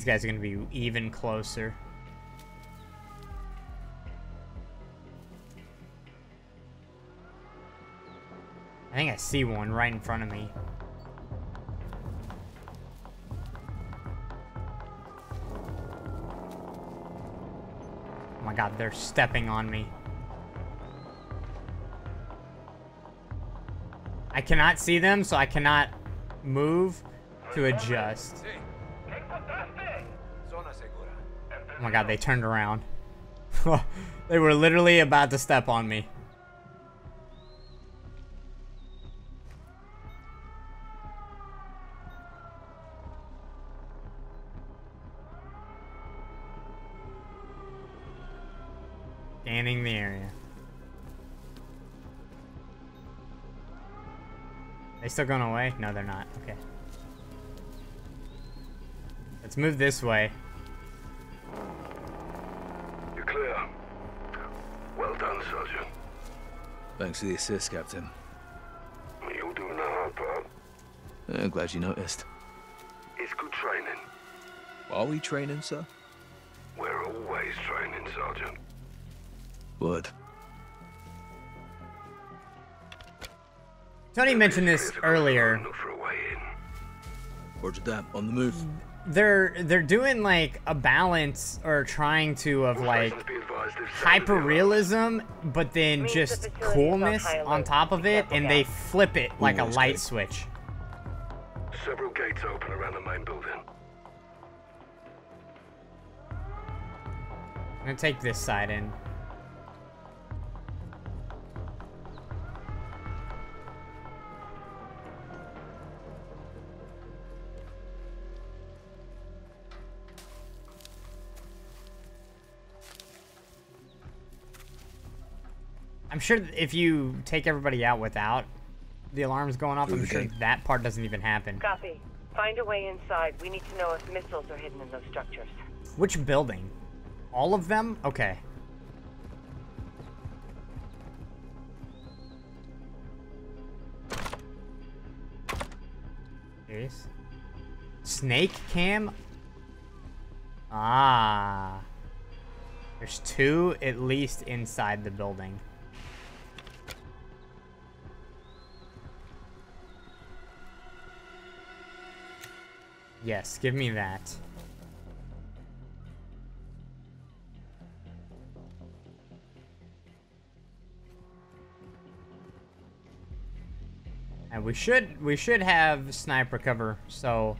These guys are gonna be even closer. I think I see one right in front of me. Oh my god, they're stepping on me. I cannot see them, so I cannot move to adjust. Oh my god, they turned around. [laughs] they were literally about to step on me. Scanning the area. They still going away? No, they're not. Okay. Let's move this way. Thanks for the assist, Captain. You're doing the hard part. I'm glad you noticed. It's good training. Are we training, sir? We're always training, Sergeant. Would. Tony mentioned this earlier. Roger that. On the move. They're they're doing like a balance or trying to of like hyper realism, but then just coolness on top of it, and they flip it like a light switch. Several gates open around the main building. I'm gonna take this side in. I'm sure if you take everybody out without the alarms going off, I'm sure that part doesn't even happen. Copy. Find a way inside. We need to know if missiles are hidden in those structures. Which building? All of them? Okay. Serious? Snake cam? Ah. There's two at least inside the building. Yes, give me that. And we should we should have sniper cover, so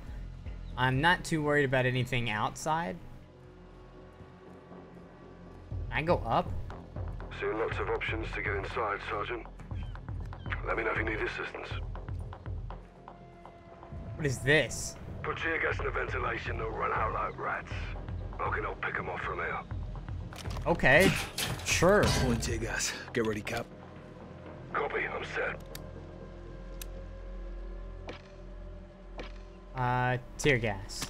I'm not too worried about anything outside. I go up? Seeing lots of options to get inside, Sergeant. Let me know if you need assistance. What is this? Put tear gas in the ventilation, they'll run out like rats. I can help pick them off from here. Okay. sure. Point tear gas. Get ready, Cap. Copy, I'm set. Uh, tear gas.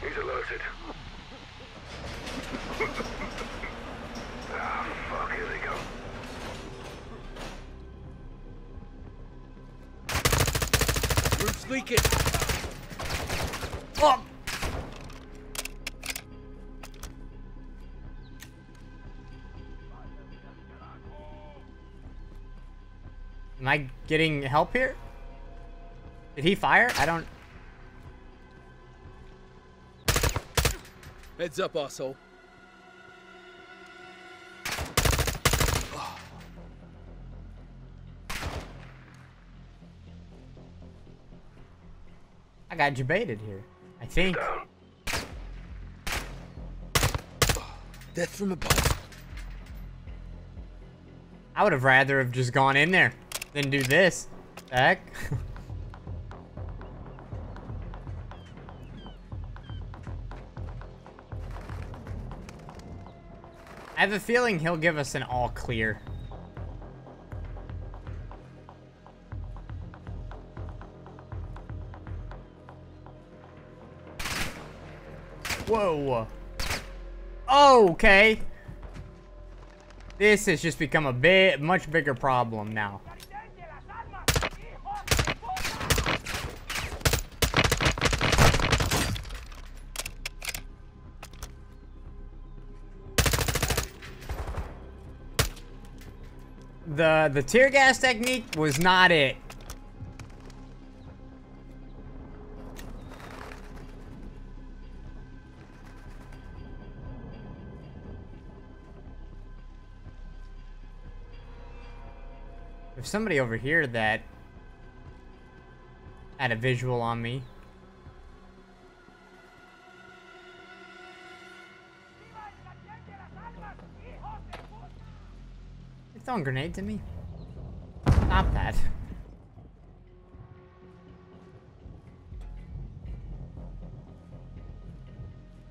He's alerted. Roof's leaking. Oh! Am I getting help here? Did he fire? I don't... Heads up, asshole. I got you baited here. I think. Death from above. I would have rather have just gone in there than do this. The heck? [laughs] I have a feeling he'll give us an all clear. Whoa. Okay. This has just become a bit much bigger problem now. The the tear gas technique was not it. If somebody over here that had a visual on me. You're throwing grenades at me? Stop that.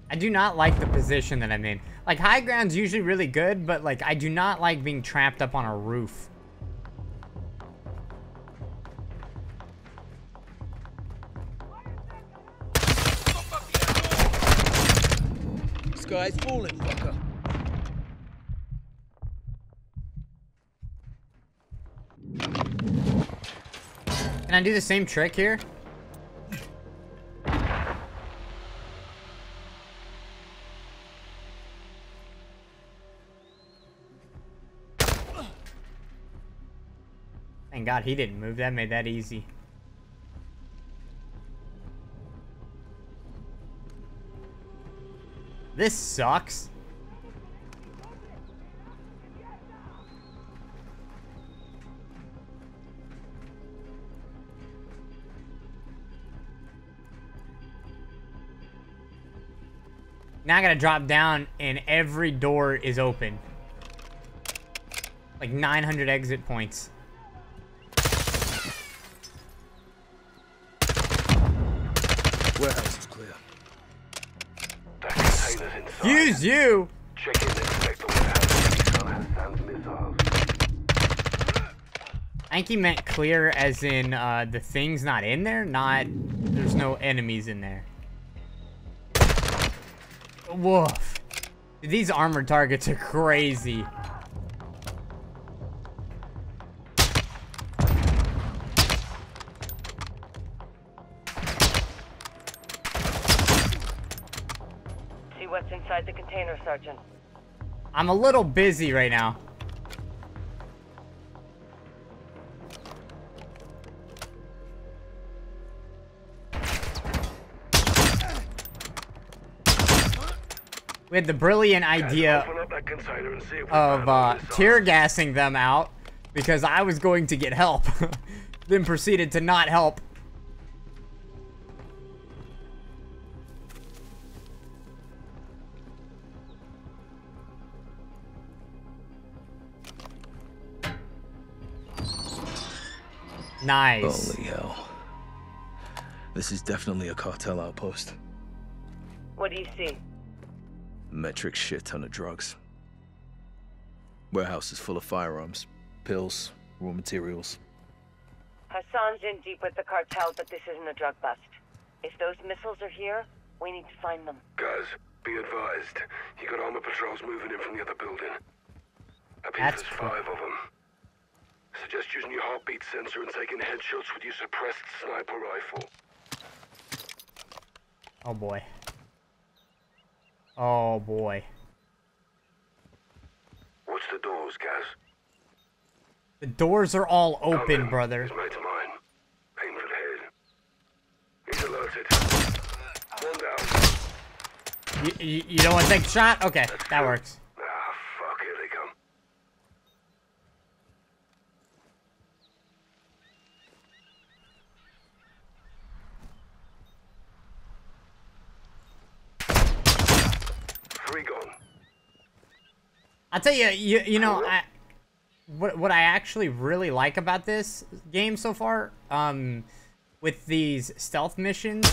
I do not like the position that I'm in. Like, high ground's usually really good, but, like, I do not like being trapped up on a roof. Sky's falling, fucker. Can I do the same trick here? Thank God he didn't move. That made that easy. This sucks. Now I gotta drop down and every door is open. Like 900 exit points. Hassan's missiles. I think he meant clear as in uh, the thing's not in there, not there's no enemies in there. Woof. These armored targets are crazy. I'm a little busy right now. We had the brilliant idea Open up that container and see if we of uh, tear gassing them out because I was going to get help. [laughs] then proceeded to not help. Nice. Holy hell. This is definitely a cartel outpost. What do you see? Metric shit ton of drugs. Warehouse is full of firearms, pills, raw materials. Hassan's in deep with the cartel, but this isn't a drug bust. If those missiles are here, we need to find them. Guys, be advised. You got armor patrols moving in from the other building. I believe That's there's five of them. Suggest using your heartbeat sensor and taking headshots with your suppressed sniper rifle. Oh boy. Oh boy. What's the doors, Gaz. The doors are all open, brother. He's mate of mine. Aim for the head. He's alerted. One down. You, you, you don't want to take a shot? Okay, that works. Ah, fuck, here they come. Three gone. I'll tell you, you, you know, I, what, what I actually really like about this game so far, um, with these stealth missions,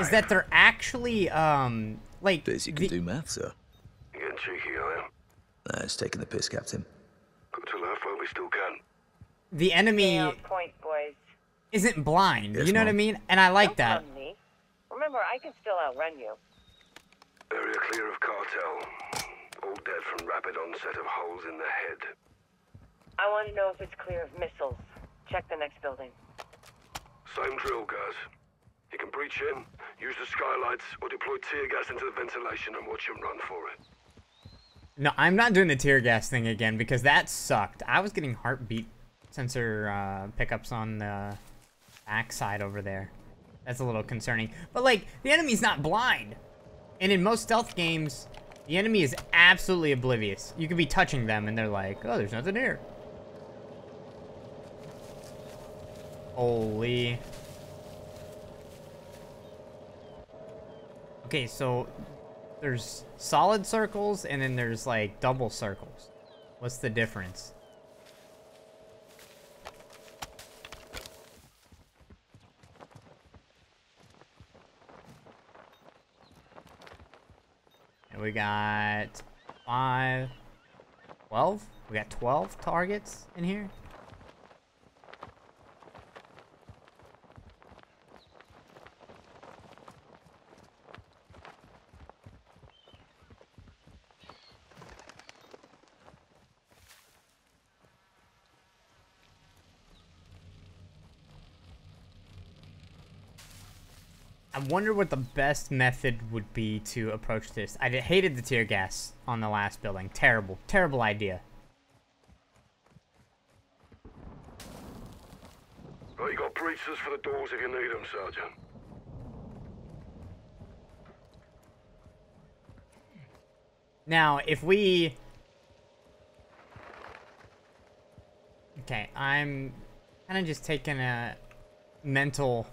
is that they're actually, um, like, Biz, you can do math, sir. Getting cheeky, I am. Nah, it's taking the piss, Captain. Got to laugh while we still can. the enemy point, boys. isn't blind. Yes, you know what I mean? And I like Don't that. me. Remember, I can still outrun you. Area clear of cartel. All dead from rapid onset of holes in the head. I want to know if it's clear of missiles. Check the next building. Same drill, guys. You can breach in, use the skylights, or deploy tear gas into the ventilation and watch them run for it. No, I'm not doing the tear gas thing again because that sucked. I was getting heartbeat sensor uh, pickups on the backside over there. That's a little concerning. But like, the enemy's not blind. And in most stealth games, the enemy is absolutely oblivious. You could be touching them and they're like, oh, there's nothing here. Holy. Okay, so there's solid circles and then there's like double circles. What's the difference? We got five, 12? We got 12 targets in here? Wonder what the best method would be to approach this. I hated the tear gas on the last building. Terrible. Terrible idea. Right, you got breaches for the doors if you need them, Sergeant. Now, if we... Okay, I'm kind of just taking a mental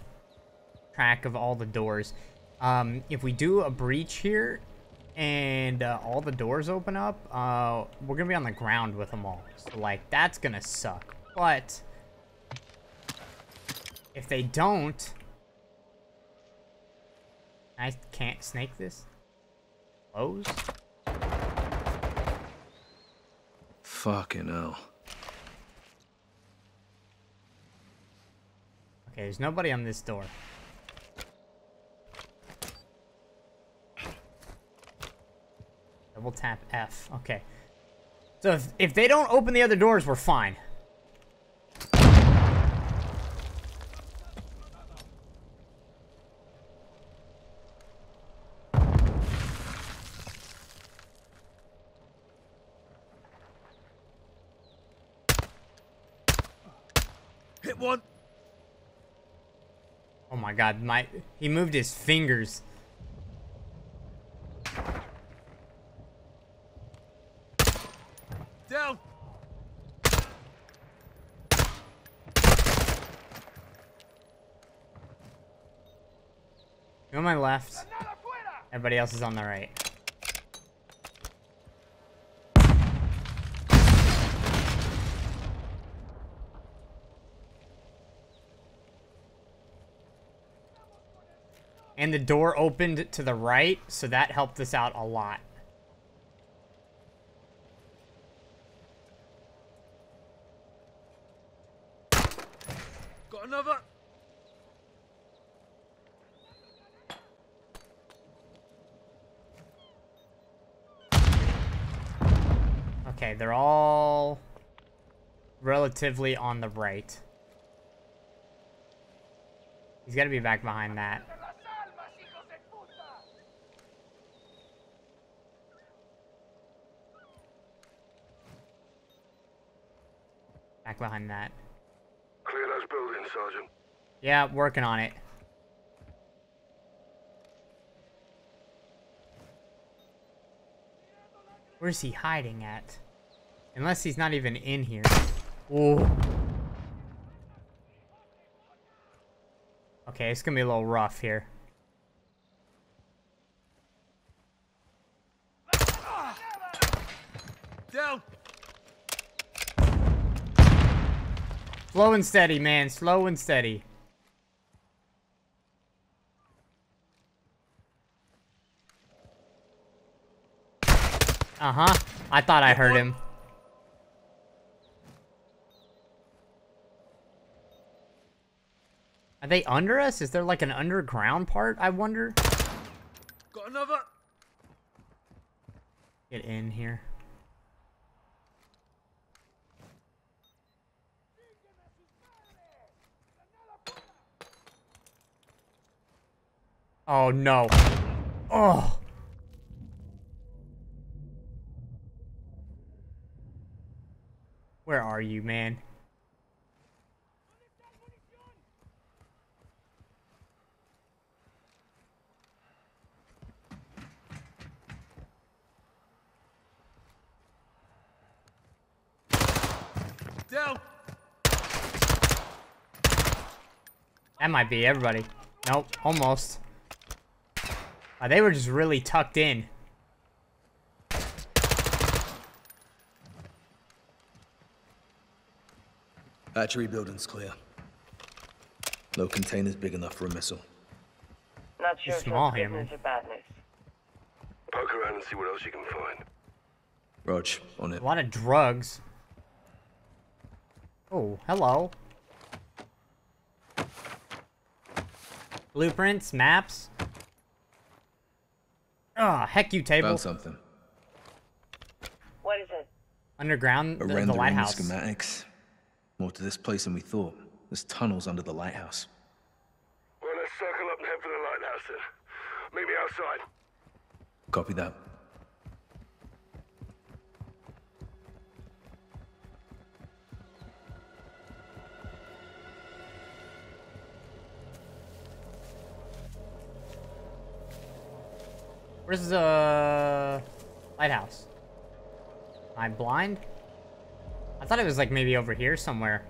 track of all the doors. Um, if we do a breach here and uh, all the doors open up, uh, we're gonna be on the ground with them all. So, like, that's gonna suck. But if they don't, I can't snake this. Close. Fucking hell. Okay, there's nobody on this door. Double tap F. Okay. So if, if they don't open the other doors, we're fine. Hit one. Oh my god, my he moved his fingers. Down. You're on my left. Everybody else is on the right. And the door opened to the right, so that helped us out a lot. Got another? Okay, they're all on the right. He's got to be back behind that. Back behind that. Clear those buildings, Sergeant. Yeah, working on it. Where's he hiding at? Unless he's not even in here. Whoa. Okay, it's gonna be a little rough here. Down! Slow and steady, man. Slow and steady. Uh-huh. I thought I heard him. Are they under us? Is there like an underground part, I wonder? Got another? Get in here. Oh no. Oh. Where are you, man? Down! That might be everybody. Nope, almost. Uh, they were just really tucked in. Hatchery building's clear. No containers big enough for a missile. Not sure It's if small that's here, man. bad news. Poke around and see what else you can find. Roach, on it. A lot of drugs. Oh, hello. Blueprints, maps. Ah, heck you table. Found something. What is it? Underground, A the, the lighthouse. schematics. More to this place than we thought. There's tunnels under the lighthouse. Well, let's circle up and head for the lighthouse then. Meet me outside. Copy that. Where's the lighthouse? I'm blind? I thought it was like maybe over here somewhere.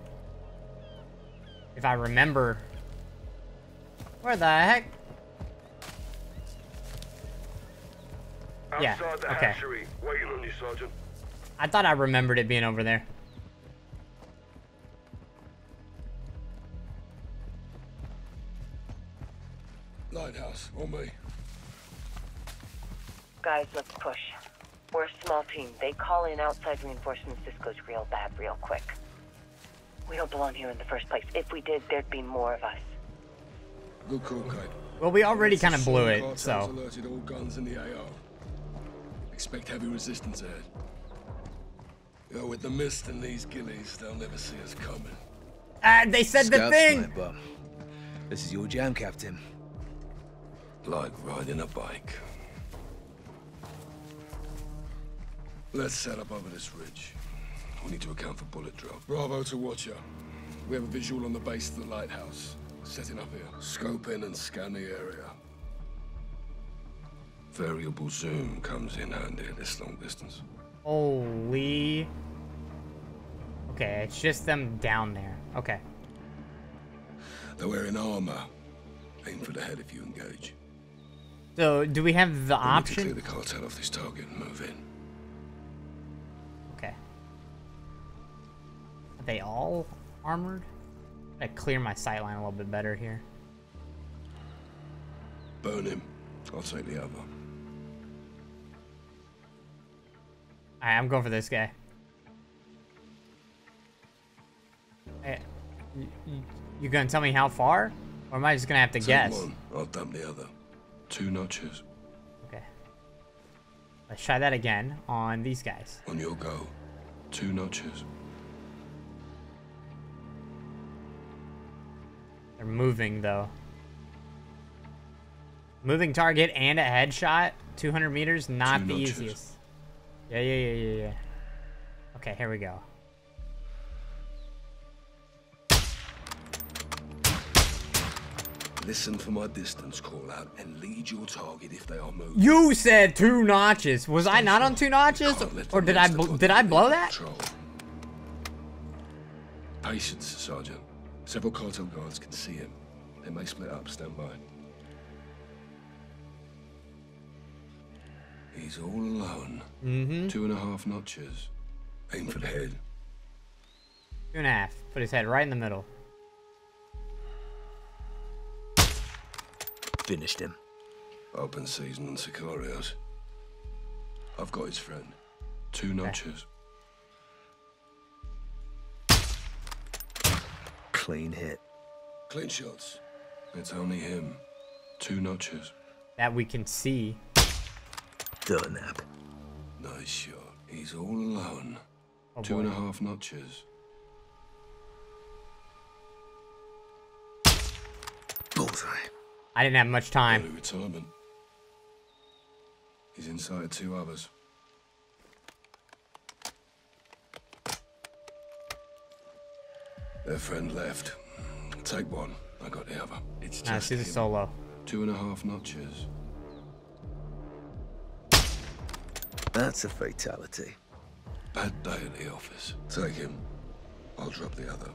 If I remember. Where the heck? Yeah, Outside the okay. hatchery, waiting on you, Sergeant. I thought I remembered it being over there. Lighthouse, on me. Guys, let's push. We're a small team. They call in outside reinforcements. This goes real bad real quick. We don't belong here in the first place. If we did, there'd be more of us. Good call, Kate. Well, we already kind of blew it, so. alerted all guns in the AO. Expect heavy resistance ahead. You know, with the mist and these ghillies, they'll never see us coming. Ah, they said the Scout thing! sniper. This is your jam, Captain. Like riding a bike. Let's set up over this ridge. We need to account for bullet drop. Bravo to Watcher. We have a visual on the base of the lighthouse. Setting up here. Scope in and scan the area. Variable zoom comes in handy at this long distance. Holy. Okay, it's just them down there. Okay. They're wearing armor. Aim for the head if you engage. So, do we have the We need to option? clear the cartel off this target and move in. They all armored? I clear my sightline a little bit better here. Burn him. I'll take the other. Alright, I'm going for this guy. Hey, you, gonna tell me how far? Or am I just gonna have to Take guess? one. I'll dump the other. Two notches. Okay. Let's try that again on these guys. On your go. Two notches. They're moving though. Moving target and a headshot, 200 meters, not Two the notches. easiest. Yeah, yeah, yeah, yeah, yeah. Okay, here we go. Listen for my distance call out and lead your target if they are moving. You said two notches. Was I not on two notches, or did I did I blow that? Control. Patience, Sergeant. Several cartel guards can see him. They may split up. Stand by. He's all alone. Mm-hmm. Two and a half notches. Aim for the head. Two and a half. Put his head right in the middle. Finished him. Open season on Sicarios. I've got his friend. Two notches. Clean hit. Clean shots. It's only him. Two notches. That we can see. Dunlap. Nice shot. He's all alone. Oh, Two boy. and a half notches. Bullseye. I didn't have much time. Early retirement. He's inside two others. Their friend left. Take one. I got the other. It's just see the him. solo. Two and a half notches. That's a fatality. Bad day at the office. Take him. I'll drop the other.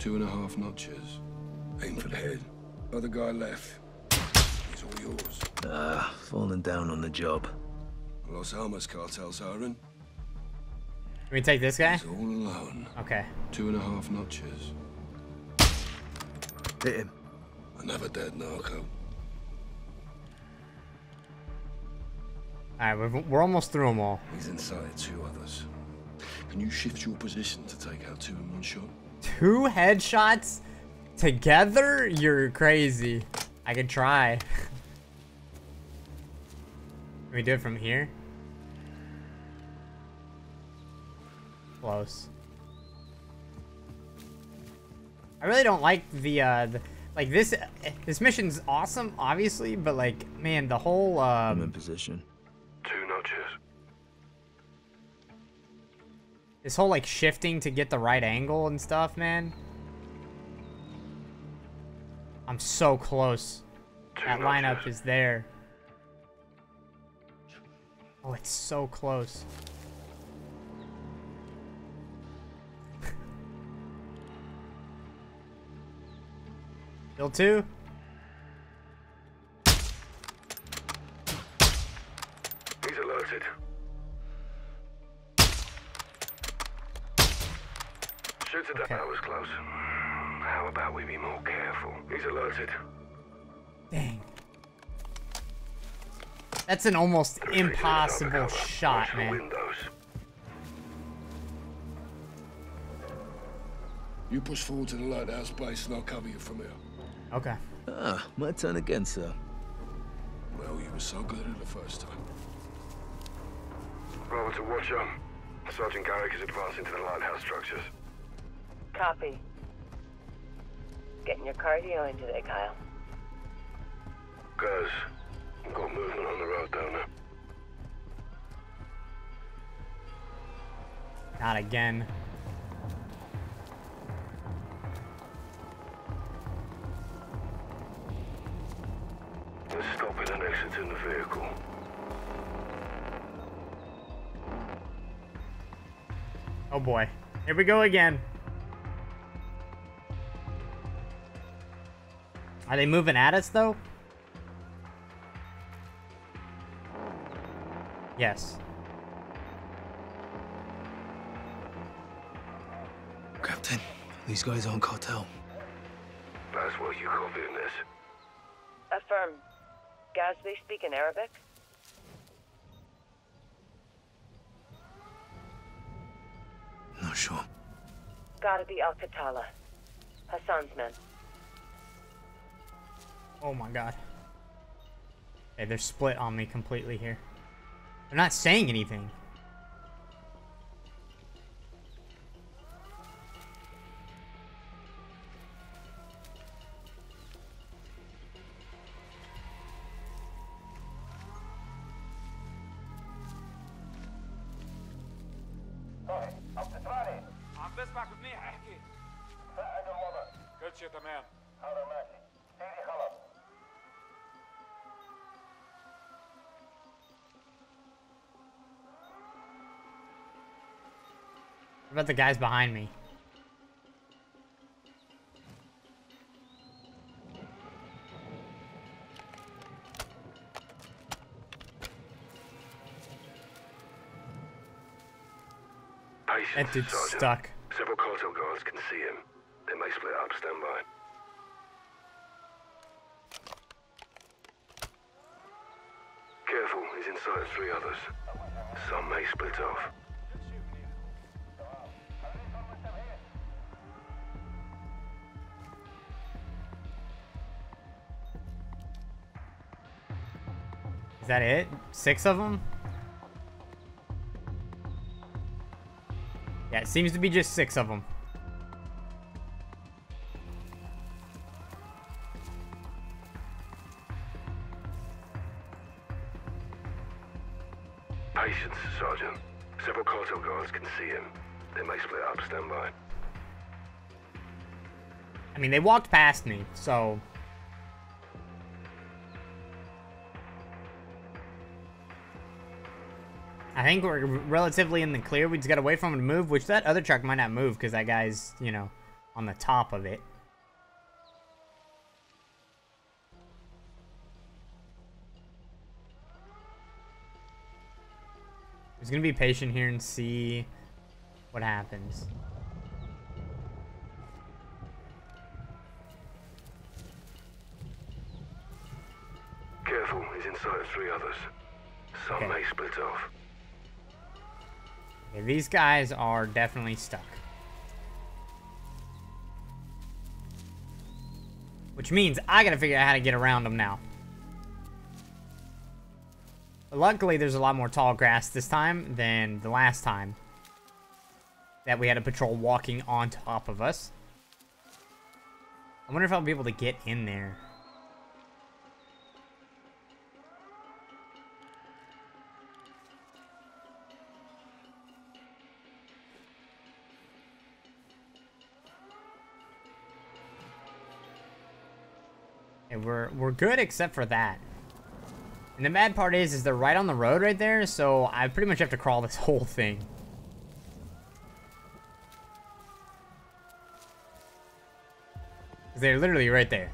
Two and a half notches. Aim for the head. Other guy left. He's all yours. Ah, falling down on the job. Las Almas cartel siren. Can we take this guy? He's all alone. Okay. Two and a half notches. Hit him. Another dead narco. Alright, we're, we're almost through them all. He's inside two others. Can you shift your position to take out two in one shot? Two headshots together? You're crazy. I could try. [laughs] Can we do it from here? Close. I really don't like the, uh, the like this, this mission's awesome, obviously, but like, man, the whole, I'm in um, position. Two notches. this whole like shifting to get the right angle and stuff, man. I'm so close. That lineup is there. Oh, it's so close. Still two? He's alerted. Shoots at that that was close. How about we be more careful? He's alerted. Dang. That's an almost impossible shot, man. Windows. You push forward to the lighthouse base and I'll cover you from here. Okay. Ah, my turn again, sir. Well, you were so good at the first time. Bravo to Watcher. Sergeant Garrick is advancing to the lighthouse structures. Copy. Getting your cardio in today, Kyle. Guys, we've got movement on the road down there. Not again. Let's stop it and exit in the vehicle. Oh boy. Here we go again. Are they moving at us though? Yes. Captain, these guys aren't cartel. That's what you copying this. Affirm. Gaz, they speak in Arabic? Not sure. Gotta be Al-Qatala. Hassan's men. Oh my god. Hey, they're split on me completely here. They're not saying anything. About the guys behind me? Patience, That dude's Sergeant. stuck. Several cartel guards can see him. They may split up. Stand by. Careful, he's inside of three others. Some may split off. Is that it? Six of them? Yeah, it seems to be just six of them. Patience, Sergeant. Several cartel guards can see him. They may split up. Stand by. I mean, they walked past me, so... I think we're relatively in the clear. We just gotta wait for him to move, which that other truck might not move because that guy's, you know, on the top of it. Just gonna be patient here and see what happens. Careful, he's inside of three others. Some Okay. may split off. These guys are definitely stuck. Which means I gotta figure out how to get around them now. But luckily, there's a lot more tall grass this time than the last time that we had a patrol walking on top of us. I wonder if I'll be able to get in there. We're we're good except for that. And the bad part is, is they're right on the road right there, so I pretty much have to crawl this [laughs] whole thing. They're literally right there.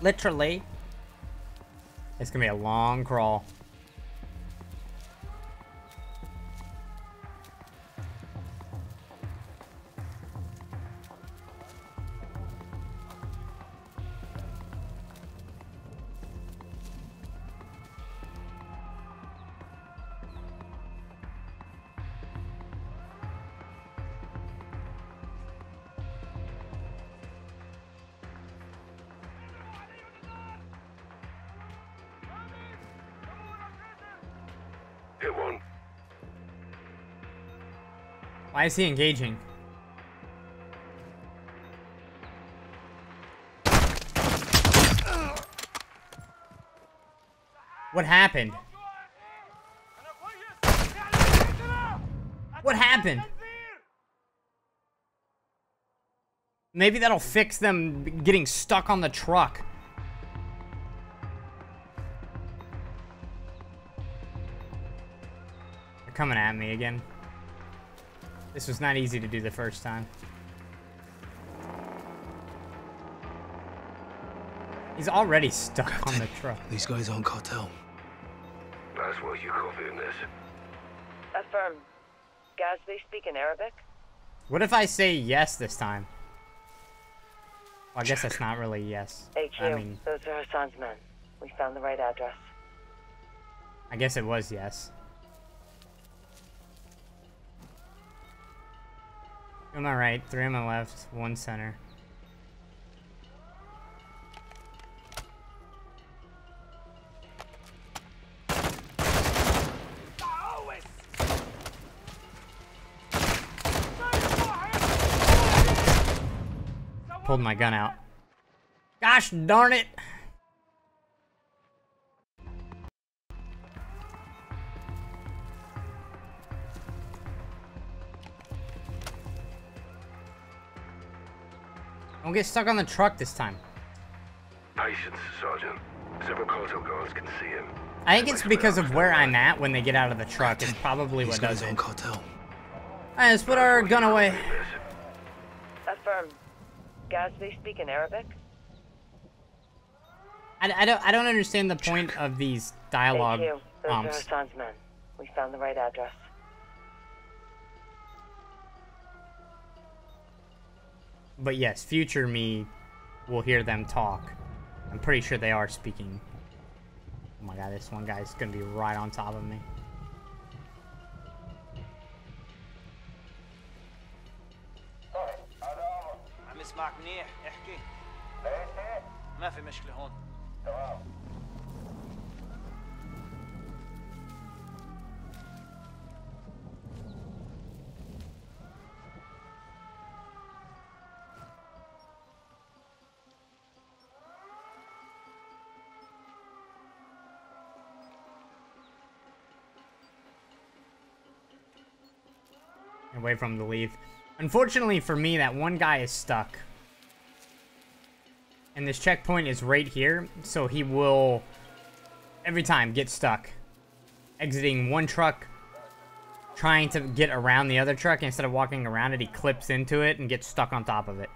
Literally. It's gonna be a long crawl. Hit one. Why is he engaging? What happened? What happened? Maybe that'll fix them getting stuck on the truck. They're coming at me again. This was not easy to do the first time. He's already stuck on the truck. These guys aren't cartel. That's what you copying this. Affirm. Guys, they speak in Arabic? What if I say yes this time? Well, I guess that's not really yes. HQ, I mean, those are Hassan's men. We found the right address. I guess it was yes. Two on my right, three on my left, one center. Pulled my gun out. Gosh darn it! Don't get stuck on the truck this time. Patience, Sergeant. Several cartel guards can see him. I think it's because of where I'm at when they get out of the truck. It's probably what does it. cartel. Alright, let's put our gun away. Affirm. Guys, they speak in Arabic? I, I don't I don't understand the point of these dialogue HQ, those are. Hassan's men. We found the right address. But yes, future me will hear them talk. I'm pretty sure they are speaking. Oh my god, this one guy's gonna be right on top of me. عم اسمعك منيح احكي ما في مشكلة هون and For him to leave. Unfortunately for me, that one guy is stuck. And this checkpoint is right here, so he will, every time, get stuck. Exiting one truck, trying to get around the other truck, instead of walking around it, he clips into it and gets stuck on top of it.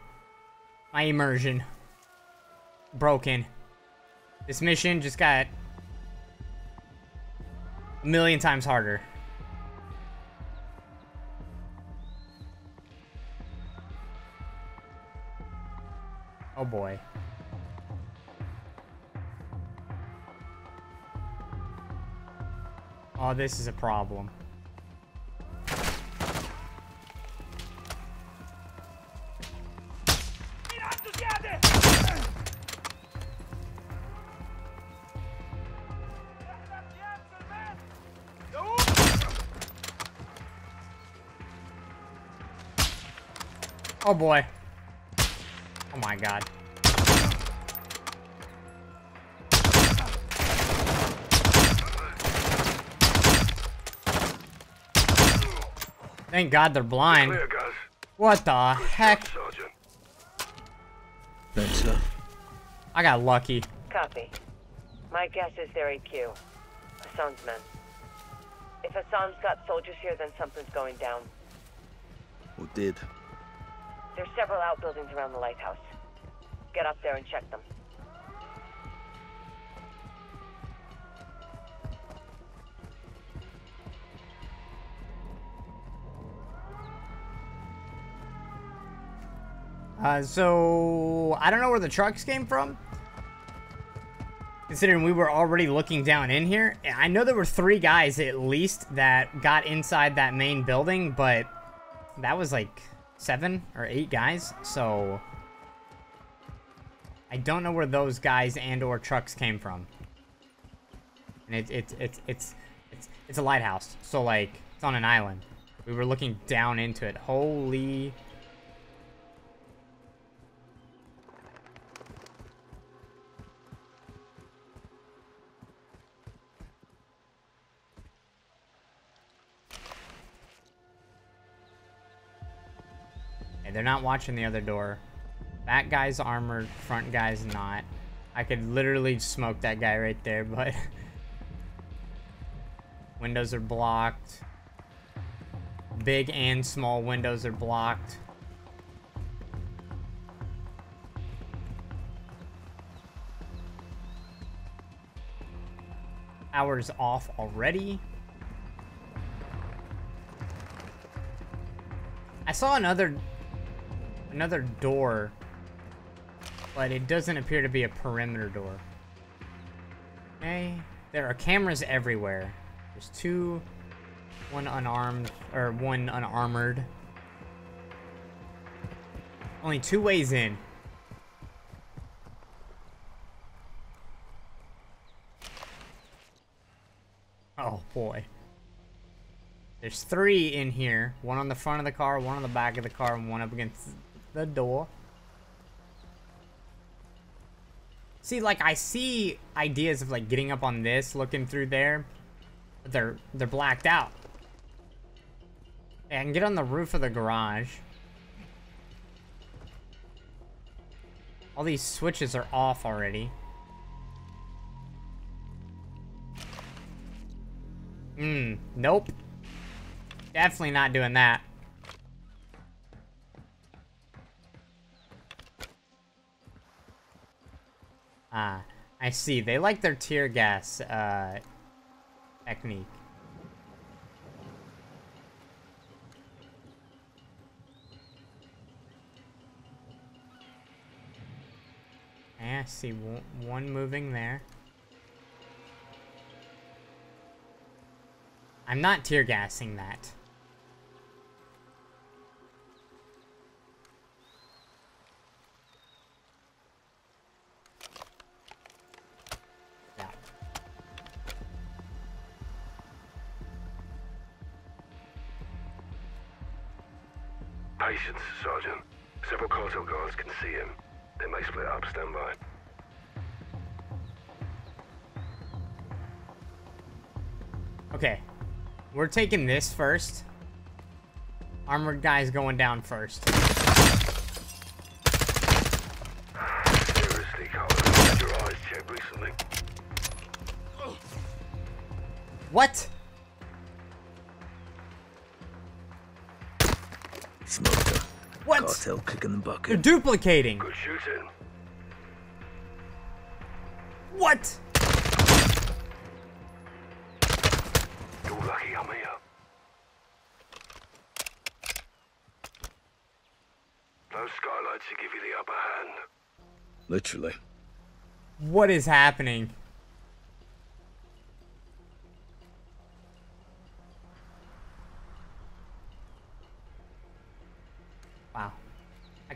My immersion. Broken. This mission just got a million times harder. Boy. Oh, this is a problem. Oh boy. My god. Thank God they're blind. Clear. What the heck? Sergeant. Thanks, sir. I got lucky. Copy. My guess is they're AQ. Hassan's men. If Hassan's got soldiers here, then something's going down. Or did. There's several outbuildings around the lighthouse. Get up there and check them. Uh, so I don't know where the trucks came from. Considering we were already looking down in here. I know there were three guys at least that got inside that main building, but that was like seven or eight guys. So I don't know where those guys and or trucks came from. And it's it's it's it's it's it's a lighthouse. So like it's on an island. We were looking down into it. Holy they're not watching the other door. That guy's armored, front guy's not. I could literally smoke that guy right there, [laughs] but... windows are blocked. Big and small windows are blocked. Hours off already. I saw another another door But it doesn't appear to be a perimeter door. Okay. There are cameras everywhere. There's two, one unarmed, or one unarmored. Only two ways in. Oh boy. There's three in here. One on the front of the car, one on the back of the car, and one up against the door. See, like, I see ideas of, like, getting up on this, looking through there. But they're, they're blacked out. I can get on the roof of the garage. All these switches are off already. Hmm, nope. Definitely not doing that. Ah, I see. They like their tear gas, uh, technique. I see one moving there. I'm not tear gassing that. Patience, Sergeant. Several cartel guards can see him. They may split up. Stand by. Okay. We're taking this first. Armored guy's going down first. Seriously, had your eyes checked recently. What? What? Cartel kicking the bucket. You're duplicating. Good shooting. What? You're lucky I'm here. Those skylights should give you the upper hand. Literally. What is happening?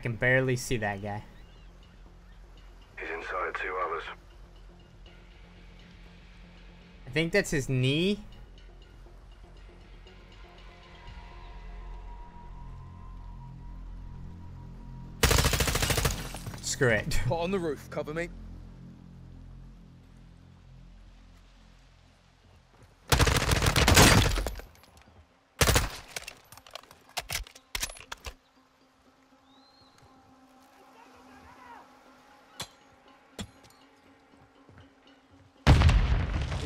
Can barely see that guy. He's inside two others. I think that's his knee. Screw it. Pot on the roof. Cover me.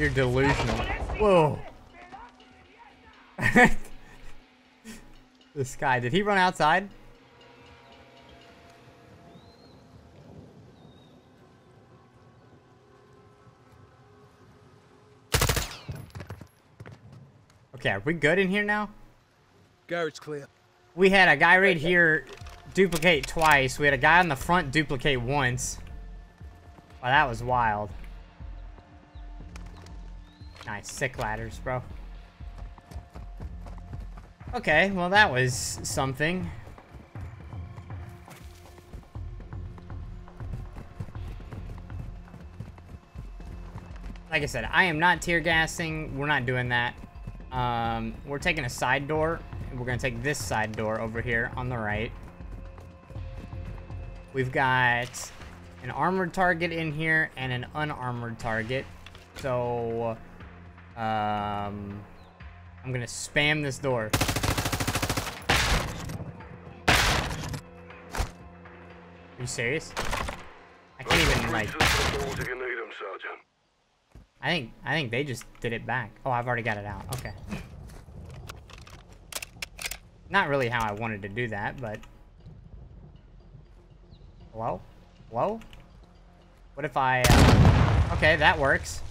You're delusional. Whoa. [laughs] this guy, did he run outside? Okay, are we good in here now? Garage clear. We had a guy right here duplicate twice. We had a guy on the front duplicate once. Wow, that was wild. Nice, sick ladders, bro. Okay, well that was something. Like I said, I am not tear gassing. We're not doing that. Um, we're taking a side door. We're going to take this side door over here on the right. We've got an armored target in here and an unarmored target. So, um, I'm going to spam this door. Are you serious? I can't even, like... Balls if you need them, Sergeant. I think I think they just did it back. Oh, I've already got it out. Okay. Not really how I wanted to do that, but... Hello? Hello? What if I... Uh... Okay, that works.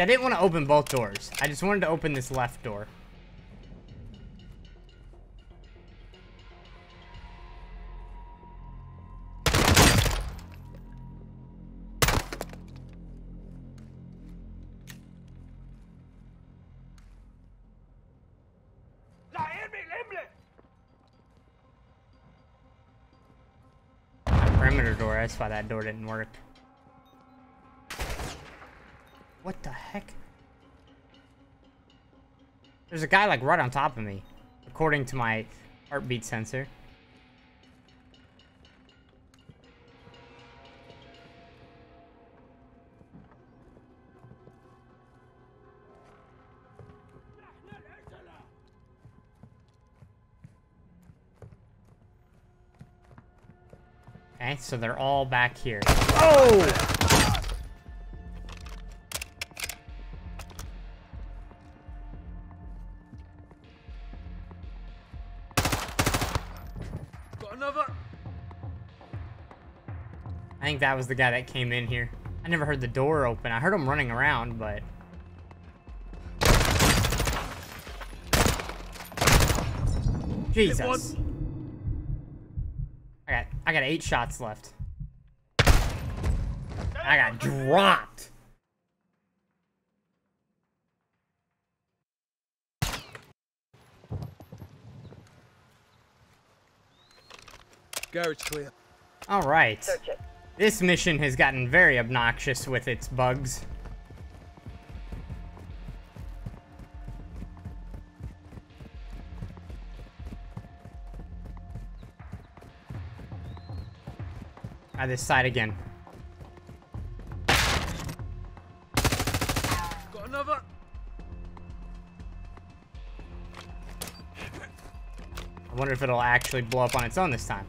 I didn't want to open both doors. I just wanted to open this left door. Perimeter door, that's why that door didn't work. What the heck? There's a guy like right on top of me, according to my heartbeat sensor. Okay, so they're all back here. Oh! That was the guy that came in here. I never heard the door open. I heard him running around, but... Jesus. I got I got eight shots left. I got dropped. Garage clear. All right. This mission has gotten very obnoxious with its bugs. Try this side again. Got another. I wonder if it'll actually blow up on its own this time.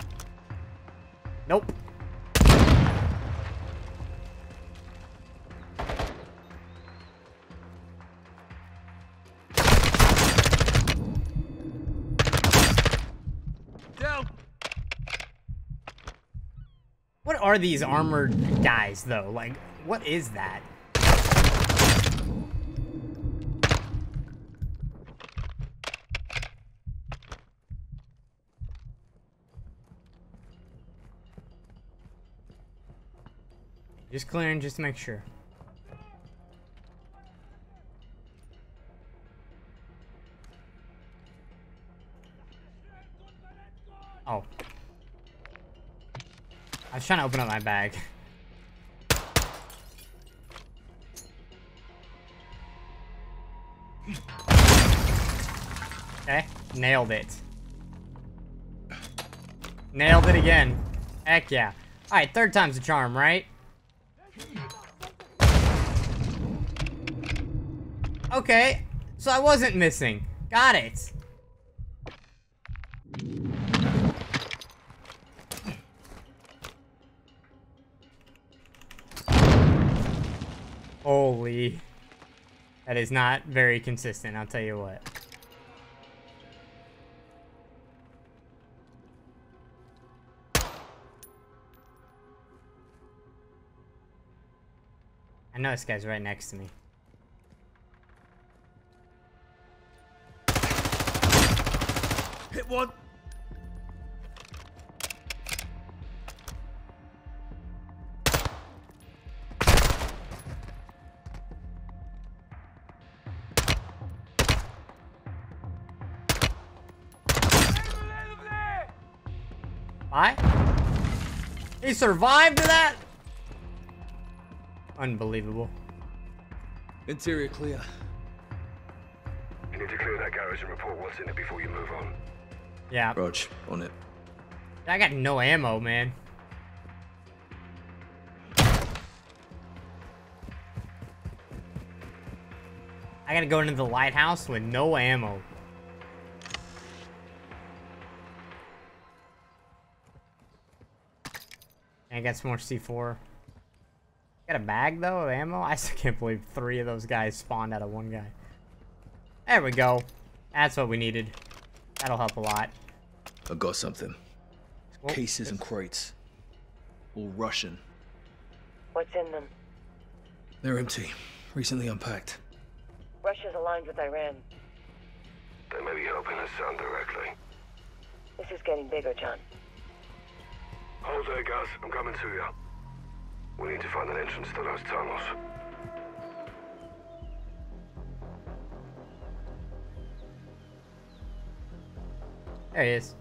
These armored guys, though? Like, what is that? Just clearing, just to make sure. Trying to open up my bag. Okay, nailed it. Nailed it again. Heck yeah. Alright, third time's a charm, right? Okay, so I wasn't missing. Got it. Is not very consistent, I'll tell you what. I know this guy's right next to me. Hit one. He survived that? Unbelievable. Interior clear. You need to clear that garage and report what's in it before you move on. Yeah. Rog, on it. I got no ammo, man. I gotta go into the lighthouse with no ammo. I got some more C4. Got a bag though of ammo? [laughs] I still can't believe three of those guys spawned out of one guy. There we go. That's what we needed. That'll help a lot. I got something. Well, Cases and crates. All Russian. What's in them? They're empty. Recently unpacked. Russia's aligned with Iran. They may be helping us Hassan directly. This is getting bigger, John. Hold there, guys. I'm coming to you. We need to find an entrance to those tunnels. There he is.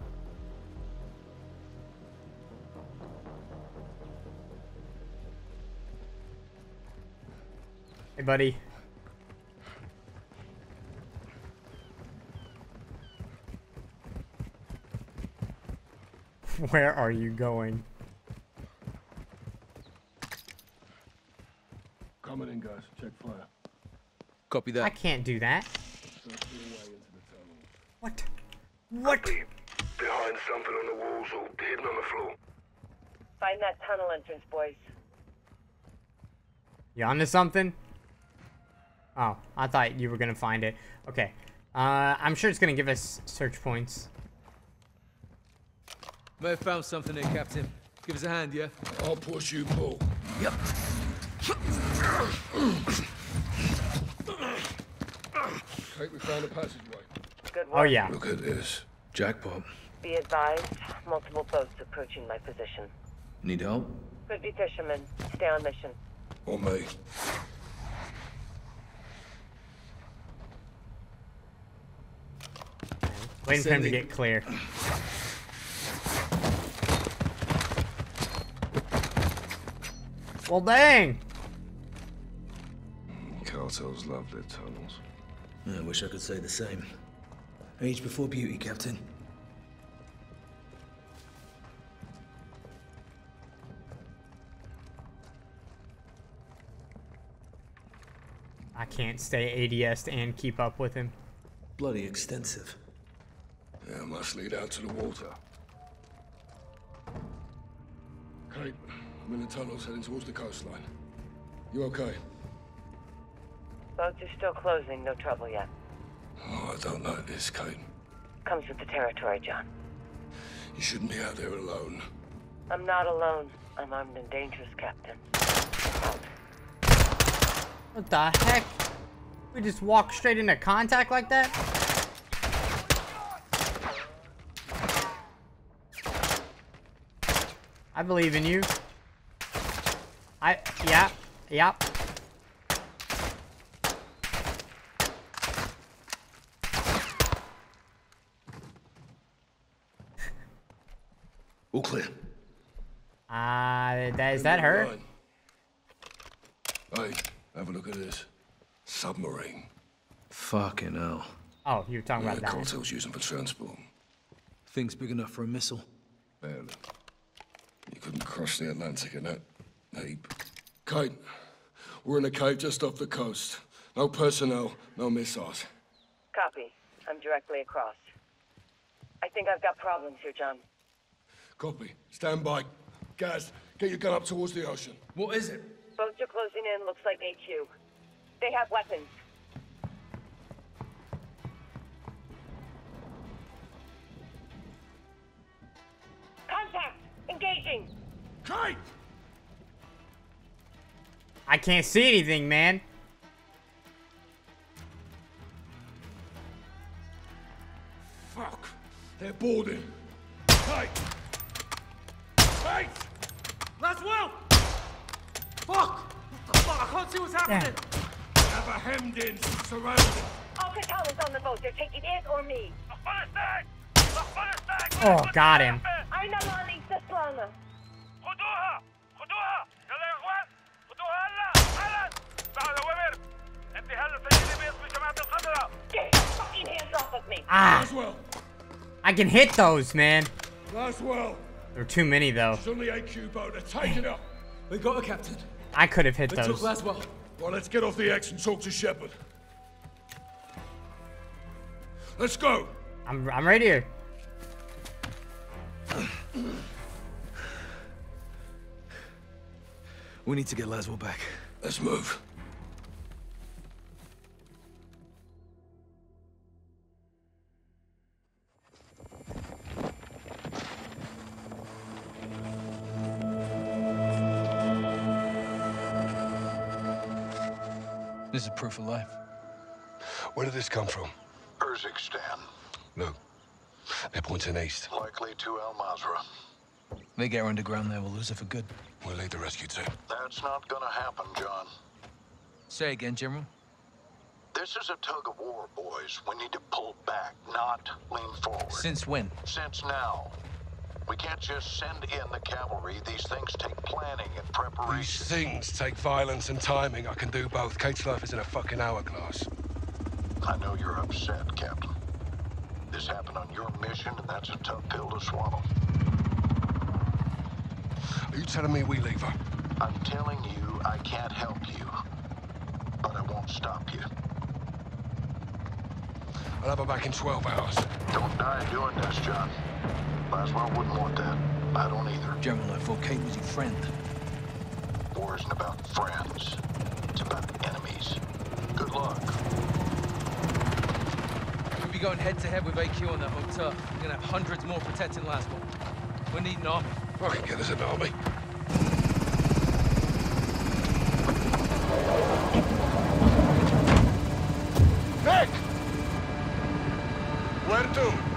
Hey, buddy. [laughs] Where are you going? Coming in, guys. Check fire. Copy that. I can't do that. What? What? Behind something on the walls or hidden on the floor. Find that tunnel entrance, boys. You onto something? Oh, I thought you were gonna find it. Okay. Uh, I'm sure it's gonna give us search points. May have found something there, Captain. Give us a hand, yeah? I'll push you, Paul. Yep. Kate, we found a passageway. Good oh, work. Oh yeah. Look at this. Jackpot. Be advised, multiple boats approaching my position. Need help? Could be fishermen. Stay on mission. On me. Waiting for him to get clear. Well, dang. Cartels love their tunnels. I wish I could say the same. Age before beauty, Captain. I can't stay ADS and keep up with him. Bloody extensive. Yeah, must lead out to the water. Kate, I'm in the tunnels heading towards the coastline. You okay? Boats are still closing. No trouble yet. Oh, I don't like this, Kate. Comes with the territory, John. You shouldn't be out there alone. I'm not alone. I'm armed and dangerous, Captain. What the heck? We just walk straight into contact like that? I believe in you. I, yeah, yeah. All clear. Uh, that, is that her? Hey, have a look at this. Submarine. Fucking hell. Oh, you were talking Yeah, about the that. cartel's using for transport. Thing's big enough for a missile. Barely. You couldn't cross the Atlantic in that heap. Kate, we're in a cave just off the coast. No personnel, no missiles. Copy. I'm directly across. I think I've got problems here, John. Copy. Stand by. Gaz, get your gun up towards the ocean. What is it? Boats are closing in. Looks like AQ. They have weapons. Contact! Engaging! Kate! I can't see anything, man. Fuck. They're boarding. Kate! Kate! Laswell! Fuck! Fuck, I can't see what's happening. Have a hemmed in, surrounded. Al-Qatala's on the boat. They're taking it or me. Oh, got him. Ah. I can hit those, man. Laswell! There are too many, though. She's on the AQ boat. They're taking her. We got a captain. I could have hit They took those. Laswell. Well, let's get off the X and talk to Shepherd. Let's go. I'm, I'm right here. We need to get Laswell back. Let's move. This is a proof of life. Where did this come from? Urzikstan. Look, they're pointing east. Likely to Al Mazrah. They get her underground there, we'll lose her for good. We'll lead the rescue team. That's not gonna happen, John. Say again, General. This is a tug of war, boys. We need to pull back, not lean forward. Since when? Since now. We can't just send in the cavalry. These things take planning and preparation. These things take violence and timing. I can do both. Kate's life is in a fucking hourglass. I know you're upset, Captain. This happened on your mission, and that's a tough pill to swallow. Are you telling me we leave her? I'm telling you I can't help you, but I won't stop you. I'll have her back in 12 hours. Don't die doing this, John. Laswell wouldn't want that. I don't either. General, I thought Kate was your friend. War isn't about friends. It's about enemies. Good luck. We'll be going head to head with AQ on that hotel. We're gonna have hundreds more protecting Laswell. We need an army. I can get us an army. Nick! Where to?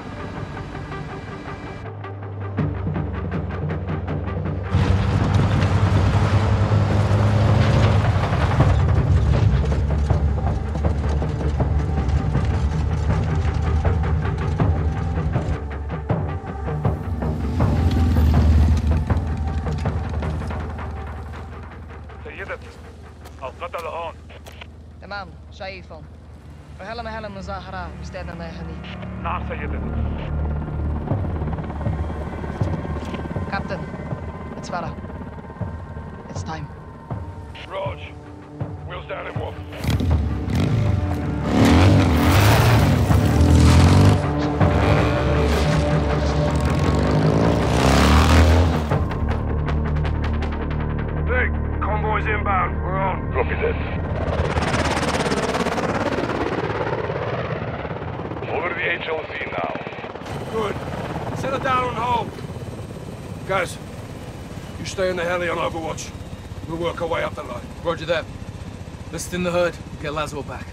not NASA stay in the heli on Overwatch. We'll work our way up the line. Roger that. Let's thin the herd, get Laswell back.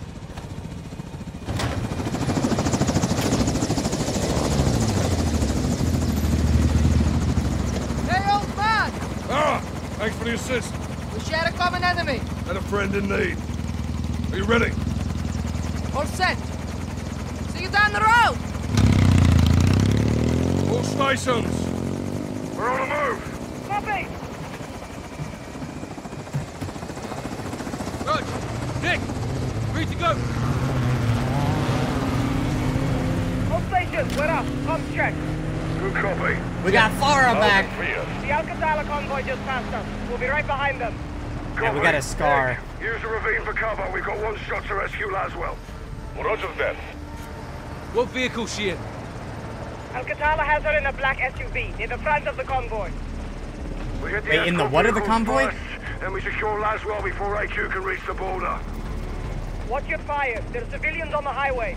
Hey old man Ah! Thanks for the assist. we share a common enemy And a friend in need. Are you ready? all set see you down the road All stations. We're on the move. copy Rog! Nick! Free to go! all stations we're up come check Good copy. We got Farah back. the Al-Qatala convoy just passed us we'll be right behind them Yeah, we got a scar. Use the ravine for cover. We've got one shot to rescue Laswell. Roger that. What vehicle's she in? Al-Qatala has her in a black SUV near the front of the convoy We hit the Wait, in the what of the vehicles convoy? first, Then we secure Laswell before AQ can reach the border. watch your fire there are civilians on the highway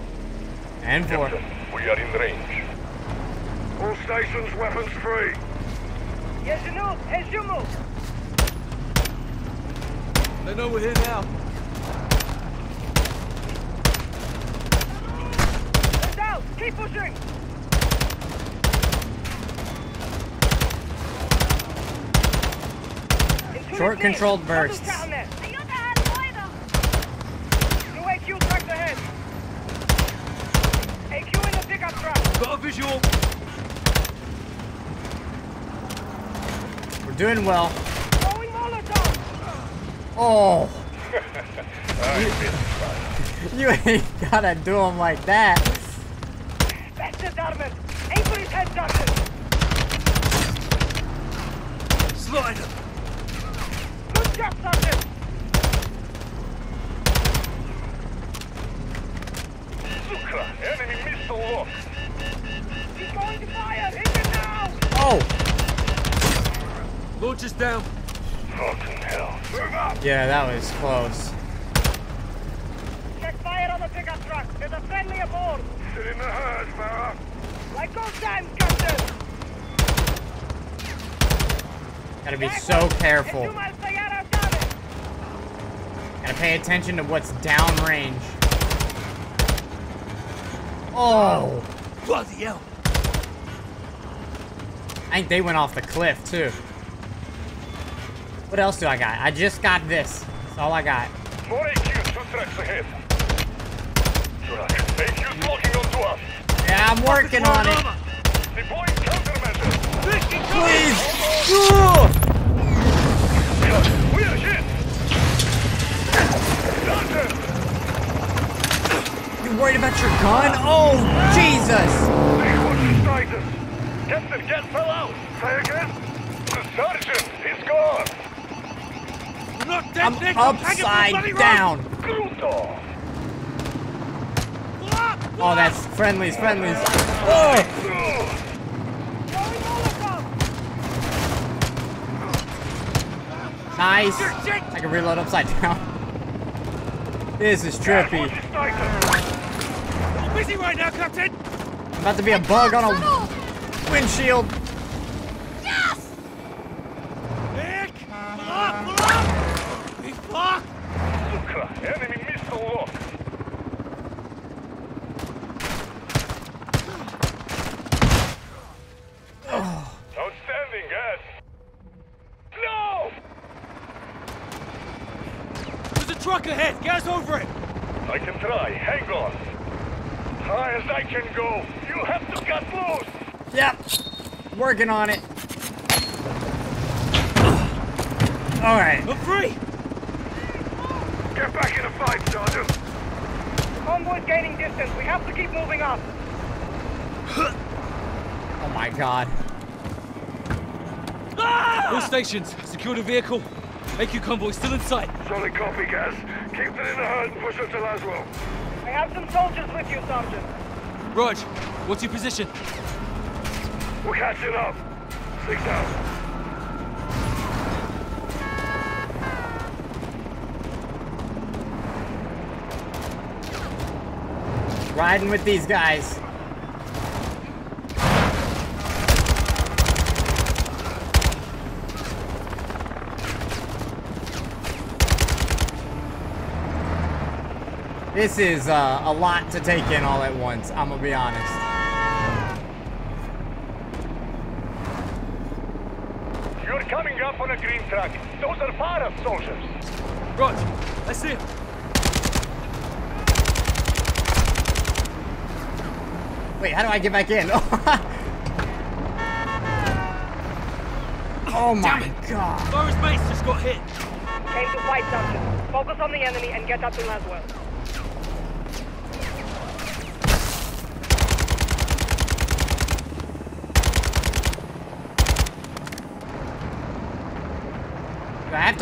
And four. We are in range. All stations, weapons free. Yes, you know, as you move. They know we're here now. They're down. Keep pushing. Short controlled bursts. New AQ tracks ahead. AQ in the pickup truck. Got a visual. We're doing well. Throwing Molotov. Oh. [laughs] You ain't gotta do them like that. That's the Darman. Aim for his head, Doctor. Slide him. Good job, Sergeant. Suka, enemy missile locked. He's going to fire. Hit him now. Oh. Launch is down. Fucking hell. Move up. Yeah, that was close. Check fire on the pickup truck. There's a friendly aboard. Sit in the herd, Farah. Like old times, Captain. Gotta be so careful. Two miles Sayara damage. Gotta pay attention to what's downrange. Oh. Bloody hell. I think they went off the cliff too. What else do I got? I just got this. That's all I got. More AQ, two tracks ahead. AQ's locking onto us. Yeah, I'm working on it. Deploying countermeasures. Please! Ugh! We are hit! You worried about your gun? Oh, Jesus! Captain, Gaz fell out! Say again? The sergeant, he's gone! Dead, I'm Nick! Hang up the upside down. Oh, that's friendlies, friendlies. Oh! oh. Nice. I can reload upside down. This is trippy. We're busy right now, Captain! I'm about to be a bug on a windshield. Nick! Pull up, pull up! He's blocked! Luca, enemy missile lock! Outstanding, guys! No! There's a truck ahead! Get us over it! I can try. Hang on. High as I can go. You have to cut loose. Yep. Working on it. Alright. I'm free! Get back in the fight, Sergeant. Convoy's gaining distance. We have to keep moving up. [laughs] Oh my god. Ah! All stations, secure the vehicle. AQ convoy still in sight. Solid copy, guys. Keep it in the herd and push it to Laswell. I have some soldiers with you, Sergeant. Rog, what's your position? We're catching up. Six out. Riding with these guys. This is uh, a lot to take in all at once, I'm gonna be honest. You're coming up on a green truck. Those are Farah soldiers. Rog, I see him. Wait, how do I get back in? [laughs] oh my god. Forest base just got hit. Came to fight, Sergeant. Focus on the enemy and get up to Laswell.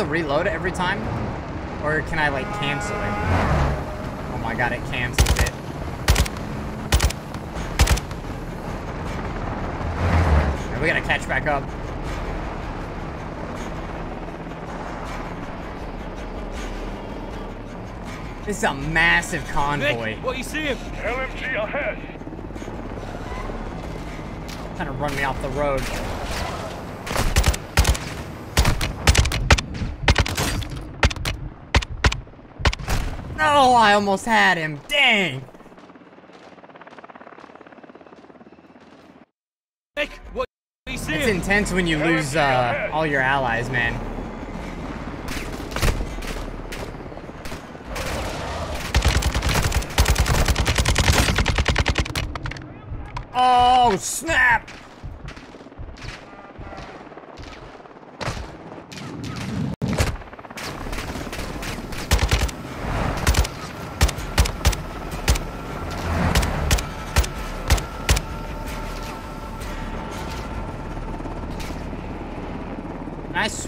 To reload it every time? Or can I like cancel it? Oh my god, it cancels it. We gotta catch back up. This is a massive convoy. Nick, what you see him? LMG ahead. Trying to run me off the road. No, I almost had him. Dang. Nick, what you see It's intense when you lose uh, all your allies, man. Oh, snap!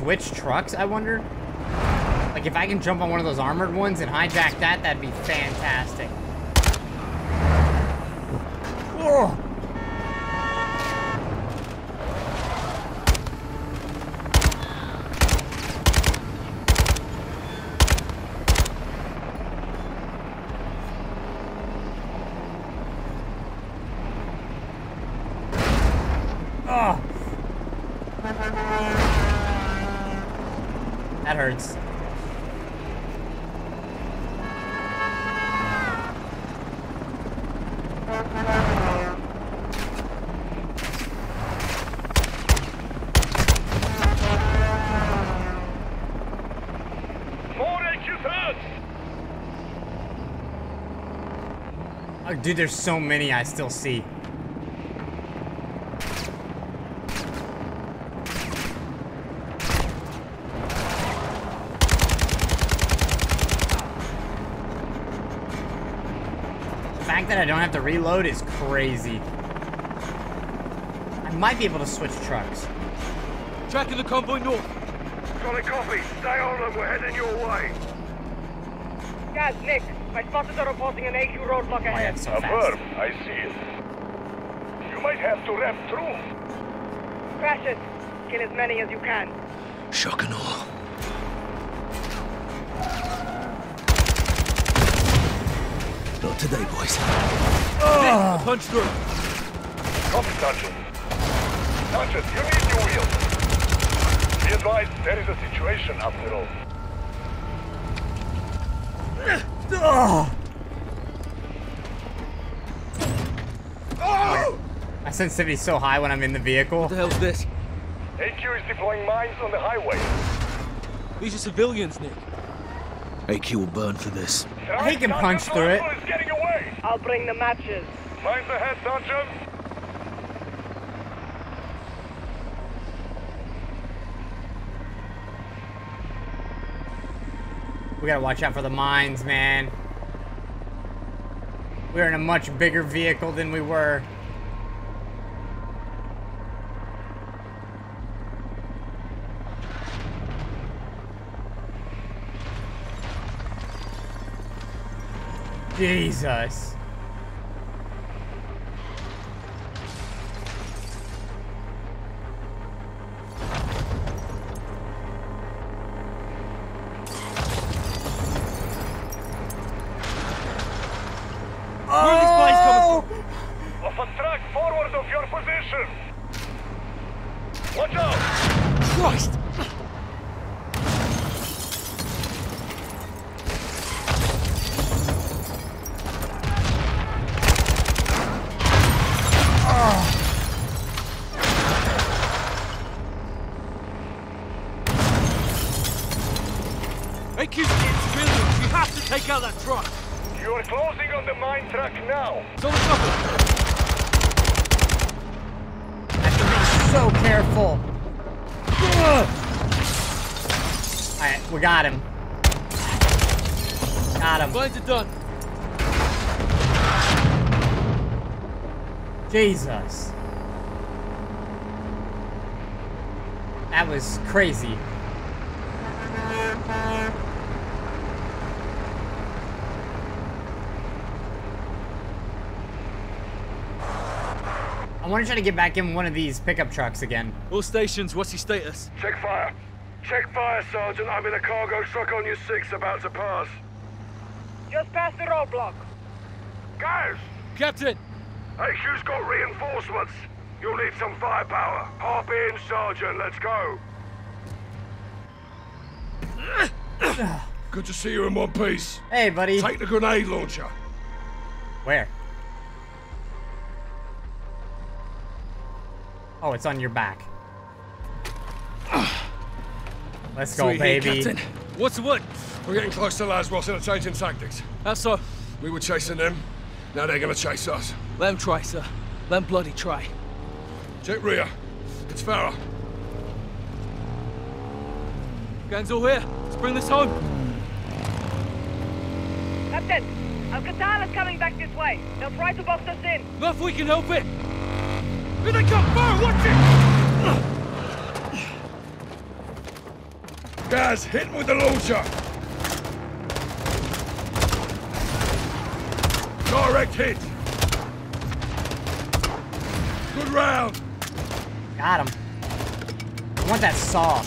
Switch trucks, I wonder? Like, if I can jump on one of those armored ones and hijack that, that'd be fantastic. Dude, there's so many I still see. The fact that I don't have to reload is crazy. I might be able to switch trucks. Tracking the convoy north. Got a copy. Stay on them. We're heading your way. Guys, Nick, my spotters are reporting an AQ roadblock ahead. so Affirm. I see it. You might have to ramp through. Crash it. Kill as many as you can. Shock and awe. Not today, boys. Nick, punch through. Copy, Sergeant. Sergeant, you need new wheels. Be advised, there is a situation after all. My sensitivity's so high when I'm in the vehicle. What the hell's this? AQ is deploying mines on the highway. These are civilians, Nick. AQ will burn for this. He can punch through it. is getting away. I'll bring the matches. Mines ahead, Sergeant. Gotta watch out for the mines, man. We're in a much bigger vehicle than we were. Jesus. Jesus. That was crazy. I want to try to get back in one of these pickup trucks again. All stations, what's your status? Check fire. Check fire, Sergeant. I'm in a cargo truck on your six about to pass. Just past the roadblock. Guys! Captain! AQ's got reinforcements. You'll need some firepower. Hop in, Sergeant. Let's go. Good to see you in one piece. Hey, buddy. Take the grenade launcher. Where? Oh, it's on your back. Let's go, Sweet hit, baby. Captain. What's the word? We're getting close to Laswell and a change in tactics. That's so? We were chasing them. Now they're gonna chase us. Let them try, sir. Let them bloody try. Check rear. It's Farah. Gang's all here. Let's bring this home. Captain, Al-Qatar is coming back this way. They'll try to box us in. Not if we can help it. Here they come! Fire! Watch it! Guys, hit him with the launcher. Direct hit. Good round. Got him. I want that saw.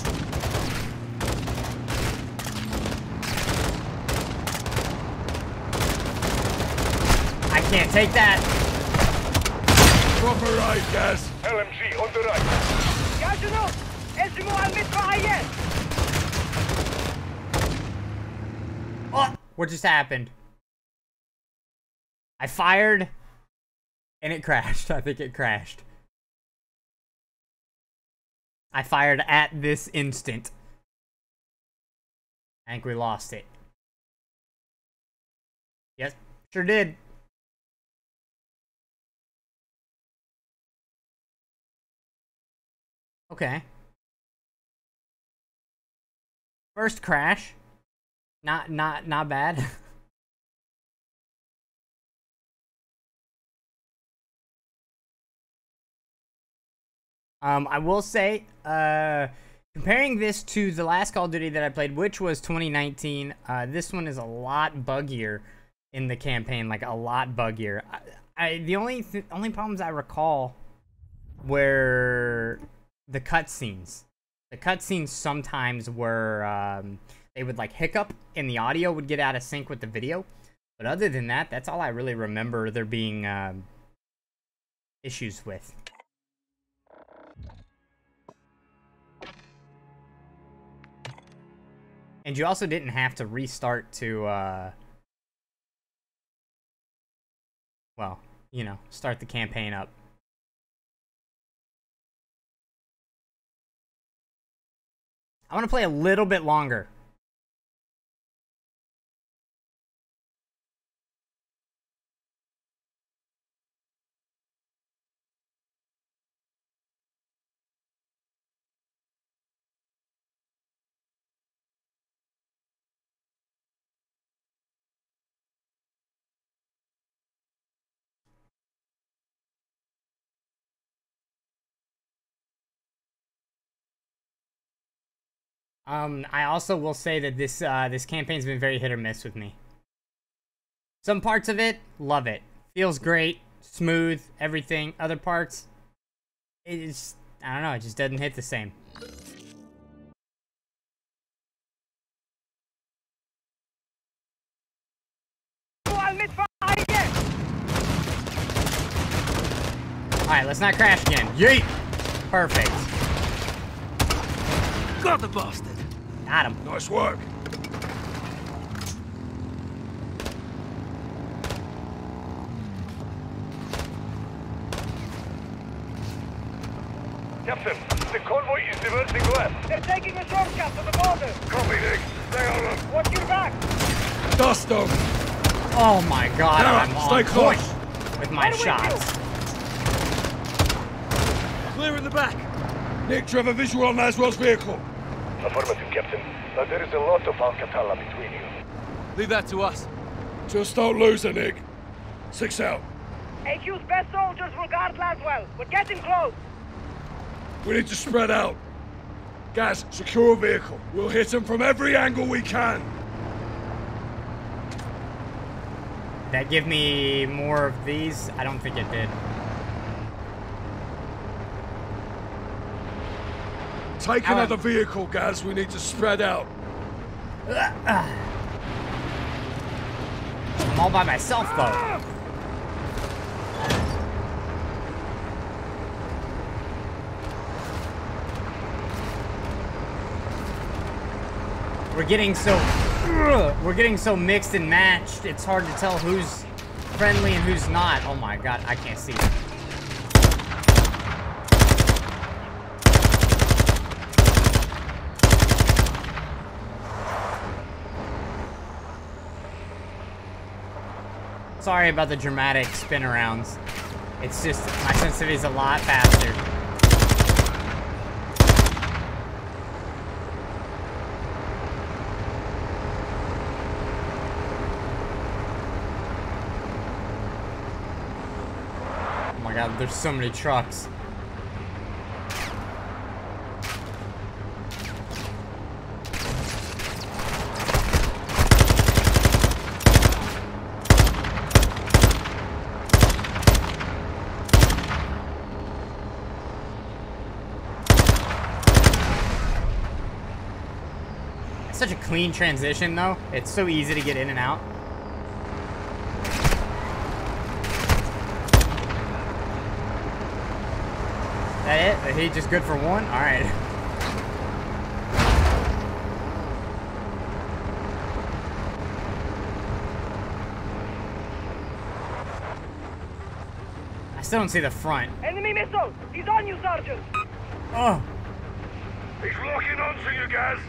I can't take that. Proper right, Gaz. LMG on the right. Gazino, esmo al mitrailleur. What? What just happened? I fired and it crashed. [laughs] I think it crashed. I fired at this instant. I think we lost it. Yes, sure did. Okay. First crash. Not not not bad. [laughs] Um, I will say, uh, comparing this to the last Call of Duty that I played, which was 2019, uh, this one is a lot buggier in the campaign, like a lot buggier. I, I the only th- only problems I recall were the cutscenes. The cutscenes sometimes were um, they would like hiccup and the audio would get out of sync with the video. But other than that, that's all I really remember there being um, issues with. And you also didn't have to restart to, uh, well, you know, start the campaign up. I want to play a little bit longer. Um, I also will say that this uh, this campaign's been very hit or miss with me. Some parts of it, love it. Feels great, smooth, everything. Other parts, it's I don't know, it just doesn't hit the same. Alright, let's not crash again. Yeet! Perfect. Got the bastard. Got him. Nice work. Captain, the convoy is diverting west. They're taking a shortcut to the border. Copy, Nick. Stay on them. Watch your back. Dust them. Oh my god, Now, I'm on stay close. point with my shots. Clear in the back. Nick, do you have a visual on Laswell's vehicle? Affirmative, Captain. But there is a lot of Al-Qatala between you. Leave that to us. Just don't lose her, Nick. Six out. AQ's best soldiers will guard Laswell. We're getting close. We need to spread out. Guys, secure a vehicle. We'll hit them from every angle we can. That give me more of these? I don't think it did. Take Alan. another vehicle, guys. We need to spread out. I'm all by myself though. We're getting so we're getting so mixed and matched. It's hard to tell who's friendly and who's not. Oh my god, I can't see. Sorry about the dramatic spin arounds. It's just my sensitivity is a lot faster. Oh my god, there's so many trucks. Such a clean transition though. It's so easy to get in and out. That it? The heat just good for one? Alright. I still don't see the front. Enemy missile. He's on you, Sergeant. Oh, He's locking onto you, guys.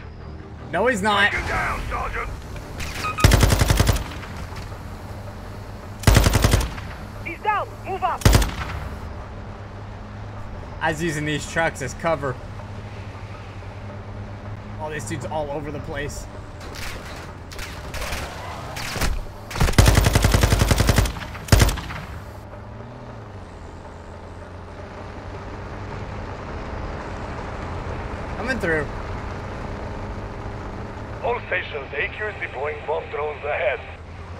No he's not. Take him down, Sergeant. He's down. Move up. I was using these trucks as cover. Oh, these dude's all over the place. coming through. Operations, AQ is deploying bomb drones ahead.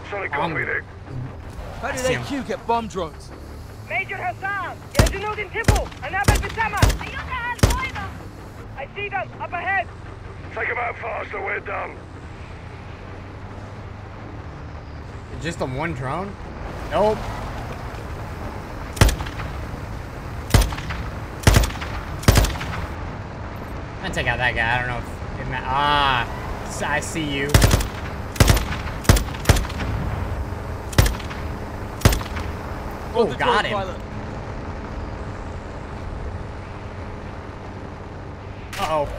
Sorry, me Rick. How did AQ get bomb drones? Major Hassan, there's a node in Tibble, another Bisama. I see them, up ahead. Take them out faster, we're done. Just on one drone? Nope. I'm gonna take out that guy, I don't know if... Ah! I see you. Oh, got him. Uh oh.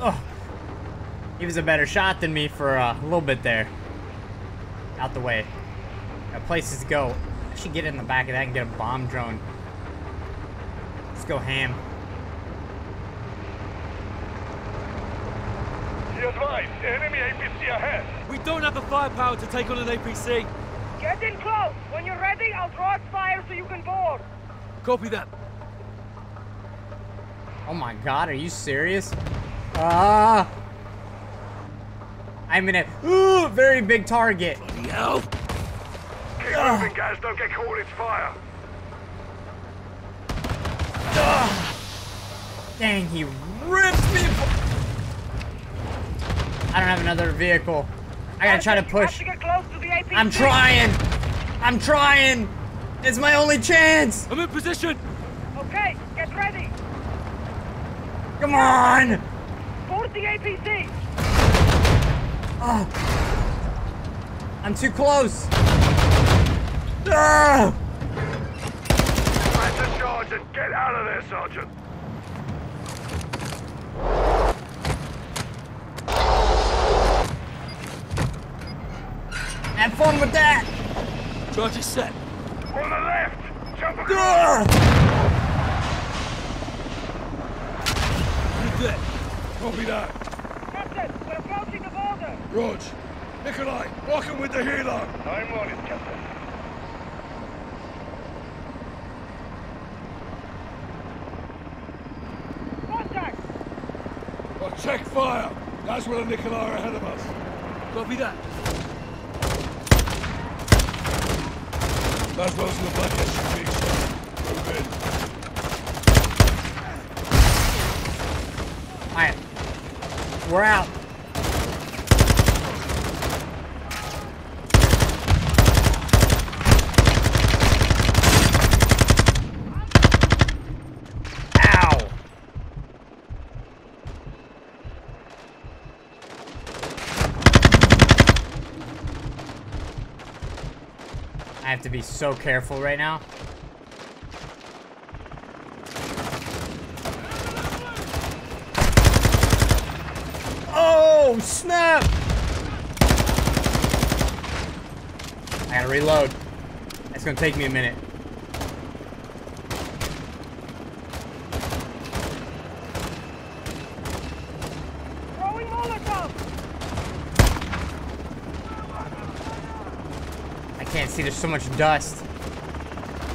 Oh. He was a better shot than me for uh, a little bit there. Out the way. Got places to go. I should get in the back of that and get a bomb drone. Let's go ham. Be advised, enemy APC ahead. We don't have the firepower to take on an APC. Get in close! When you're ready, I'll draw its fire so you can board! Copy that. Oh my god, are you serious? Ah! I'm in a ooh, very big target. Keep moving, guys. Don't get caught in its fire. Dang, he ripped me. I don't have another vehicle. I gotta try to push. To get close to the I'm trying. I'm trying. It's my only chance. I'm in position. Okay, get ready! Come on. Board the APC! Oh. I'm too close. Ah! Press the charge and get out of there, Sergeant. Have fun with that. Charge is set. On the left. Jump across. You're dead. Copy that. Captain, we're approaching the border! Rog. Nikolai, rock him with the healer. I'm on it, Captain. Contact! Well, check fire. That's where the Nikolai are ahead of us. Copy that. That's what's in the. Move in. Alright. We're out. Ow! I have to be so careful right now. Oh, snap! I gotta reload. That's gonna take me a minute. Throwing Molotov! I can't see, there's so much dust.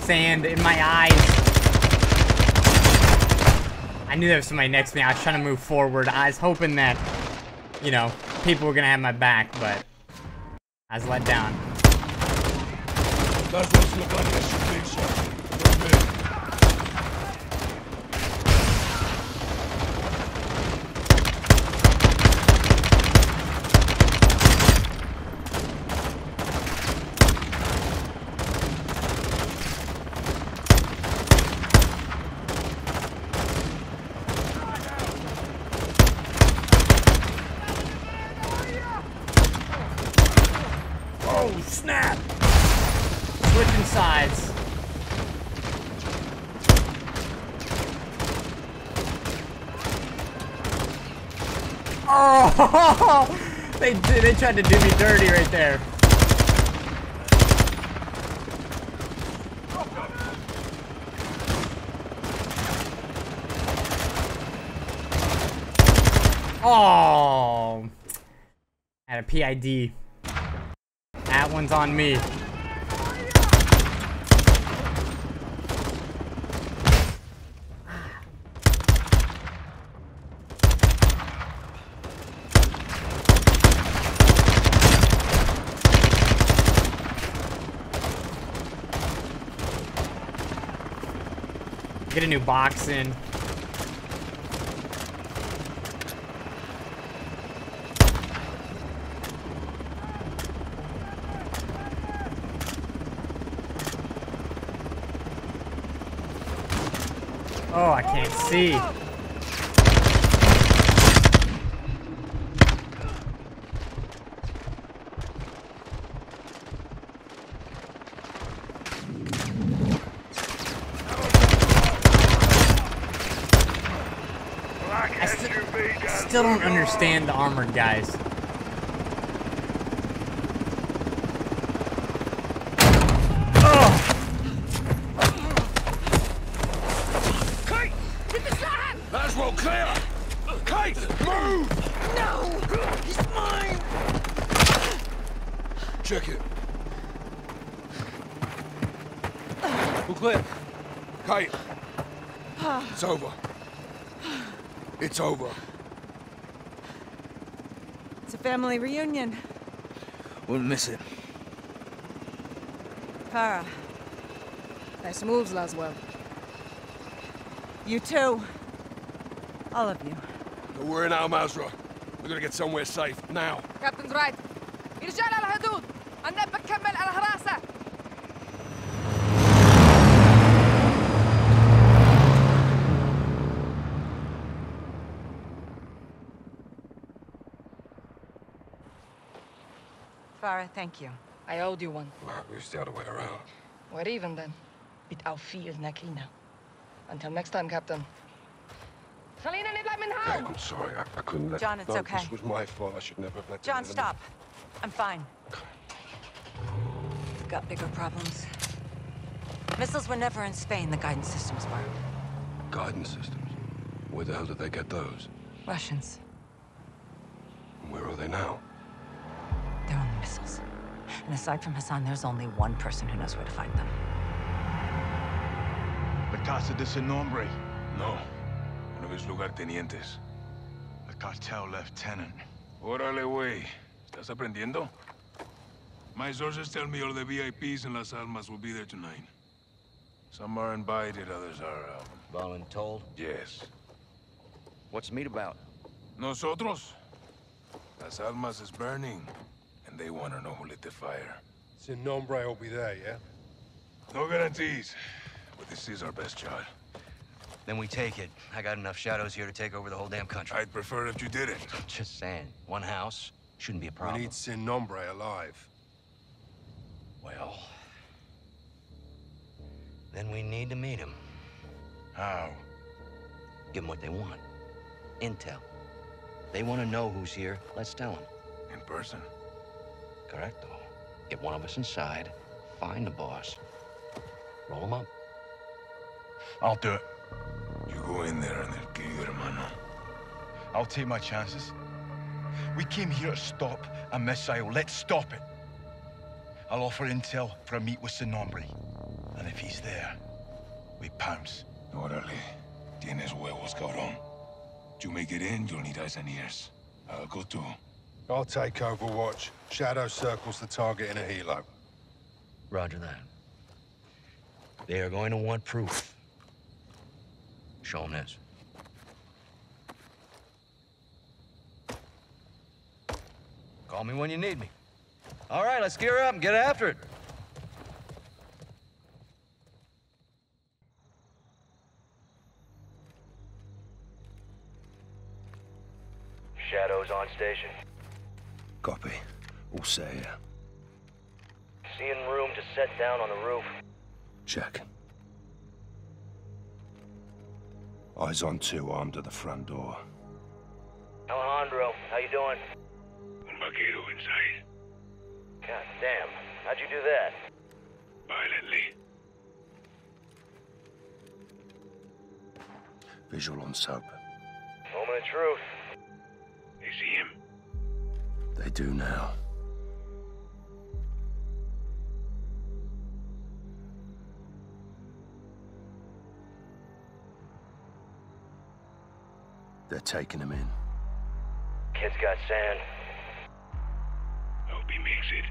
Sand in my eyes. I knew there was somebody next to me. I was trying to move forward. I was hoping that, you know, people were gonna have my back, but I was let down. That's what's in the black SUV, Sergeant. Move in. Oh, snap! Switching sides. Oh! They did, they tried to do me dirty right there. Oh! Had a PID. That one's on me. New box in. Oh, I can't see. I sti- still don't understand the armored guys. Kate! Get the shot! Laswell, clear! Kate, move! No! He's mine! Check Claire Kate It's over it's over. It's over. It's a family reunion. We'll miss it. Farah, Nice moves, Laswell. you too. All of you. We're in Al Mazrah. We're gonna get somewhere safe, now. Captain's right. Thank you. I owed you one. Well, we still the way around. We're even then. Mit auf Nakina. Until next time, Captain. Selina, nicht let me know. I'm sorry. I, I couldn't let... John, it's no, okay. This was my fault. I should never have let... John, stop. I'm fine. Okay. We've got bigger problems. Missiles were never in Spain, the guidance systems were. Guidance systems? Where the hell did they get those? Russians. Where are they now? And aside from Hassan, there's only one person who knows where to find them. La Casa de Sin Nombre. No. One of his lugartenientes. The cartel lieutenant. Órale, güey. ¿Estás aprendiendo? My sources tell me all the VIPs in Las Almas will be there tonight. Some are invited, others are, um... Voluntold? Yes. What's the meet about? Nosotros? Las Almas is burning, and they want to know who lit the fire. Sin Nombre will be there, yeah? No guarantees, but this is our best shot. Then we take it. I got enough shadows here to take over the whole damn country. I'd prefer if you didn't. [laughs] Just saying. One house shouldn't be a problem. We need Sin Nombre alive. Well... Then we need to meet him. How? Give them what they want. Intel. They want to know who's here. Let's tell them. In person? Correcto. Get one of us inside, find the boss, roll him up. I'll do it. You go in there and they'll kill you, hermano. I'll take my chances. We came here to stop a missile. Let's stop it. I'll offer intel for a meet with Sin Nombre. And if he's there, we pounce. Órale. Tienes huevos, cabrón. You make it in, you'll need eyes and ears. I'll go too. I'll take Overwatch. Shadow circles the target in a helo. Roger that. They are going to want proof. Show them this. Call me when you need me. All right, let's gear up and get after it. Shadows on station. Copy. All set here. Seeing room to set down on the roof. Check. Eyes on two armed at the front door. Alejandro, how you doing? Un vaquero inside. God damn. How'd you do that? Violently. Visual on sub. Moment of truth. You see him. They do now. They're taking him in. Kid's got sand. Hope he makes it.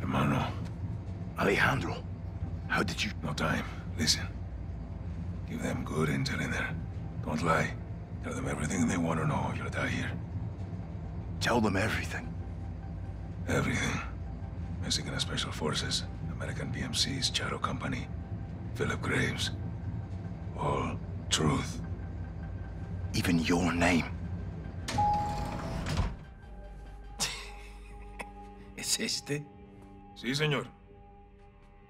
Hermano. Alejandro. How did you... No time. Listen. Give them good intel in there. Don't lie. Tell them everything they want to know. You'll die here. Tell them everything. Everything. Mexican Special Forces, American PMC's Shadow Company, Philip Graves. All truth. Even your name. [laughs] ¿Es este? Sí, señor.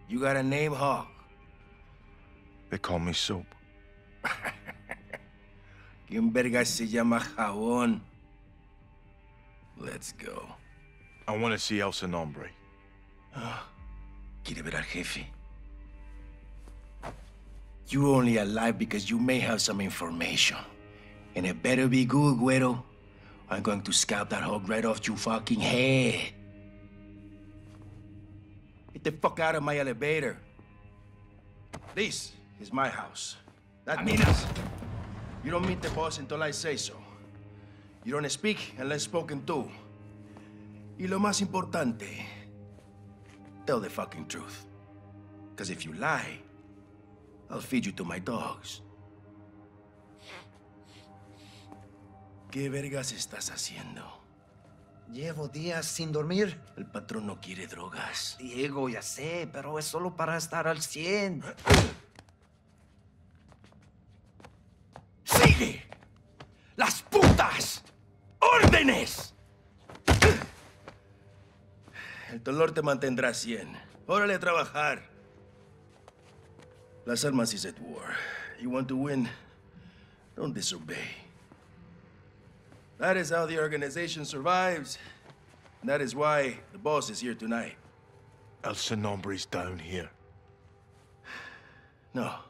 You got a name, Hawk? They call me Soap. [laughs] ¿Quién verga se llama Jabón? Let's go. I want to see El Nombre. Ah, quiere ver al jefe. You only alive because you may have some information. And it better be good, Güero. I'm going to scalp that hog right off your fucking head. Get the fuck out of my elevator. This is my house. That means you don't meet the boss until I say so. You don't speak unless spoken to. Y lo más importante, tell the fucking truth. Because if you lie, I'll feed you to my dogs. ¿Qué vergas estás haciendo? Llevo días sin dormir. El patrón no quiere drogas. Diego, ya sé, pero es solo para estar al 100. [laughs] ¡Sigue! ¡Las putas! ¡Órdenes! El dolor te mantendrá 100. Órale a trabajar. Las almas is at war. You want to win? Don't disobey. That is how the organization survives. And that is why the boss is here tonight. El Sonombre's down here. No.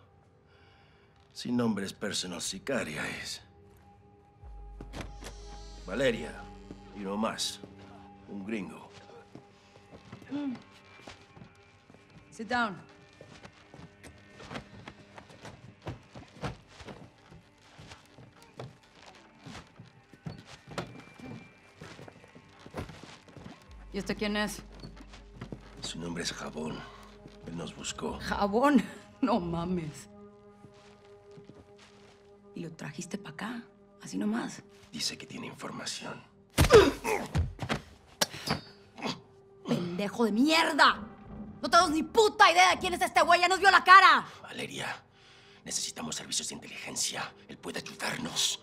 Sin nombre es personal sicaria es. Valeria, y no más. Un gringo. Sit down. ¿Y este quién es? Su nombre es Jabón. Él nos buscó. Jabón. [laughs] No mames. Y lo trajiste para acá, así nomás. Dice que tiene información. ¡Pendejo de mierda! No tenemos ni puta idea de quién es este güey, ya nos vio la cara. Valeria, necesitamos servicios de inteligencia. Él puede ayudarnos.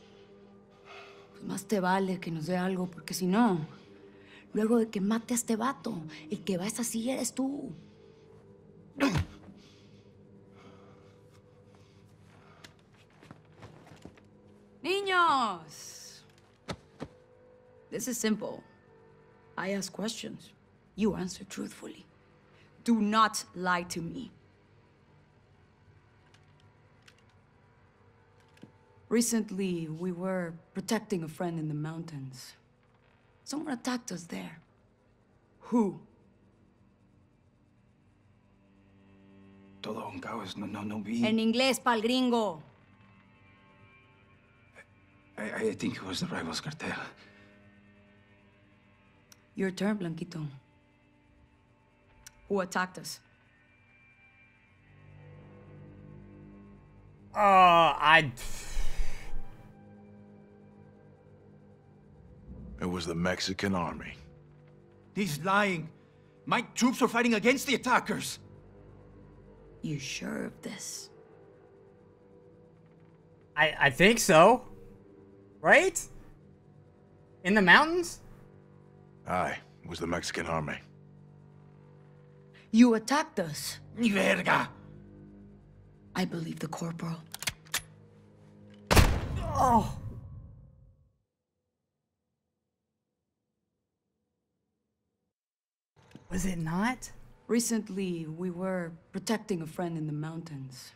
Pues más te vale que nos dé algo, porque si no, luego de que mate a este vato, el que va a esa silla eres tú. [clears throat] Niños! This is simple. I ask questions. You answer truthfully. Do not lie to me. Recently, we were protecting a friend in the mountains. Someone attacked us there. Who? Todo un caos, no, no, no vi. En inglés, pal gringo. I, I think it was the rivals cartel. Your turn, Blanquito. Who attacked us? Uh, I. It was the Mexican army. He's lying. My troops were fighting against the attackers. You sure of this? I I think so. Right? In the mountains? Aye, it was the Mexican army. You attacked us. Ni verga! I believe the corporal. Oh. Was it not? Recently, we were protecting a friend in the mountains.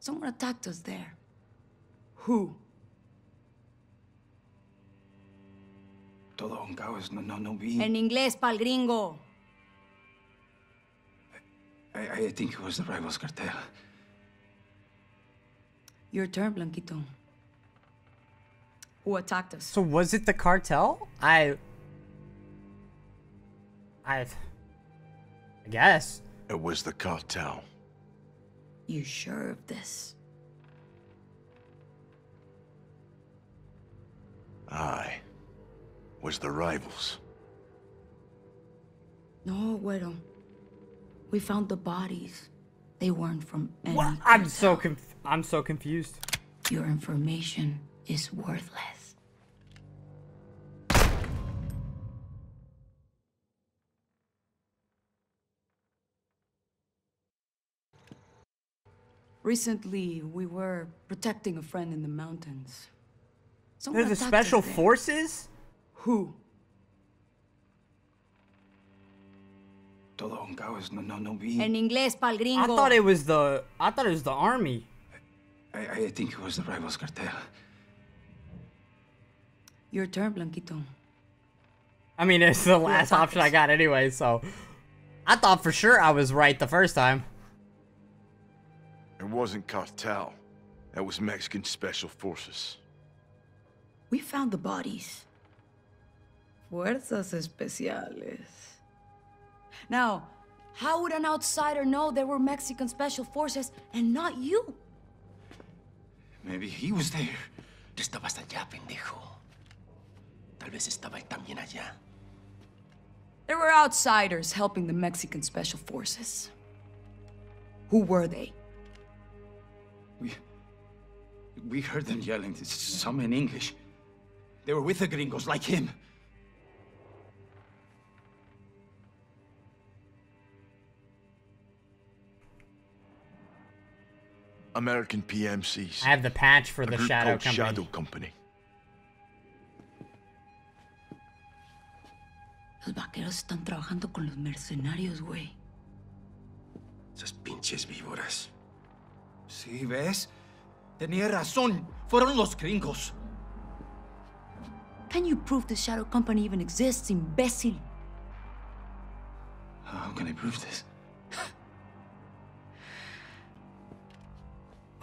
Someone attacked us there. Who? Todo un caos, no, no, no vi. En inglés, pal gringo. I, I think it was the rivals cartel. Your turn, Blanquito. Who attacked us? So was it the cartel? I. I. I guess. It was the cartel. You sure of this? I was the rivals. No, Güero. We found the bodies. They weren't from any What? I'm so conf- I'm so confused. Your information is worthless. Recently, we were protecting a friend in the mountains. Someone They're the attacked special there. forces? Who? Todo un caos. No, no, no vi. En inglés, pal I thought it was the I thought it was the army. I, I think it was the rivals cartel. Your turn, Blanquito. I mean, it's the last option I got anyway, so I thought for sure I was right the first time. It wasn't cartel. That was Mexican special forces. We found the bodies. Fuerzas Especiales. Now, how would an outsider know there were Mexican special forces and not you? Maybe he was there. Tú estabas allá, pendejo. Tal vez estaba él también allá. There were outsiders helping the Mexican special forces. Who were they? We, we heard them yelling, some in English. They were with the gringos, like him. American PMCs. I have the patch for A the group Shadow called Company. Shadow Company. Los vaqueros están trabajando con los mercenarios, güey. Esas pinches víboras. Sí, ¿ves? Tenía razón. Fueron los gringos. Can you prove the Shadow Company even exists, imbécil? How can I prove this?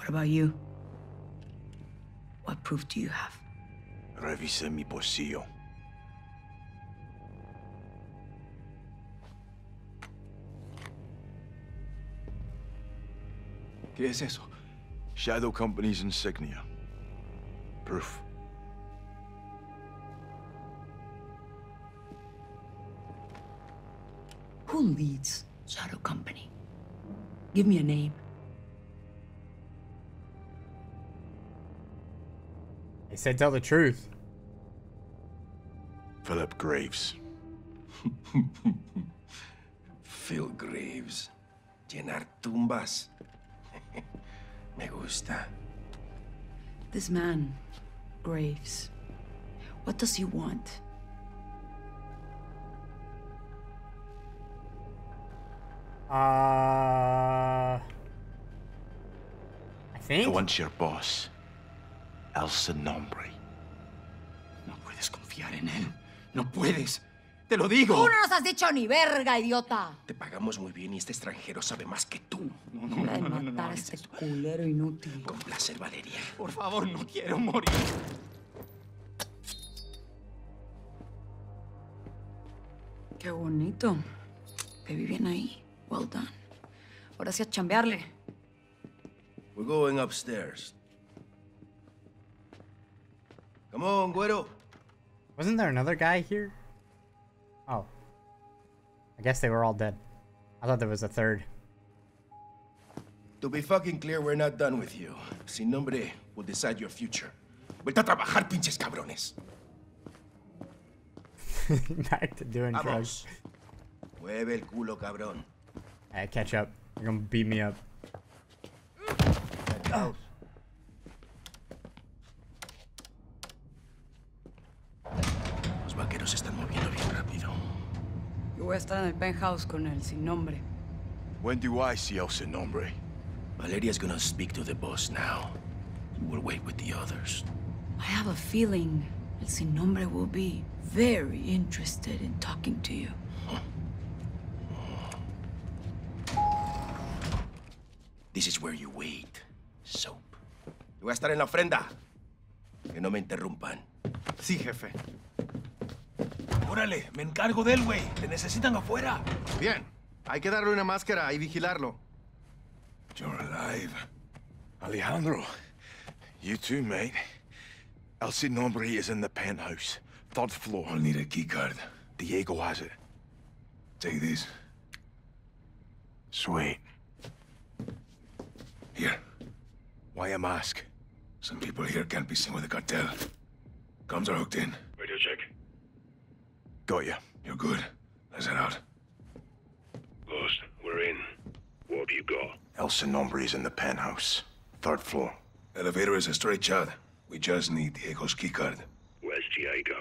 What about you? What proof do you have? Revisé mi bolsillo. ¿Qué es eso? Shadow Company's insignia. Proof. Who leads Shadow Company? Give me a name. They said tell the truth. Philip Graves. [laughs] Phil Graves. Llenar tumbas. [laughs] Me gusta. This man, Graves. What does he want? Uh, I I think. want your boss. El Nombre. No puedes confiar en él. No puedes. Te lo digo. Tú no nos has dicho ni verga, idiota. Te pagamos muy bien y este extranjero sabe más que tú. Hora de matar a este culero inútil. Con placer, Valeria. Por favor, no quiero morir. Qué bonito. Te vi bien ahí. Well done. Ahora sí a chambearle. We're going upstairs. Come on. Wasn't there another guy here? Oh. I guess they were all dead. I thought there was a third. To be fucking clear, we're not done with you. Sin nombre will decide your future. Vuelta a trabajar, pinches cabrones. [laughs] Back to doing Vamos. drugs. Mueve el culo, cabrón. Alright, catch up. You're gonna beat me up. Oh. Voy a estar en el penthouse con él, sin nombre. When do I see El Sin Nombre? Valeria's gonna speak to the boss now. We'll wait with the others. I have a feeling El Sin Nombre will be very interested in talking to you. This is where you wait. Soap. Yo voy a estar en la ofrenda. Que no me interrumpan. Sí, jefe. Órale, me encargo de él, güey. Te necesitan afuera. Bien. Hay que darle una máscara y vigilarlo. You're alive. Alejandro, you too, mate. El Cid Nombre is in the penthouse. Third floor. I'll need a keycard. Diego has it. Take this. Sweet. Here. Why a mask? Some people here can't be seen with the cartel. Comms are hooked in. Radio check. Got you. You're good. Let's head out. Lost. We're in. What have you got? El Sin Nombre is in the penthouse. Third floor. Elevator is a straight shot. We just need Diego's keycard. Where's Diego?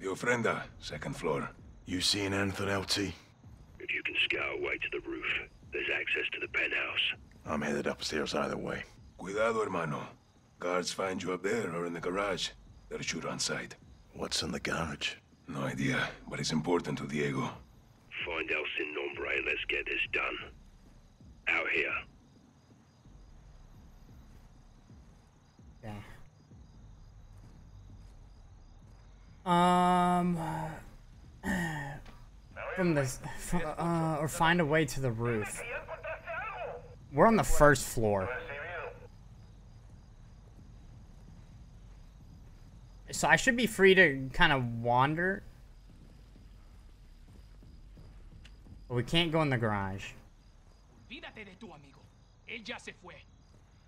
The ofrenda, second floor. You seeing anything, LT? If you can scout way to the roof, there's access to the penthouse. I'm headed upstairs either way. Cuidado, hermano. Guards find you up there or in the garage. They'll shoot on sight. What's in the garage? No idea, but it's important to Diego. Find El Sin Nombre and let's get this done. Out here. Yeah. Um, [sighs] from the from, uh, or find a way to the roof. We're on the first floor. So I should be free to kind of wander. But we can't go in the garage. Olvídate de tu amigo. Él ya se fue.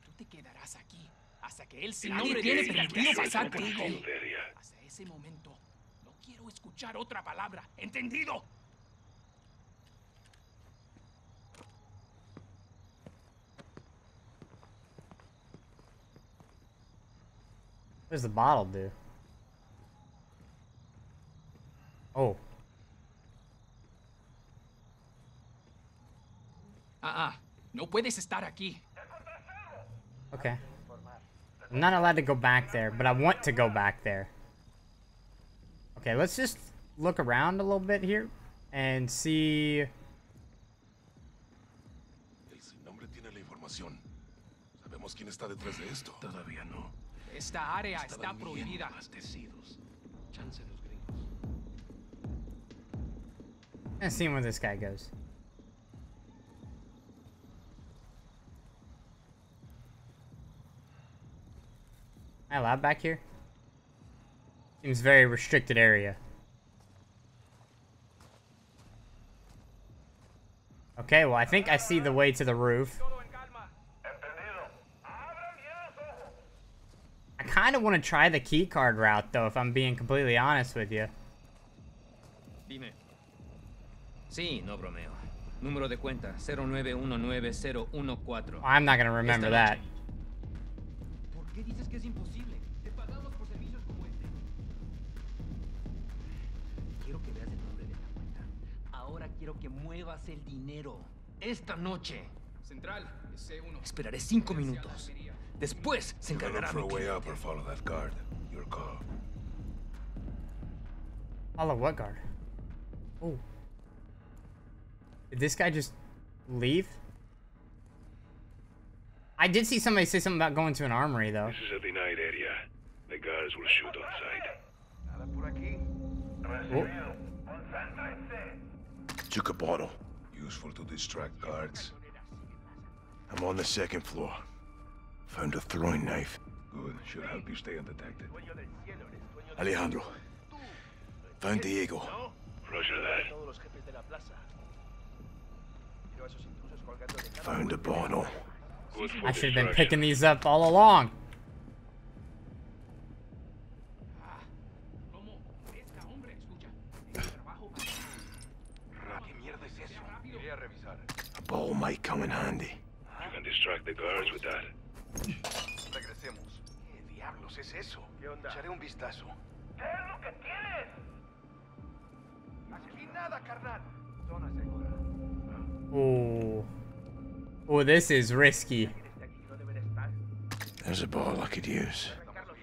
Tú te quedarás aquí hasta que él se nombre tiene permitido permitido pasar pasar contigo. contigo. Hasta ese momento, no quiero escuchar otra palabra. ¿Entendido? What does the bottle do? Oh. Ah, ah. No puedes estar aquí. Okay. I'm not allowed to go back there, but I want to go back there. Okay, let's just look around a little bit here and see. El sin nombre tiene la información. Sabemos quién está detrás de esto. Todavía no. Esta área está prohibida. Abastecidos. Chance And see where this guy goes. Am I allowed back here? Seems very restricted area. Okay, well I think I see the way to the roof. I kind of want to try the keycard route though, if I'm being completely honest with you. Sí, no bromeo. Número de cuenta 0919014. I'm not gonna remember Esta that. noche. ¿Por qué dices que es imposible? Te pagamos por servicios como este. Quiero que veas el nombre de la cuenta. Ahora quiero que muevas el dinero. Esta noche. Central, C1. Esperaré cinco minutos. Después se encargará for a mi way cliente. up or follow that guard. Your call. Follow what guard? Oh. Did this guy just leave? I did see somebody say something about going to an armory though. This is a denied area. The guards will shoot on sight. Oh. Took a bottle. Useful to distract guards. I'm on the second floor. Found a throwing knife. Good. Should help you stay undetected. Alejandro. Found Diego. Roger that. Found a bottle. I should have been picking these up all along. A ball might come in handy. You can distract the guards with that. Regresemos. ¿Qué diablos es eso? ¿Qué onda? Echaré un vistazo. ¿Qué es lo que tienes? Aquí nada, carnal. Zona segura. Oh. Oh, this is risky. There's a ball I could use.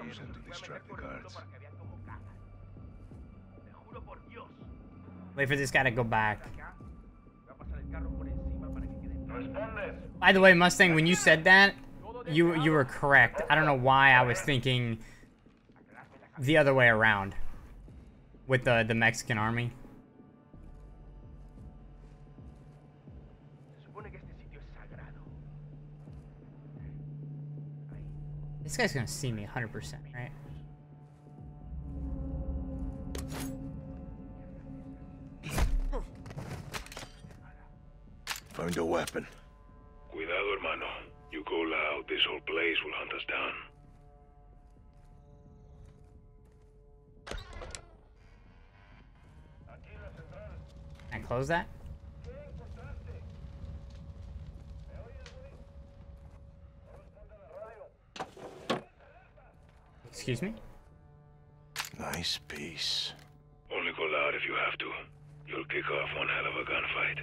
Use it to distract the guards. Wait for this guy to go back. By the way, Mustang, when you said that, you you were correct. I don't know why I was thinking the other way around with the the Mexican army. This guy's gonna see me 100%, right? Found a weapon. Cuidado, hermano. You go loud, this whole place will hunt us down. Can I close that? Excuse me? Nice piece. Only go loud if you have to. You'll kick off one hell of a gunfight.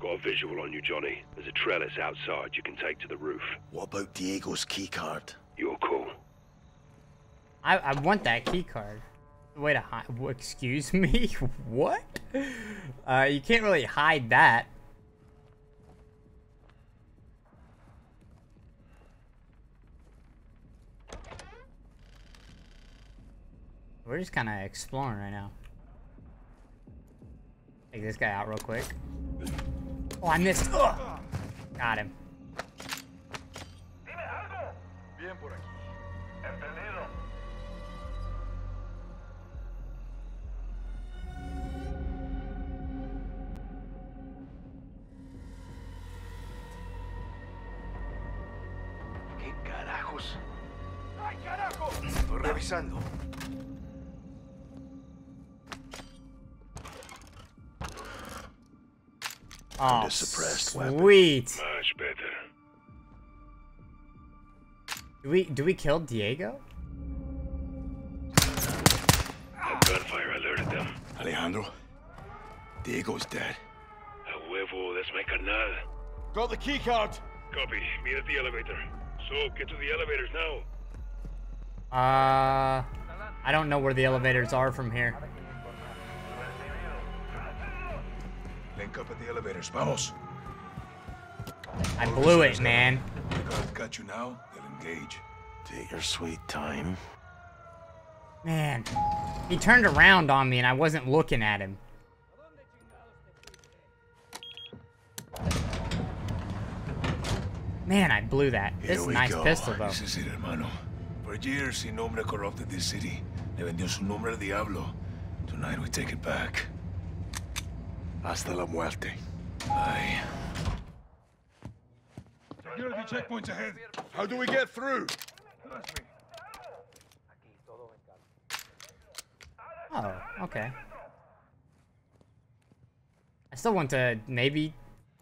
Got a visual on you, Johnny. There's a trellis outside you can take to the roof. What about Diego's keycard? You're cool. I, I want that key card. Way to hide. Excuse me? [laughs] what? Uh, you can't really hide that. We're just kind of exploring right now. Take this guy out real quick. Oh, I missed. Ugh. Got him. Oh, a suppressed weapon. sweet. Much better. Do we do we kill Diego? That gunfire alerted them. Alejandro, Diego's dead. A huevo, that's my carnal. Got the keycard. Copy. Meet at the elevator. So, get to the elevators now. Uh, I don't know where the elevators are from here. Link up at the elevators. Vamos. I blew it, man. The guards got you now. They'll engage. Take your sweet time. Man, he turned around on me and I wasn't looking at him. Man, I blew that. This Here is a we nice go. pistol, though. This is it, hermano. For years, Sin Nombre corrupted this city. Le vendió su nombre al diablo. Tonight, we take it back. Hasta la muerte. Aye. Security checkpoints ahead. How do we get through? Oh, okay. I still want to maybe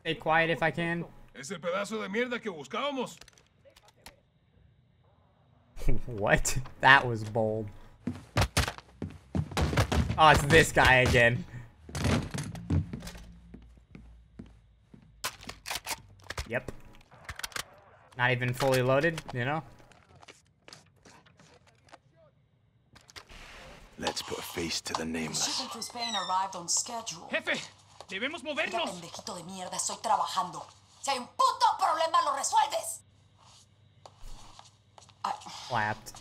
stay quiet if I can. Es pedazo de mierda que buscábamos. [laughs] what? That was bold. Oh, it's this guy again. Yep. Not even fully loaded, you know? Let's put a face to the nameless. Shipping to Spain arrived on schedule. Jefe, debemos Mira, movernos. pendejito de mierda, estoy trabajando. Si hay un puto problema, lo resuelves. Clapped.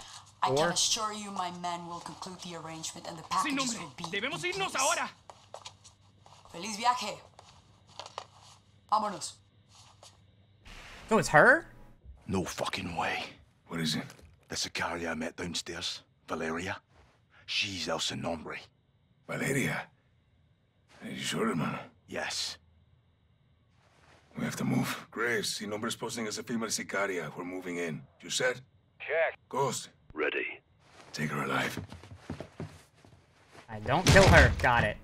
I can assure you my men will conclude the arrangement and the Sin packages nombre. will be Debemos in irnos place. ahora. Feliz viaje. Vámonos. So it's her? No fucking way. What is it? The Sicaria I met downstairs, Valeria. She's El Sin Nombre. Valeria. Are you sure, hermano? Yes. We have to move. Graves, Sin Nombre's posting as a female sicaria. We're moving in. You said? Check. Ghost, Ready. take her alive. I don't kill her. Got it.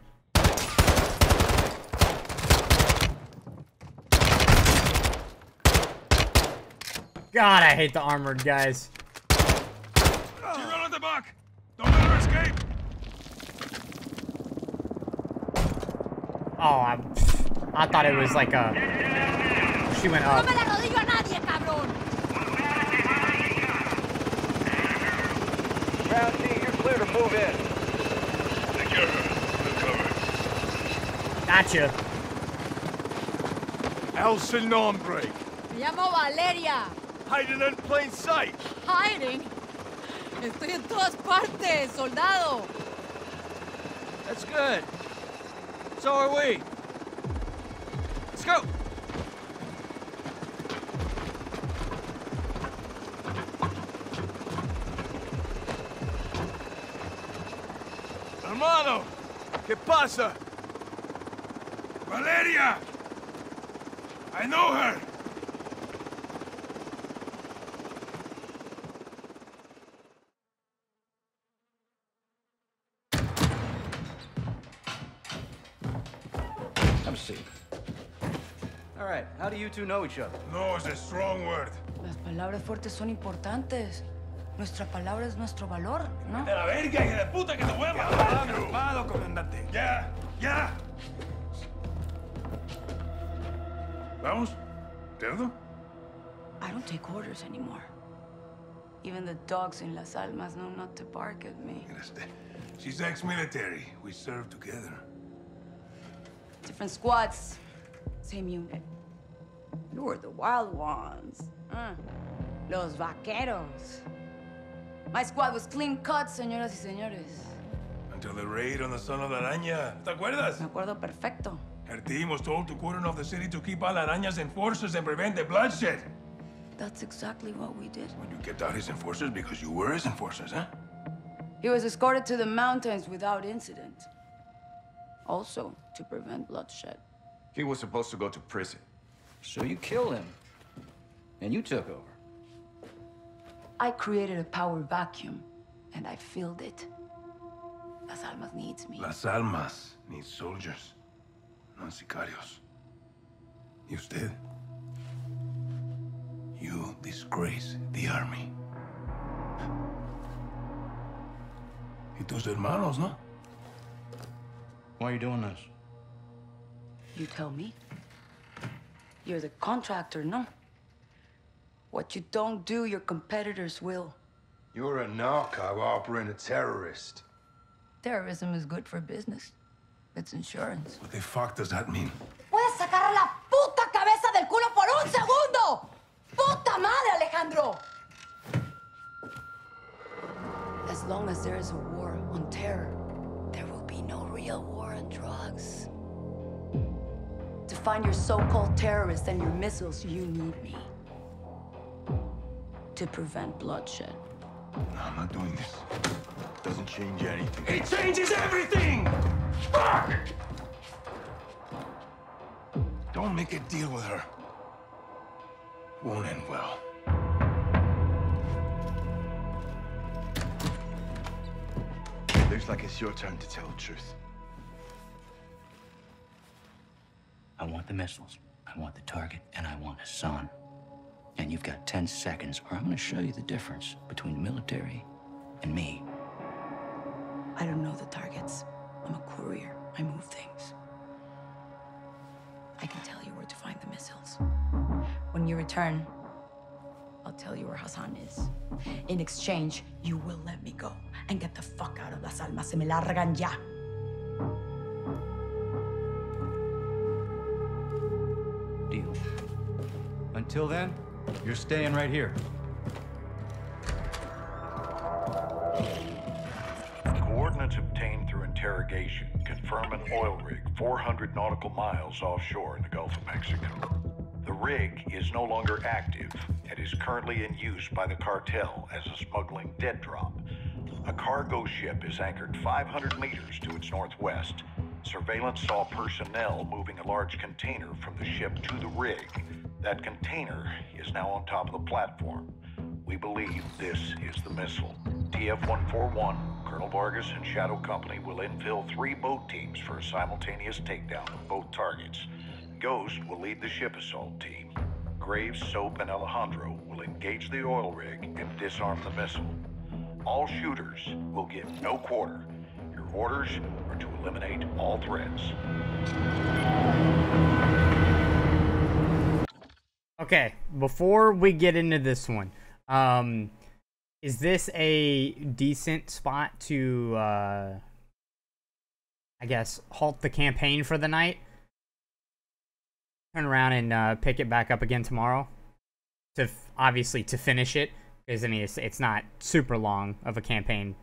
God, I hate the armored guys. She run on the back. Don't let her escape. Oh, I, I thought it was like a. She went up. la rodillo a nadie, cabrón. Ground team, you're clear to move in. Secure her. We'll cover. Gotcha. El Sin Nombre. Me llamo Valeria. Hiding in plain sight. Hiding? Estoy en todas partes, soldado. That's good. So are we. Let's go. Hermano, ¿qué pasa? Valeria! I know her! You two know each other? No is a strong word. Las palabras fuertes son importantes. Nuestra palabra es nuestro valor, ¿no? ¡De la verga, hija de puta, que te voy a matar! ¡Calmado, comandante! ¡Ya! ¡Ya! ¿Vamos? ¿Cerdo? I don't take orders anymore. Even the dogs in Las Almas know not to bark at me. She's ex-military. We served together. Different squads, same unit. You were the wild ones. Uh, los vaqueros. My squad was clean cut, señoras y señores. Until the raid on the Son of la Araña. ¿Te acuerdas? Me acuerdo perfecto. Her team was told to cordon off the city to keep all Araña's enforcers and prevent the bloodshed. That's exactly what we did. When you kept out his enforcers because you were his enforcers, huh? He was escorted to the mountains without incident. Also, to prevent bloodshed. He was supposed to go to prison. So you killed him. And you took over. I created a power vacuum, and I filled it. Las Almas needs me. Las Almas needs soldiers, not sicarios. Y usted? You disgrace the army. Y tus hermanos, ¿no? Why are you doing this? You tell me. You're the contractor, no? What you don't do, your competitors will. You're a narco operating a terrorist. Terrorism is good for business. It's insurance. What the fuck does that mean? ¡Puedes sacar la puta cabeza del culo por un segundo! ¡Puta madre, Alejandro! As long as there is a war on terror, there will be no real war on drugs. To find your so-called terrorists and your missiles, you need me. To prevent bloodshed. No, I'm not doing this. It Doesn't change anything. It changes everything! Fuck! Don't make a deal with her. Won't end well. Looks like it's your turn to tell the truth. Missiles, I want the target, and I want Hassan. And you've got 10 seconds, or I'm gonna show you the difference between the military and me. I don't know the targets. I'm a courier. I move things. I can tell you where to find the missiles. When you return, I'll tell you where Hassan is. In exchange, you will let me go and get the fuck out of Las Almas. Se me largan ya. Until then, you're staying right here. Coordinates obtained through interrogation confirm an oil rig 400 nautical miles offshore in the Gulf of Mexico. The rig is no longer active and is currently in use by the cartel as a smuggling dead drop. A cargo ship is anchored 500 meters to its northwest. Surveillance saw personnel moving a large container from the ship to the rig. That container is now on top of the platform. We believe this is the missile. TF-141, Colonel Vargas and Shadow Company will infill three boat teams for a simultaneous takedown of both targets. Ghost will lead the ship assault team. Graves, Soap, and Alejandro will engage the oil rig and disarm the missile. All shooters will give no quarter. Your orders are to eliminate all threats. Okay, before we get into this one, um, is this a decent spot to, uh, I guess, halt the campaign for the night? Turn around and uh, pick it back up again tomorrow. To obviously to finish it, because I mean it's it's not super long of a campaign.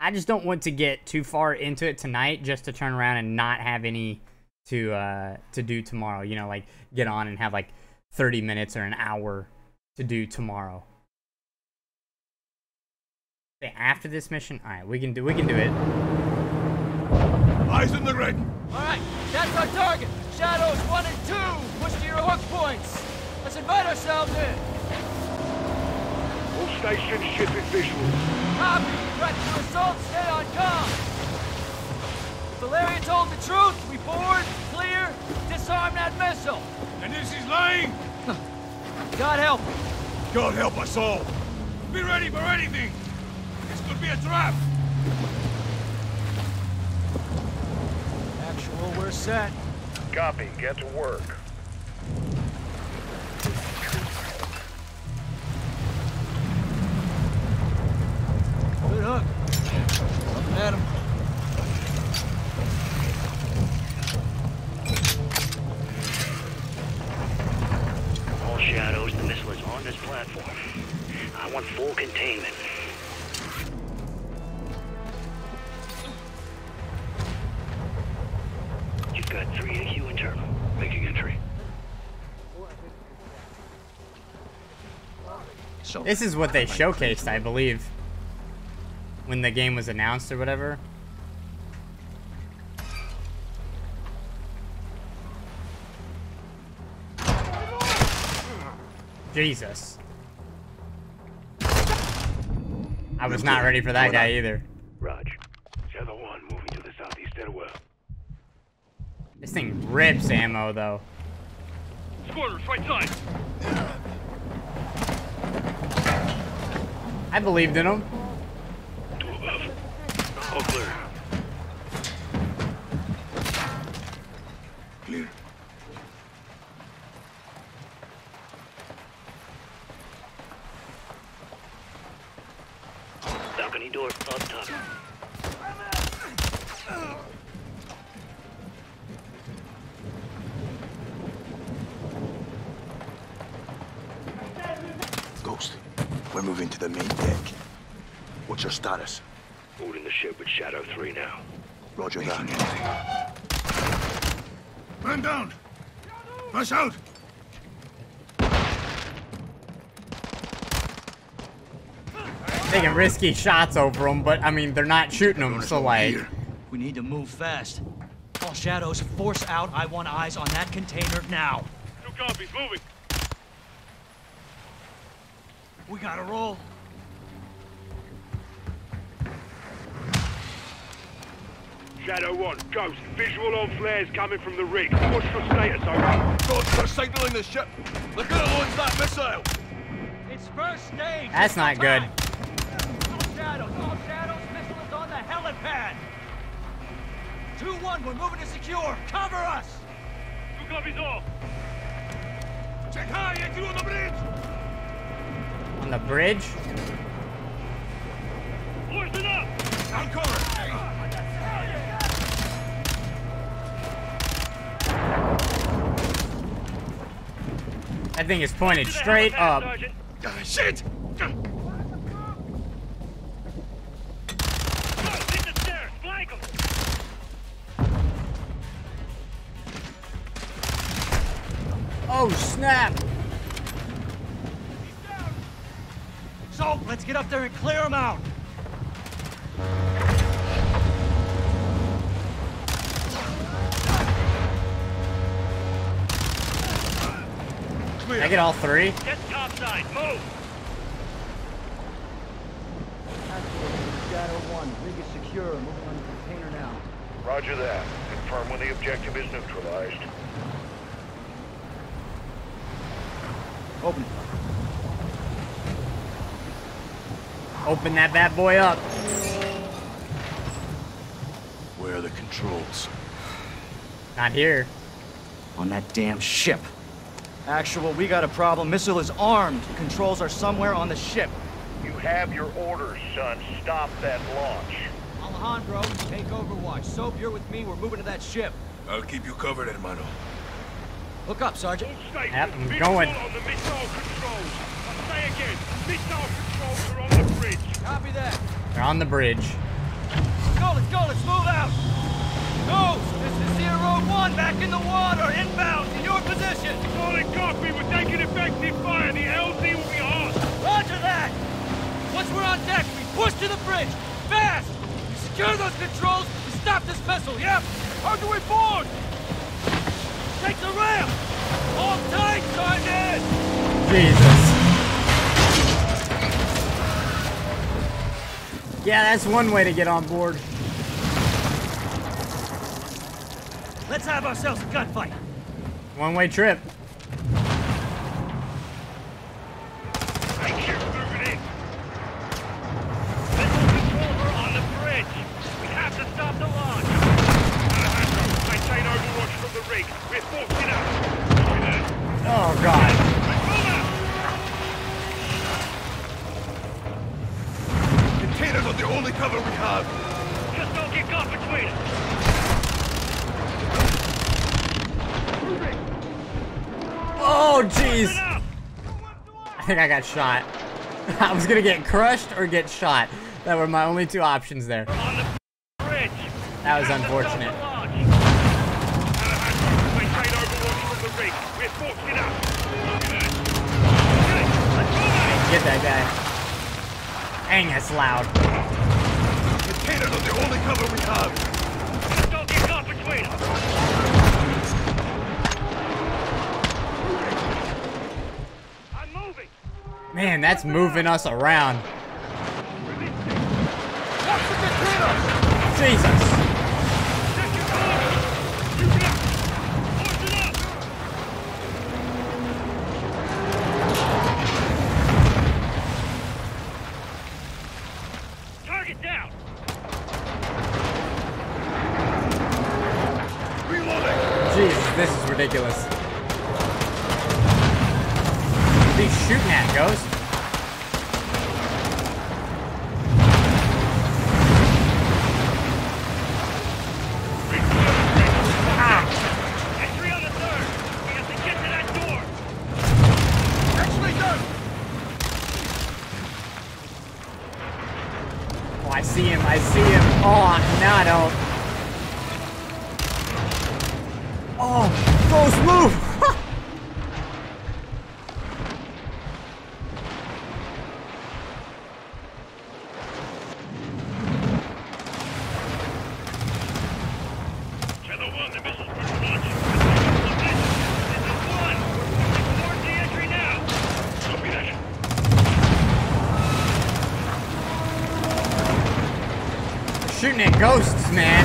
I just don't want to get too far into it tonight, just to turn around and not have any to uh, to do tomorrow. You know, like get on and have like 30 minutes or an hour to do tomorrow. Okay, After this mission, all right, we can do we can do it. Eyes on the rig. All right, that's our target. Shadows one and two. Push to your hook points. Let's invite ourselves in. All stations shipping visuals. Copy. Threat to assault. Stay on comm. If Valeria told the truth, we board, clear, disarm that missile. And this is lying? God help. God help us all. Be ready for anything. This could be a trap. Actual, we're set. Copy. Get to work. Good hook. Up at him. All shadows, the missile is on this platform. I want full containment. You've got three AQ internal. Making entry. This is what they showcased, I believe, when the game was announced or whatever. Jesus. I was not ready for that guy either. Raj. Shadow 1 moving to the southeast stairwell. This thing rips ammo, though. Squatters, right side. I believed in him. Two above. All clear. Clear. Balcony door up top. Ghost, we're moving to the main deck. What's your status? Holding the ship with Shadow 3 now. Roger that. Man down. Rush out. Taking risky shots over them, but I mean, they're not shooting them, so like. We need to move fast. All shadows, force out. I want eyes on that container now. Two copies, moving. We gotta roll. Shadow 1, Ghost. Visual on flares coming from the rig. What's your status, over? Ghost, we're signaling the ship. They're gonna launch that missile. It's first stage. That's not good. All shadows, all shadows. Missile is on the helipad. 2-1, we're moving to secure. Cover us. Two copies all. Check high, entry on the bridge. On the bridge? Hoist it up! I'll cover it. That thing is pointed straight up. Ah, shit! Oh, snap! So, let's get up there and clear them out. Did I get all three? Get topside, move! Shadow 1, rig is secure. Moving on the container now. Roger that. Confirm when the objective is neutralized. Open it. Open that bad boy up. Where are the controls? Not here. On that damn ship. Actual, we got a problem. Missile is armed. Controls are somewhere on the ship. You have your orders, son. Stop that launch. Alejandro, take Overwatch. Soap, you're with me. We're moving to that ship. I'll keep you covered, hermano. Look up, Sergeant. Yep, I'm going. on the missile controls. I'll say again, missile controls are on the bridge. Copy that. They're on the bridge. Let's go, let's go, let's move out. Ghost, this is Zero One, back in the water, inbound, to your position. Solid copy. We're taking effective fire. The LZ will be hot. Roger that. Once we're on deck, we push to the bridge, fast. We secure those controls, we stop this missile, yep! How do we board? Take the ramp! Hold tight, Sergeant! Jesus. Yeah, that's one way to get on board. Let's have ourselves a gunfight. One way trip. Think I got shot. [laughs] I was gonna get crushed or get shot. That were my only two options there. That was unfortunate. Maintain overwatch from the rig. We're forcing out. Get that guy. Dang, that's loud. Containers are the only cover we have. Man, that's moving us around. Jesus. Ghosts, man.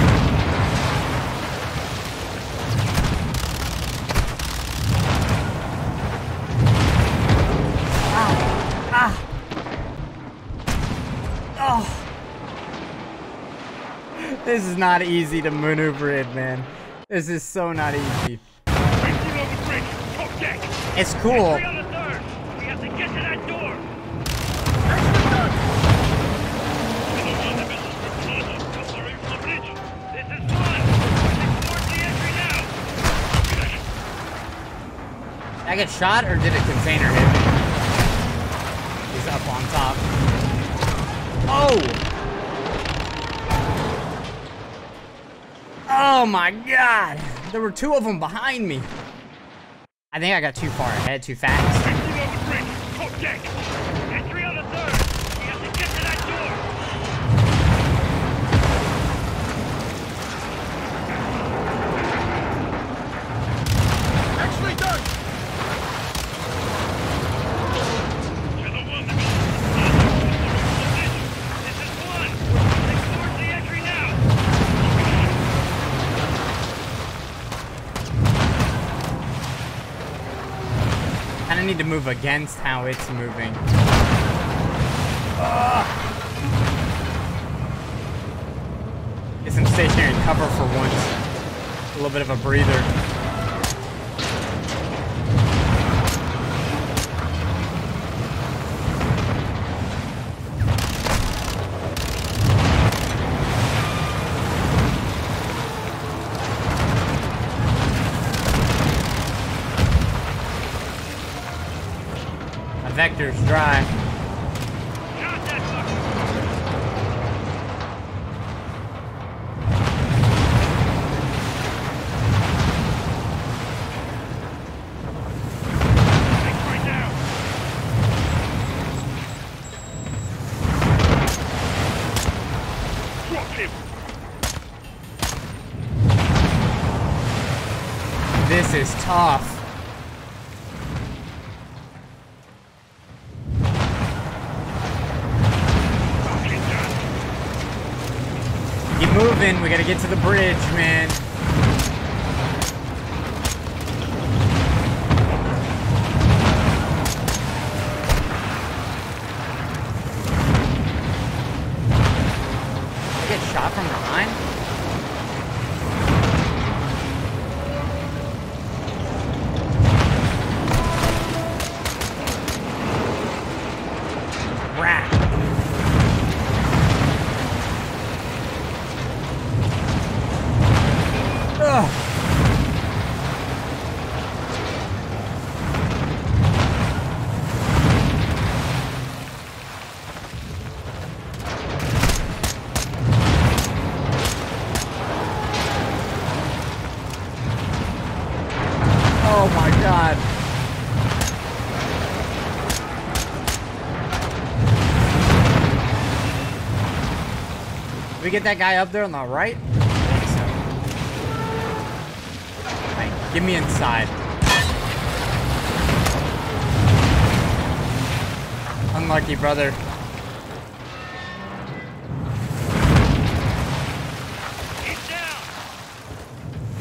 Ah. Ah. Oh. This is not easy to maneuver in, man. This is so not easy. It's cool. Entry on the third. We have to get to that door. Channel 1, the missiles were launched. Cutlery from the bridge. This is 1. We're moving towards the entry now. Did I get shot or did a container hit me? He's up on top. Oh! Oh my god! There were two of them behind me. I think I got too far ahead, too fast. Top deck. Entry on the third. We have to get to that door. Actually done! Channel 1, the missiles were launched. This is 1. We're moving towards the entry now. Kinda need to move against how it's moving. Ugh. Get some stationary cover for once. A little bit of a breather. Tough. Keep moving. We gotta get to the bridge, man. We get that guy up there on the right? I think so. Right, get me inside. Unlucky, brother.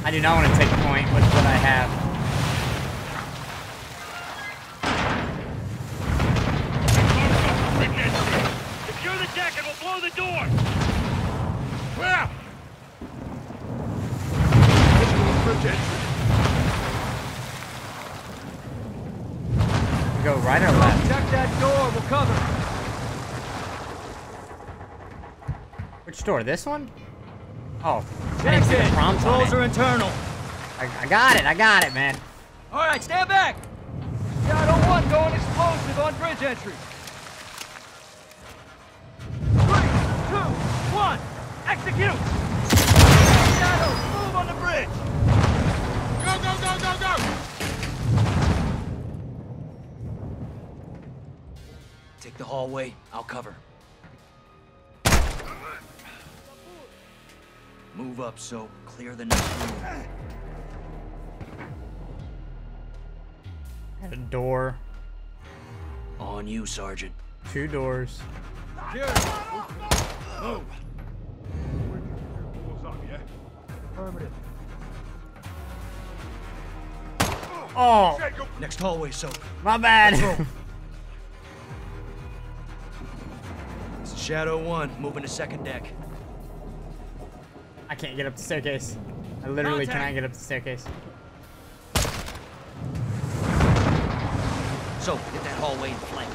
I do not want to take point with what I have. Secure the deck and we'll blow the door! Where? We go right or left? Check that door, we'll cover. Door? This one? Oh, I Check didn't see the prompt on it. are internal. I, I got it. I got it, man. All right, stand back. Shadow 1 going explosive on bridge entry. Up, so clear the next room. A door. On you, Sergeant. Two doors. Affirmative. Oh, Next hallway, so. Oh, my bad. This [laughs] is Shadow 1, moving to second deck. I can't get up the staircase. I literally Contact. cannot get up the staircase. So, get that hallway in flank.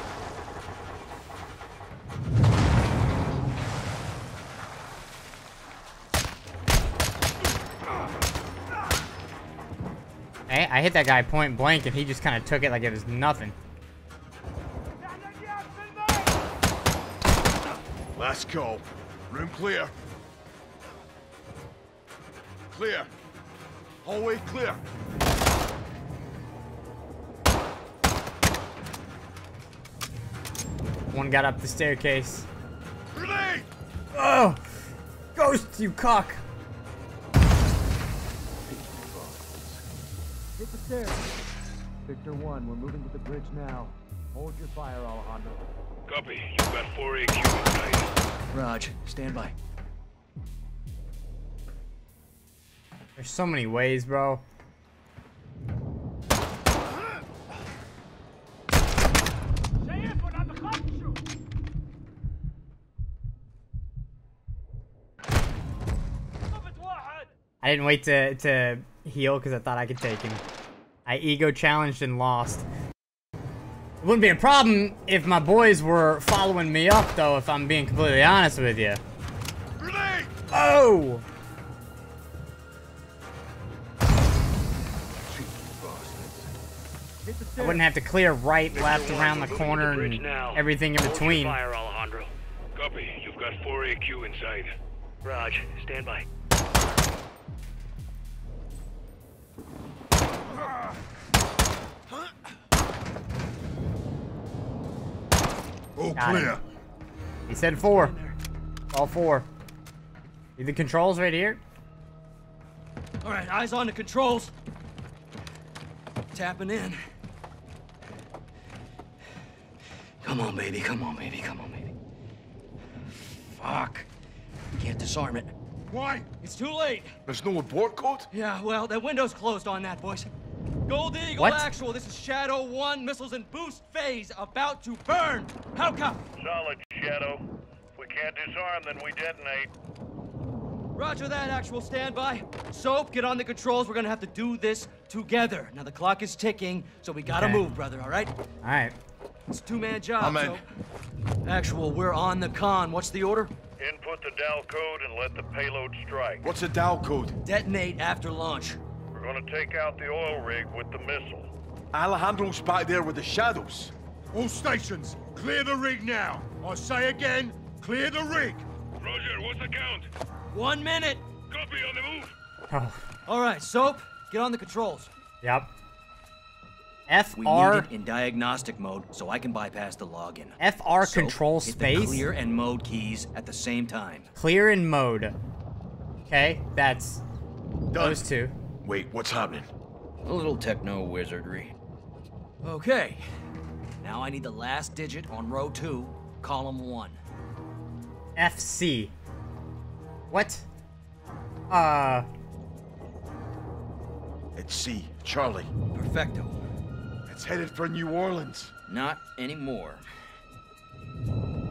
Hey, I hit that guy point blank and he just kind of took it like it was nothing. Let's go. Room clear. Clear. Hallway clear. One got up the staircase. Grenade! Oh! Ghost, you cock! Hit the stairs. Victor 1, we're moving to the bridge now. Hold your fire, Alejandro. Copy. You've got 4 AQ inside. Raj, stand by. There's so many ways, bro. I didn't wait to, to heal because I thought I could take him. I ego challenged and lost. It wouldn't be a problem if my boys were following me up, though, if I'm being completely honest with you. Oh! I wouldn't have to clear right, left, around the corner, and everything in between. fire, Alejandro. Copy. You've got 4 AQ inside. Raj, stand by. All Got clear. him. He said four. All four. See the controls right here? All right, eyes on the controls. Tapping in. Come on, baby. Come on, baby. Come on, baby. Fuck. We can't disarm it. Why? It's too late. There's no abort code? Yeah, well, that window's closed on that, boys. Gold Eagle What? Actual, this is Shadow 1, missiles in boost phase, about to burn. How come? Solid, Shadow. If we can't disarm, then we detonate. Roger that, Actual, standby. Soap, get on the controls. We're gonna have to do this together. Now, the clock is ticking, so we gotta Okay. move, brother, all right? All right. It's a two-man job, I'm in. Soap. Actual, we're on the con. What's the order? Input the DAL code and let the payload strike. What's a DAL code? Detonate after launch. We're gonna take out the oil rig with the missile. Alejandro's back there with the shadows. All stations, clear the rig now. I say again, clear the rig. Roger, what's the count? One minute. Copy on the move. Oh, All right, Soap, get on the controls. yep. We FR need it in diagnostic mode so I can bypass the login. FR Soap, control hit space. The clear and mode keys at the same time. Clear and mode. Okay, that's those two. Wait, what's happening? A little techno wizardry. Okay. Now I need the last digit on row two, column one. FC. What? Uh, It's C, Charlie. Perfecto. It's headed for New Orleans. Not anymore.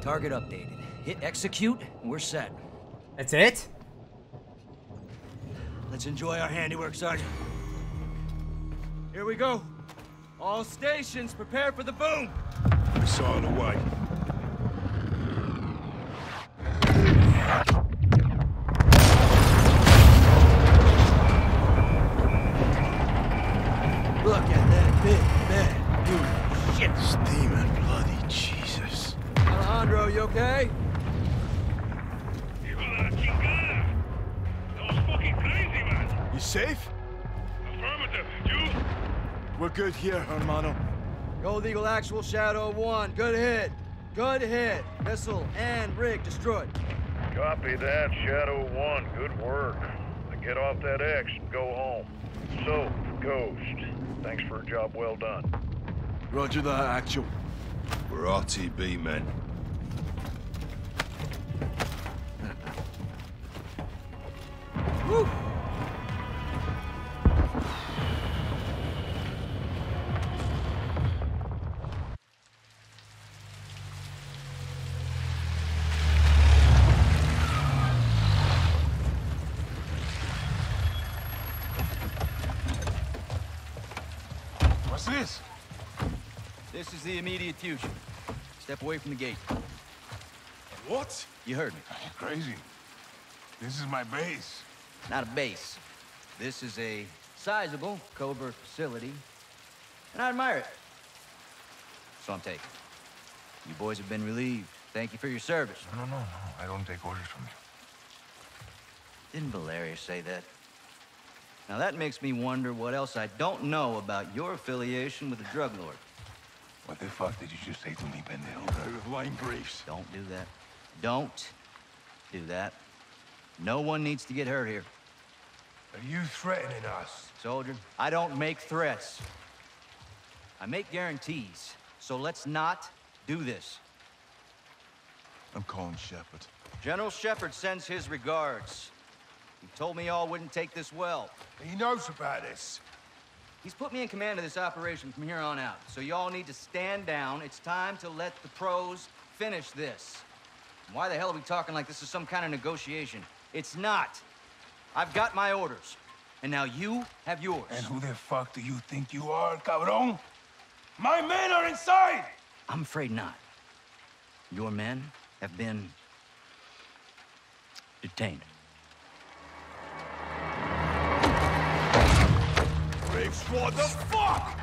Target updated. Hit execute, and we're set. that's it? Let's enjoy our handiwork, Sergeant. Here we go. All stations, prepare for the boom. Missile saw it way. Steaming bloody Jesus. Alejandro, you okay? Hijo de la chingada! That was fucking crazy, man! You safe? Affirmative. You? We're good here, hermano. Gold Eagle Actual Shadow 1. Good hit. Good hit. Missile and rig destroyed. Copy that, Shadow 1. Good work. Now get off that X and go home. So, Ghost, thanks for a job well done. Roger that, actual. We're RTB men. Woo! The immediate future. Step away from the gate. What? You heard me. You're crazy. This is my base. Not a base. This is a sizable covert facility, and I admire it. So I'm taking. You boys have been relieved. Thank you for your service. No, no, no, no. I don't take orders from you. Didn't Valeria say that? Now that makes me wonder what else I don't know about your affiliation with the drug lord. What the fuck did you just say to me, pendejo? Line briefs. Don't do that. Don't do that. No one needs to get hurt here. Are you threatening us? Soldier, I don't make threats. I make guarantees. So let's not do this. I'm calling Shepherd. General Shepherd sends his regards. He told me y'all wouldn't take this well. He knows about this. He's put me in command of this operation from here on out. So y'all need to stand down. It's time to let the pros finish this. Why the hell are we talking like this is some kind of negotiation? It's not. I've got my orders. And now you have yours. And who the fuck do you think you are, cabron? My men are inside! I'm afraid not. Your men have been detained. What the fuck?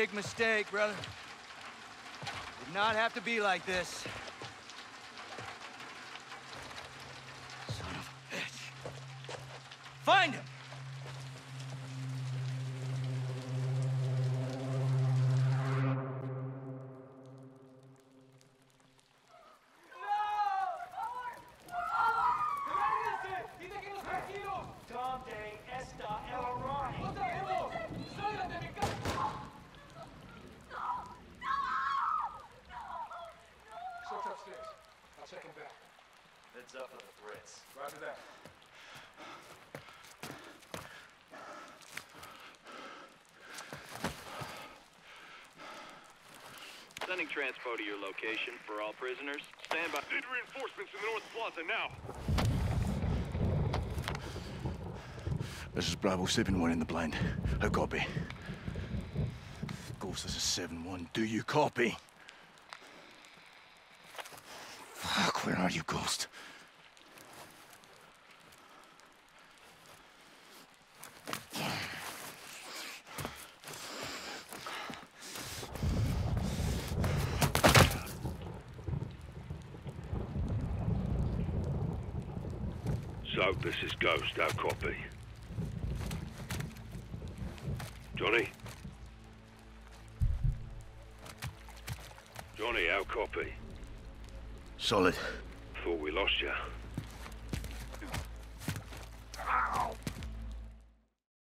Big mistake, brother. Did not have to be like this. Son of a bitch. Find him! ¿Dónde está el Ronnie? ¡Sálgate de mi casa! Search upstairs. I'll check him back. Heads up for the threats. Roger that. Sending transpo to your location for all prisoners. Stand by. Need reinforcements in the North Plaza now. This is Bravo 7-1 in the blind. How copy? Ghost, this is 7-1. Do you copy? Fuck, where are you, Ghost? So, this is Ghost. How copy? Johnny? Johnny, how copy? Solid. Thought we lost you.